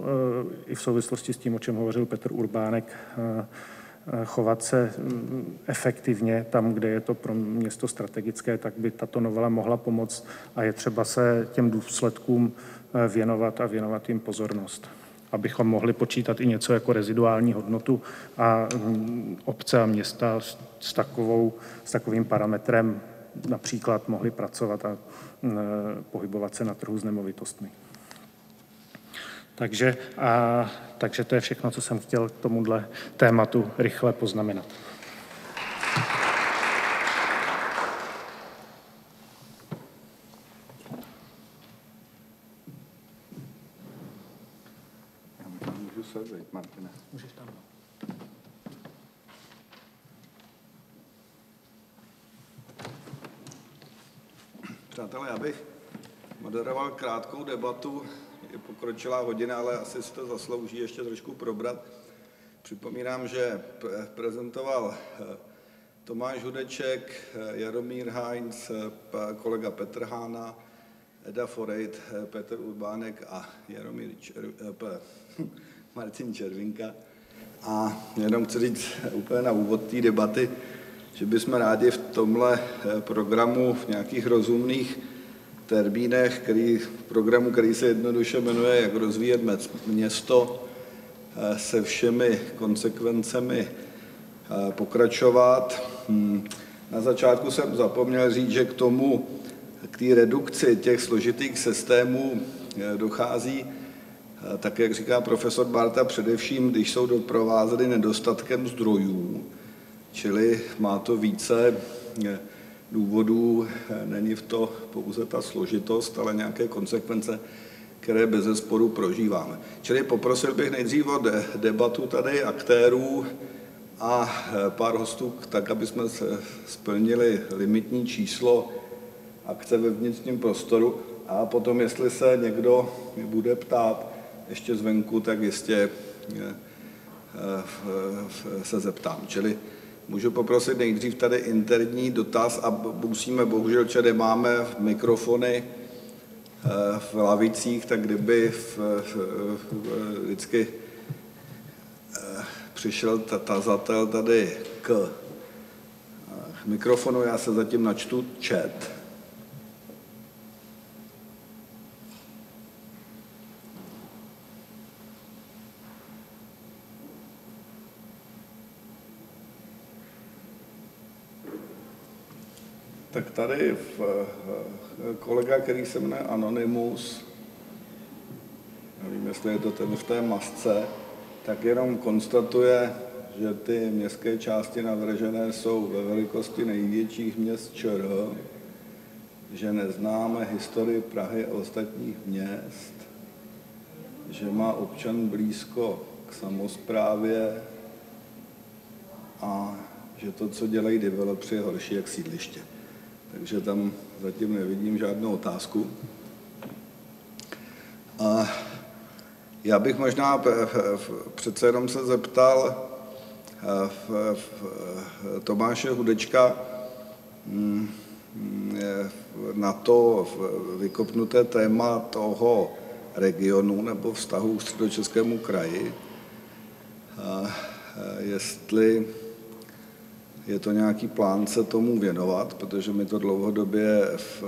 i v souvislosti s tím, o čem hovořil Petr Urbánek, chovat se efektivně tam, kde je to pro město strategické, tak by tato novela mohla pomoct a je třeba se těm důsledkům věnovat a věnovat jim pozornost abychom mohli počítat i něco jako reziduální hodnotu a obce a města s, takovou, s takovým parametrem například mohli pracovat a pohybovat se na trhu s nemovitostmi. Takže, a, takže to je všechno, co jsem chtěl k tomuhle tématu rychle poznamenat. Přátelé, já bych moderoval krátkou debatu. Pokročilá hodina, ale asi si to zaslouží ještě trošku probrat. Připomínám, že prezentoval eh, Tomáš Hudeček, eh, Jaromír Heinz, eh, kolega Petr Hána, Eda Forejt, Petr Urbánek a Jaromír Čer, Martin Červinka. A jenom chci říct úplně na úvod té debaty, že bychom rádi v tomhle eh, programu v nějakých rozumných termínech, který, programu, který se jednoduše jmenuje Jak rozvíjet město eh, se všemi konsekvencemi eh, pokračovat. Hmm. Na začátku jsem zapomněl říct, že k tomu, k té redukci těch složitých systémů dochází, tak jak říká profesor Barta, především, když jsou doprovázeny nedostatkem zdrojů, Čili má to více eh, důvodů, eh, není v to pouze ta složitost, ale nějaké konsekvence, které bez zesporu prožíváme. Čili poprosil bych nejdřív o debatu tady aktérů a eh, pár hostů, tak aby jsme splnili limitní číslo akce ve vnitřním prostoru a potom, jestli se někdo bude ptát ještě zvenku, tak jistě se zeptám. Čili Můžu poprosit nejdřív tady interní dotaz a musíme, bohužel, že máme mikrofony eh, v lavicích, tak kdyby v, v, v, vždycky eh, přišel tazatel tady k mikrofonu, já se zatím načtu chat. Tak tady v, eh, kolega, který se jmenuje Anonymous, nevím, jestli je to ten v té masce, tak jenom konstatuje, že ty městské části navržené jsou ve velikosti největších měst ČR, že neznáme historii Prahy a ostatních měst, že má občan blízko k samozprávě a že to, co dělají developři, je horší jak sídliště takže tam zatím nevidím žádnou otázku. A já bych možná přece jenom se zeptal Tomáše Hudečka mm, na to vykopnuté téma toho regionu nebo vztahu k středočeskému kraji, jestli je to nějaký plán se tomu věnovat, protože my to dlouhodobě v,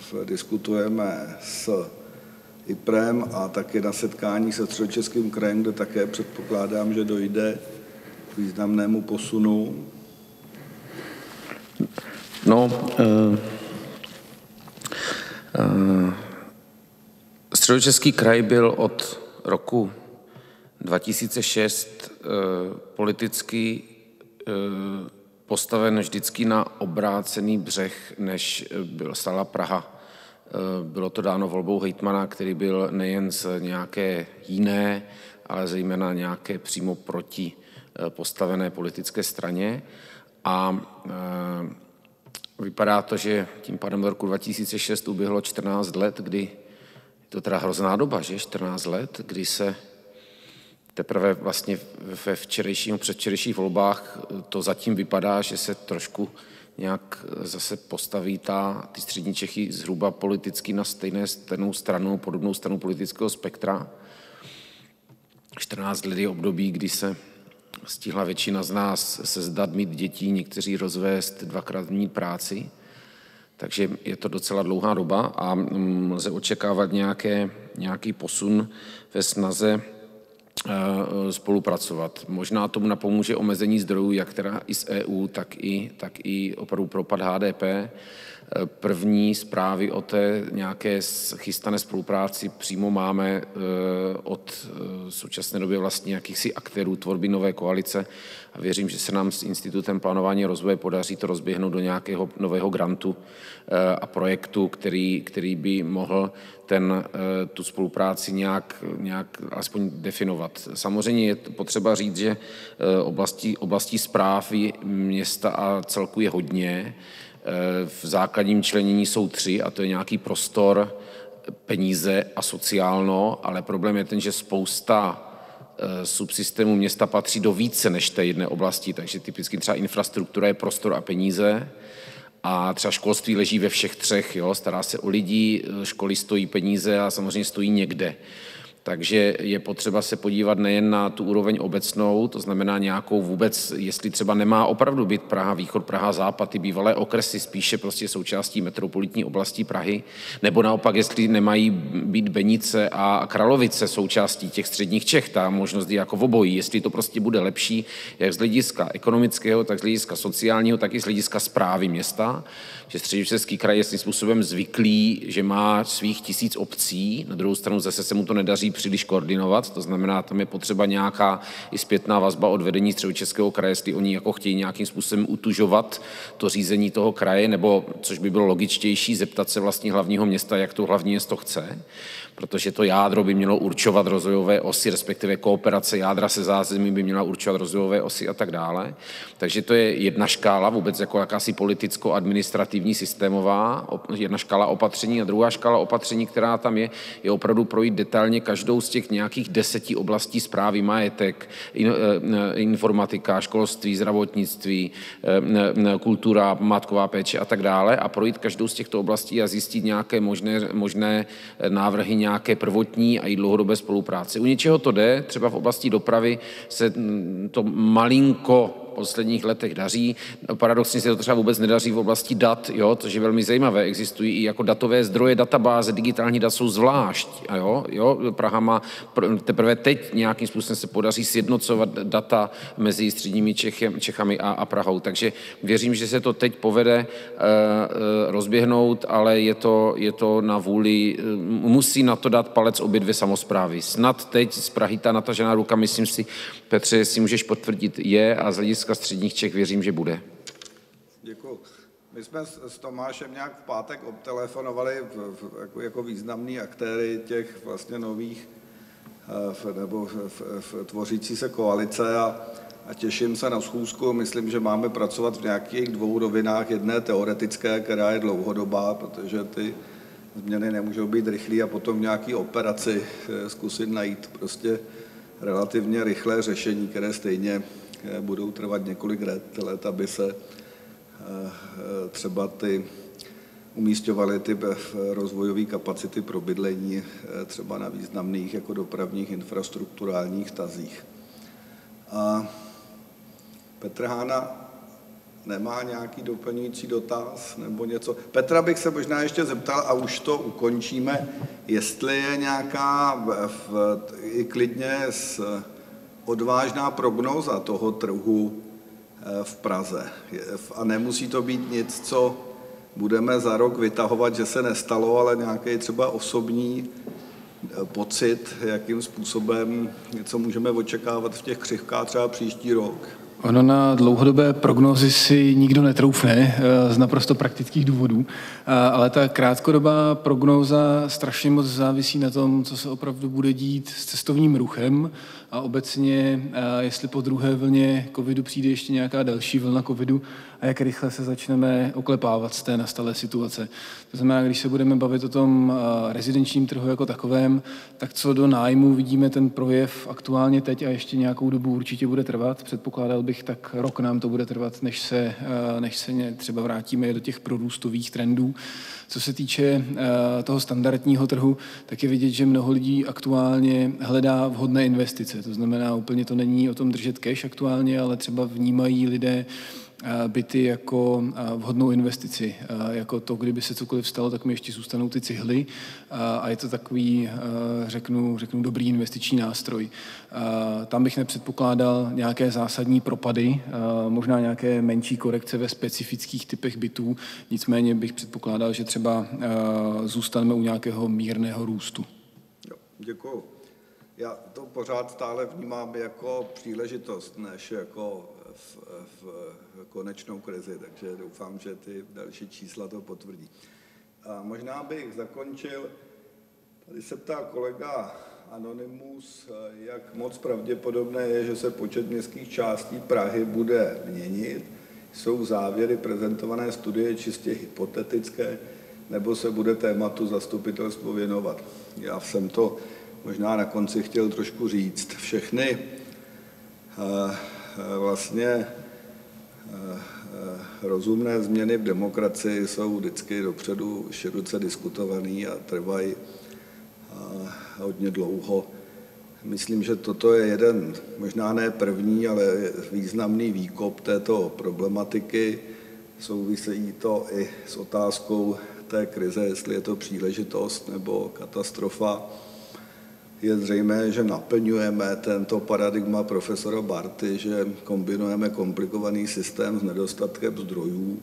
v diskutujeme s IPREM a také na setkání se středočeským krajem, kde také předpokládám, že dojde k významnému posunu. No, uh, uh, Středočeský kraj byl od roku 2006 eh, politicky eh, postaven vždycky na obrácený břeh, než byl stala Praha. Bylo to dáno volbou hejtmana, který byl nejen z nějaké jiné, ale zejména nějaké přímo proti postavené politické straně. A vypadá to, že tím pádem v roku 2006 uběhlo 14 let, kdy to teda hrozná doba, že 14 let, kdy se teprve vlastně ve včerejším, předvčerejších volbách to zatím vypadá, že se trošku nějak zase postaví ta, ty střední Čechy zhruba politicky na stejné stejnou stranu, podobnou stranu politického spektra. 14 let je období, kdy se stihla většina z nás se zdat mít dětí, někteří rozvést, dvakrát mít práci. Takže je to docela dlouhá doba a mm, lze očekávat nějaké, nějaký posun ve snaze eh, spolupracovat. Možná tomu napomůže omezení zdrojů, jak teda i z EU, tak i, tak i opravdu propad HDP. První zprávy o té nějaké chystané spolupráci přímo máme eh, od eh, současné doby vlastně jakýchsi aktérů tvorby nové koalice a věřím, že se nám s Institutem plánování rozvoje podaří to rozběhnout do nějakého nového grantu eh, a projektu, který, který by mohl ten, tu spolupráci nějak, nějak alespoň definovat. Samozřejmě je potřeba říct, že oblastí, oblastí zpráv města a celku je hodně. V základním členění jsou tři a to je nějaký prostor, peníze a sociálno, ale problém je ten, že spousta eh, subsystémů města patří do více než té jedné oblasti, takže typicky třeba infrastruktura je prostor a peníze a třeba školství leží ve všech třech, jo? stará se o lidi, eh, školy stojí peníze a samozřejmě stojí někde. Takže je potřeba se podívat nejen na tu úroveň obecnou, to znamená nějakou vůbec, jestli třeba nemá opravdu být Praha východ, Praha západ, ty bývalé okresy spíše prostě součástí metropolitní oblasti Prahy, nebo naopak, jestli nemají být Benice a Kralovice součástí těch středních Čech, ta možnost je jako v obojí, jestli to prostě bude lepší, jak z hlediska ekonomického, tak z hlediska sociálního, tak i z hlediska zprávy města, že středočeský kraj je svým způsobem zvyklý, že má svých tisíc obcí, na druhou stranu zase se mu to nedaří příliš koordinovat, to znamená, tam je potřeba nějaká i zpětná vazba od vedení středočeského kraje, jestli oni jako chtějí nějakým způsobem utužovat to řízení toho kraje, nebo, což by bylo logičtější, zeptat se vlastně hlavního města, jak to hlavní město chce protože to jádro by mělo určovat rozvojové osy, respektive kooperace jádra se zázemí by měla určovat rozvojové osy a tak dále. Takže to je jedna škála, vůbec jako jakási politicko-administrativní systémová, jedna škála opatření a druhá škála opatření, která tam je, je opravdu projít detailně každou z těch nějakých deseti oblastí zprávy, majetek, in, eh, informatika, školství, zdravotnictví, eh, kultura, matková péče a tak dále a projít každou z těchto oblastí a zjistit nějaké možné, možné návrhy, nějaké prvotní a i dlouhodobé spolupráce. U něčeho to jde, třeba v oblasti dopravy se to malinko posledních letech daří. Paradoxně se to třeba vůbec nedaří v oblasti dat, jo, což je velmi zajímavé. Existují i jako datové zdroje, databáze, digitální dat jsou zvlášť. A jo, jo, Praha má teprve teď nějakým způsobem se podaří sjednocovat data mezi středními Čechy, Čechami a, a Prahou. Takže věřím, že se to teď povede uh, uh, rozběhnout, ale je to, je to na vůli, uh, musí na to dát palec obě dvě samozprávy. Snad teď z Prahy ta natažená ruka, myslím si, Petře, si můžeš potvrdit, je a z hlediska středních Čech věřím, že bude. Děkuji. My jsme s Tomášem nějak v pátek obtelefonovali v, v, jako, jako významný aktéry těch vlastně nových eh, v, nebo v, v, tvořící se koalice a, a těším se na schůzku. Myslím, že máme pracovat v nějakých dvou rovinách. Jedné teoretické, která je dlouhodobá, protože ty změny nemůžou být rychlé a potom v nějaké operaci eh, zkusit najít prostě relativně rychlé řešení, které stejně eh, budou trvat několik let, aby se eh, eh, třeba ty umístěvaly ty rozvojové kapacity pro bydlení třeba na významných jako dopravních infrastrukturálních tazích. A Petr Hána nemá nějaký doplňující dotaz nebo něco. Petra bych se možná ještě zeptal a už to ukončíme, jestli je nějaká v, v, i klidně s, odvážná prognoza toho trhu eh, v Praze. A nemusí to být nic, co budeme za rok vytahovat, že se nestalo, ale nějaký třeba osobní pocit, jakým způsobem něco můžeme očekávat v těch křivkách třeba příští rok? Ono na dlouhodobé prognózy si nikdo netroufne eh, z naprosto praktických důvodů, eh, ale ta krátkodobá prognóza strašně moc závisí na tom, co se opravdu bude dít s cestovním ruchem a obecně, eh, jestli po druhé vlně covidu přijde ještě nějaká další vlna covidu a jak rychle se začneme oklepávat z té nastalé situace. To znamená, když se budeme bavit o tom rezidenčním trhu jako takovém, tak co do nájmu vidíme ten projev aktuálně teď a ještě nějakou dobu určitě bude trvat. Předpokládal bych bych, tak rok nám to bude trvat, než se, eh, než se třeba vrátíme do těch prorůstových trendů. Co se týče eh, toho standardního trhu, tak je vidět, že mnoho lidí aktuálně hledá vhodné investice. To znamená, úplně to není o tom držet cash aktuálně, ale třeba vnímají lidé byty jako vhodnou investici. Jako to, kdyby se cokoliv stalo, tak mi ještě zůstanou ty cihly a je to takový, řeknu, řeknu dobrý investiční nástroj. Tam bych nepředpokládal nějaké zásadní propady, možná nějaké menší korekce ve specifických typech bytů, nicméně bych předpokládal, že třeba zůstaneme u nějakého mírného růstu. Děkuju. Já to pořád stále vnímám jako příležitost, než jako v, v konečnou krizi, takže doufám, že ty další čísla to potvrdí. A možná bych zakončil, tady se ptá kolega Anonymus, jak moc pravděpodobné je, že se počet městských částí Prahy bude měnit. Jsou závěry prezentované studie čistě hypotetické, nebo se bude tématu zastupitelstvo věnovat. Já jsem to možná na konci chtěl trošku říct. Všechny eh, vlastně eh, eh, rozumné změny v demokracii jsou vždycky dopředu široce diskutovaný a trvají eh, hodně dlouho. Myslím, že toto je jeden, možná ne první, ale významný výkop této problematiky. Souvisí to i s otázkou té krize, jestli je to příležitost nebo katastrofa je zřejmé, že naplňujeme tento paradigma profesora Barty, že kombinujeme komplikovaný systém s nedostatkem zdrojů.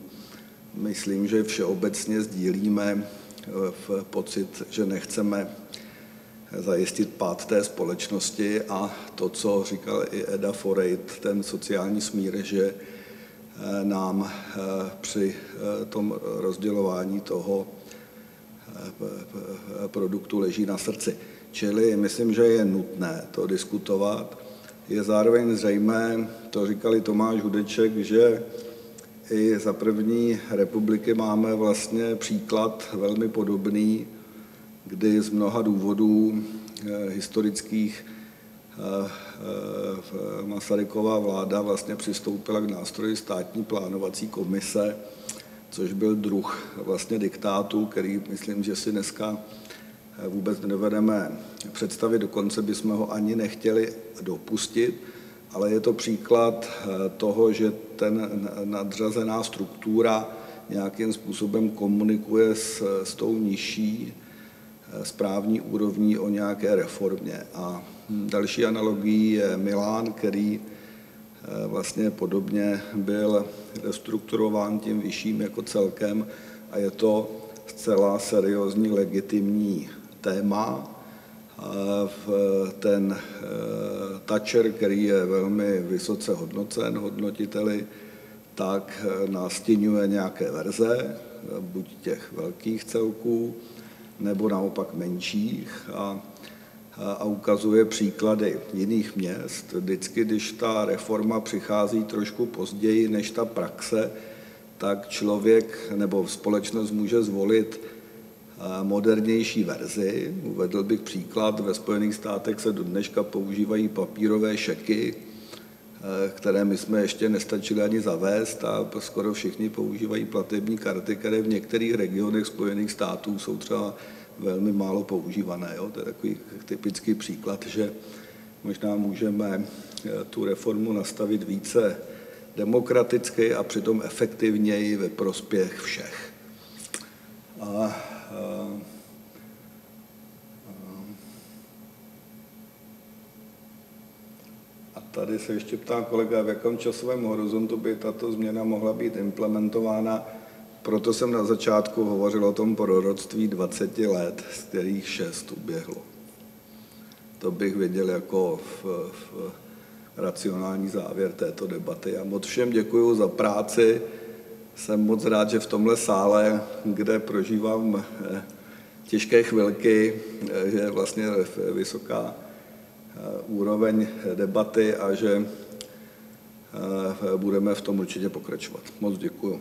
Myslím, že všeobecně sdílíme eh, v pocit, že nechceme zajistit pád té společnosti a to, co říkal i Eda Forejt, ten sociální smír, že eh, nám eh, při tom rozdělování toho produktu leží na srdci. Čili myslím, že je nutné to diskutovat. Je zároveň zřejmé, to říkali Tomáš Hudeček, že i za první republiky máme vlastně příklad velmi podobný, kdy z mnoha důvodů eh, historických eh, eh, Masarykova vláda vlastně přistoupila k nástroji státní plánovací komise, což byl druh vlastně diktátu, který myslím, že si dneska vůbec nedovedeme představit, dokonce bychom ho ani nechtěli dopustit, ale je to příklad eh, toho, že ten nadřazená struktura nějakým způsobem komunikuje s, s tou nižší eh, správní úrovní o nějaké reformě. A další analogií je Milán, který eh, vlastně podobně byl restrukturován tím vyšším jako celkem a je to zcela seriózní, legitimní téma. Ten eh, Thatcher, který je velmi vysoce hodnocen hodnotiteli, tak eh, nastínuje nějaké verze, buď těch velkých celků, nebo naopak menších a, a ukazuje příklady jiných měst. Vždycky, když ta reforma přichází trošku později než ta praxe, tak člověk nebo společnost může zvolit modernější verzi. Uvedl bych příklad, ve Spojených státech se do dneška používají papírové šeky, eh, které my jsme ještě nestačili ani zavést a skoro všichni používají platební karty, které v některých regionech Spojených států jsou třeba velmi málo používané. Jo? To je takový typický příklad, že možná můžeme eh, tu reformu nastavit více demokraticky a přitom efektivněji ve prospěch všech. A Eh, a tady se ještě ptá kolega, v jakém časovém horizontu by tato změna mohla být implementována. Proto jsem na začátku hovořil o tom proroctví 20 let, z kterých 6 uběhlo. to bych věděl jako v, v racionální závěr této debaty. Já moc všem děkuji za práci jsem moc rád, že v tomhle sále, kde prožívám eh, těžké chvilky, eh, je vlastně vysoká eh, úroveň debaty a že budeme v tom určitě pokračovat. Moc děkuju.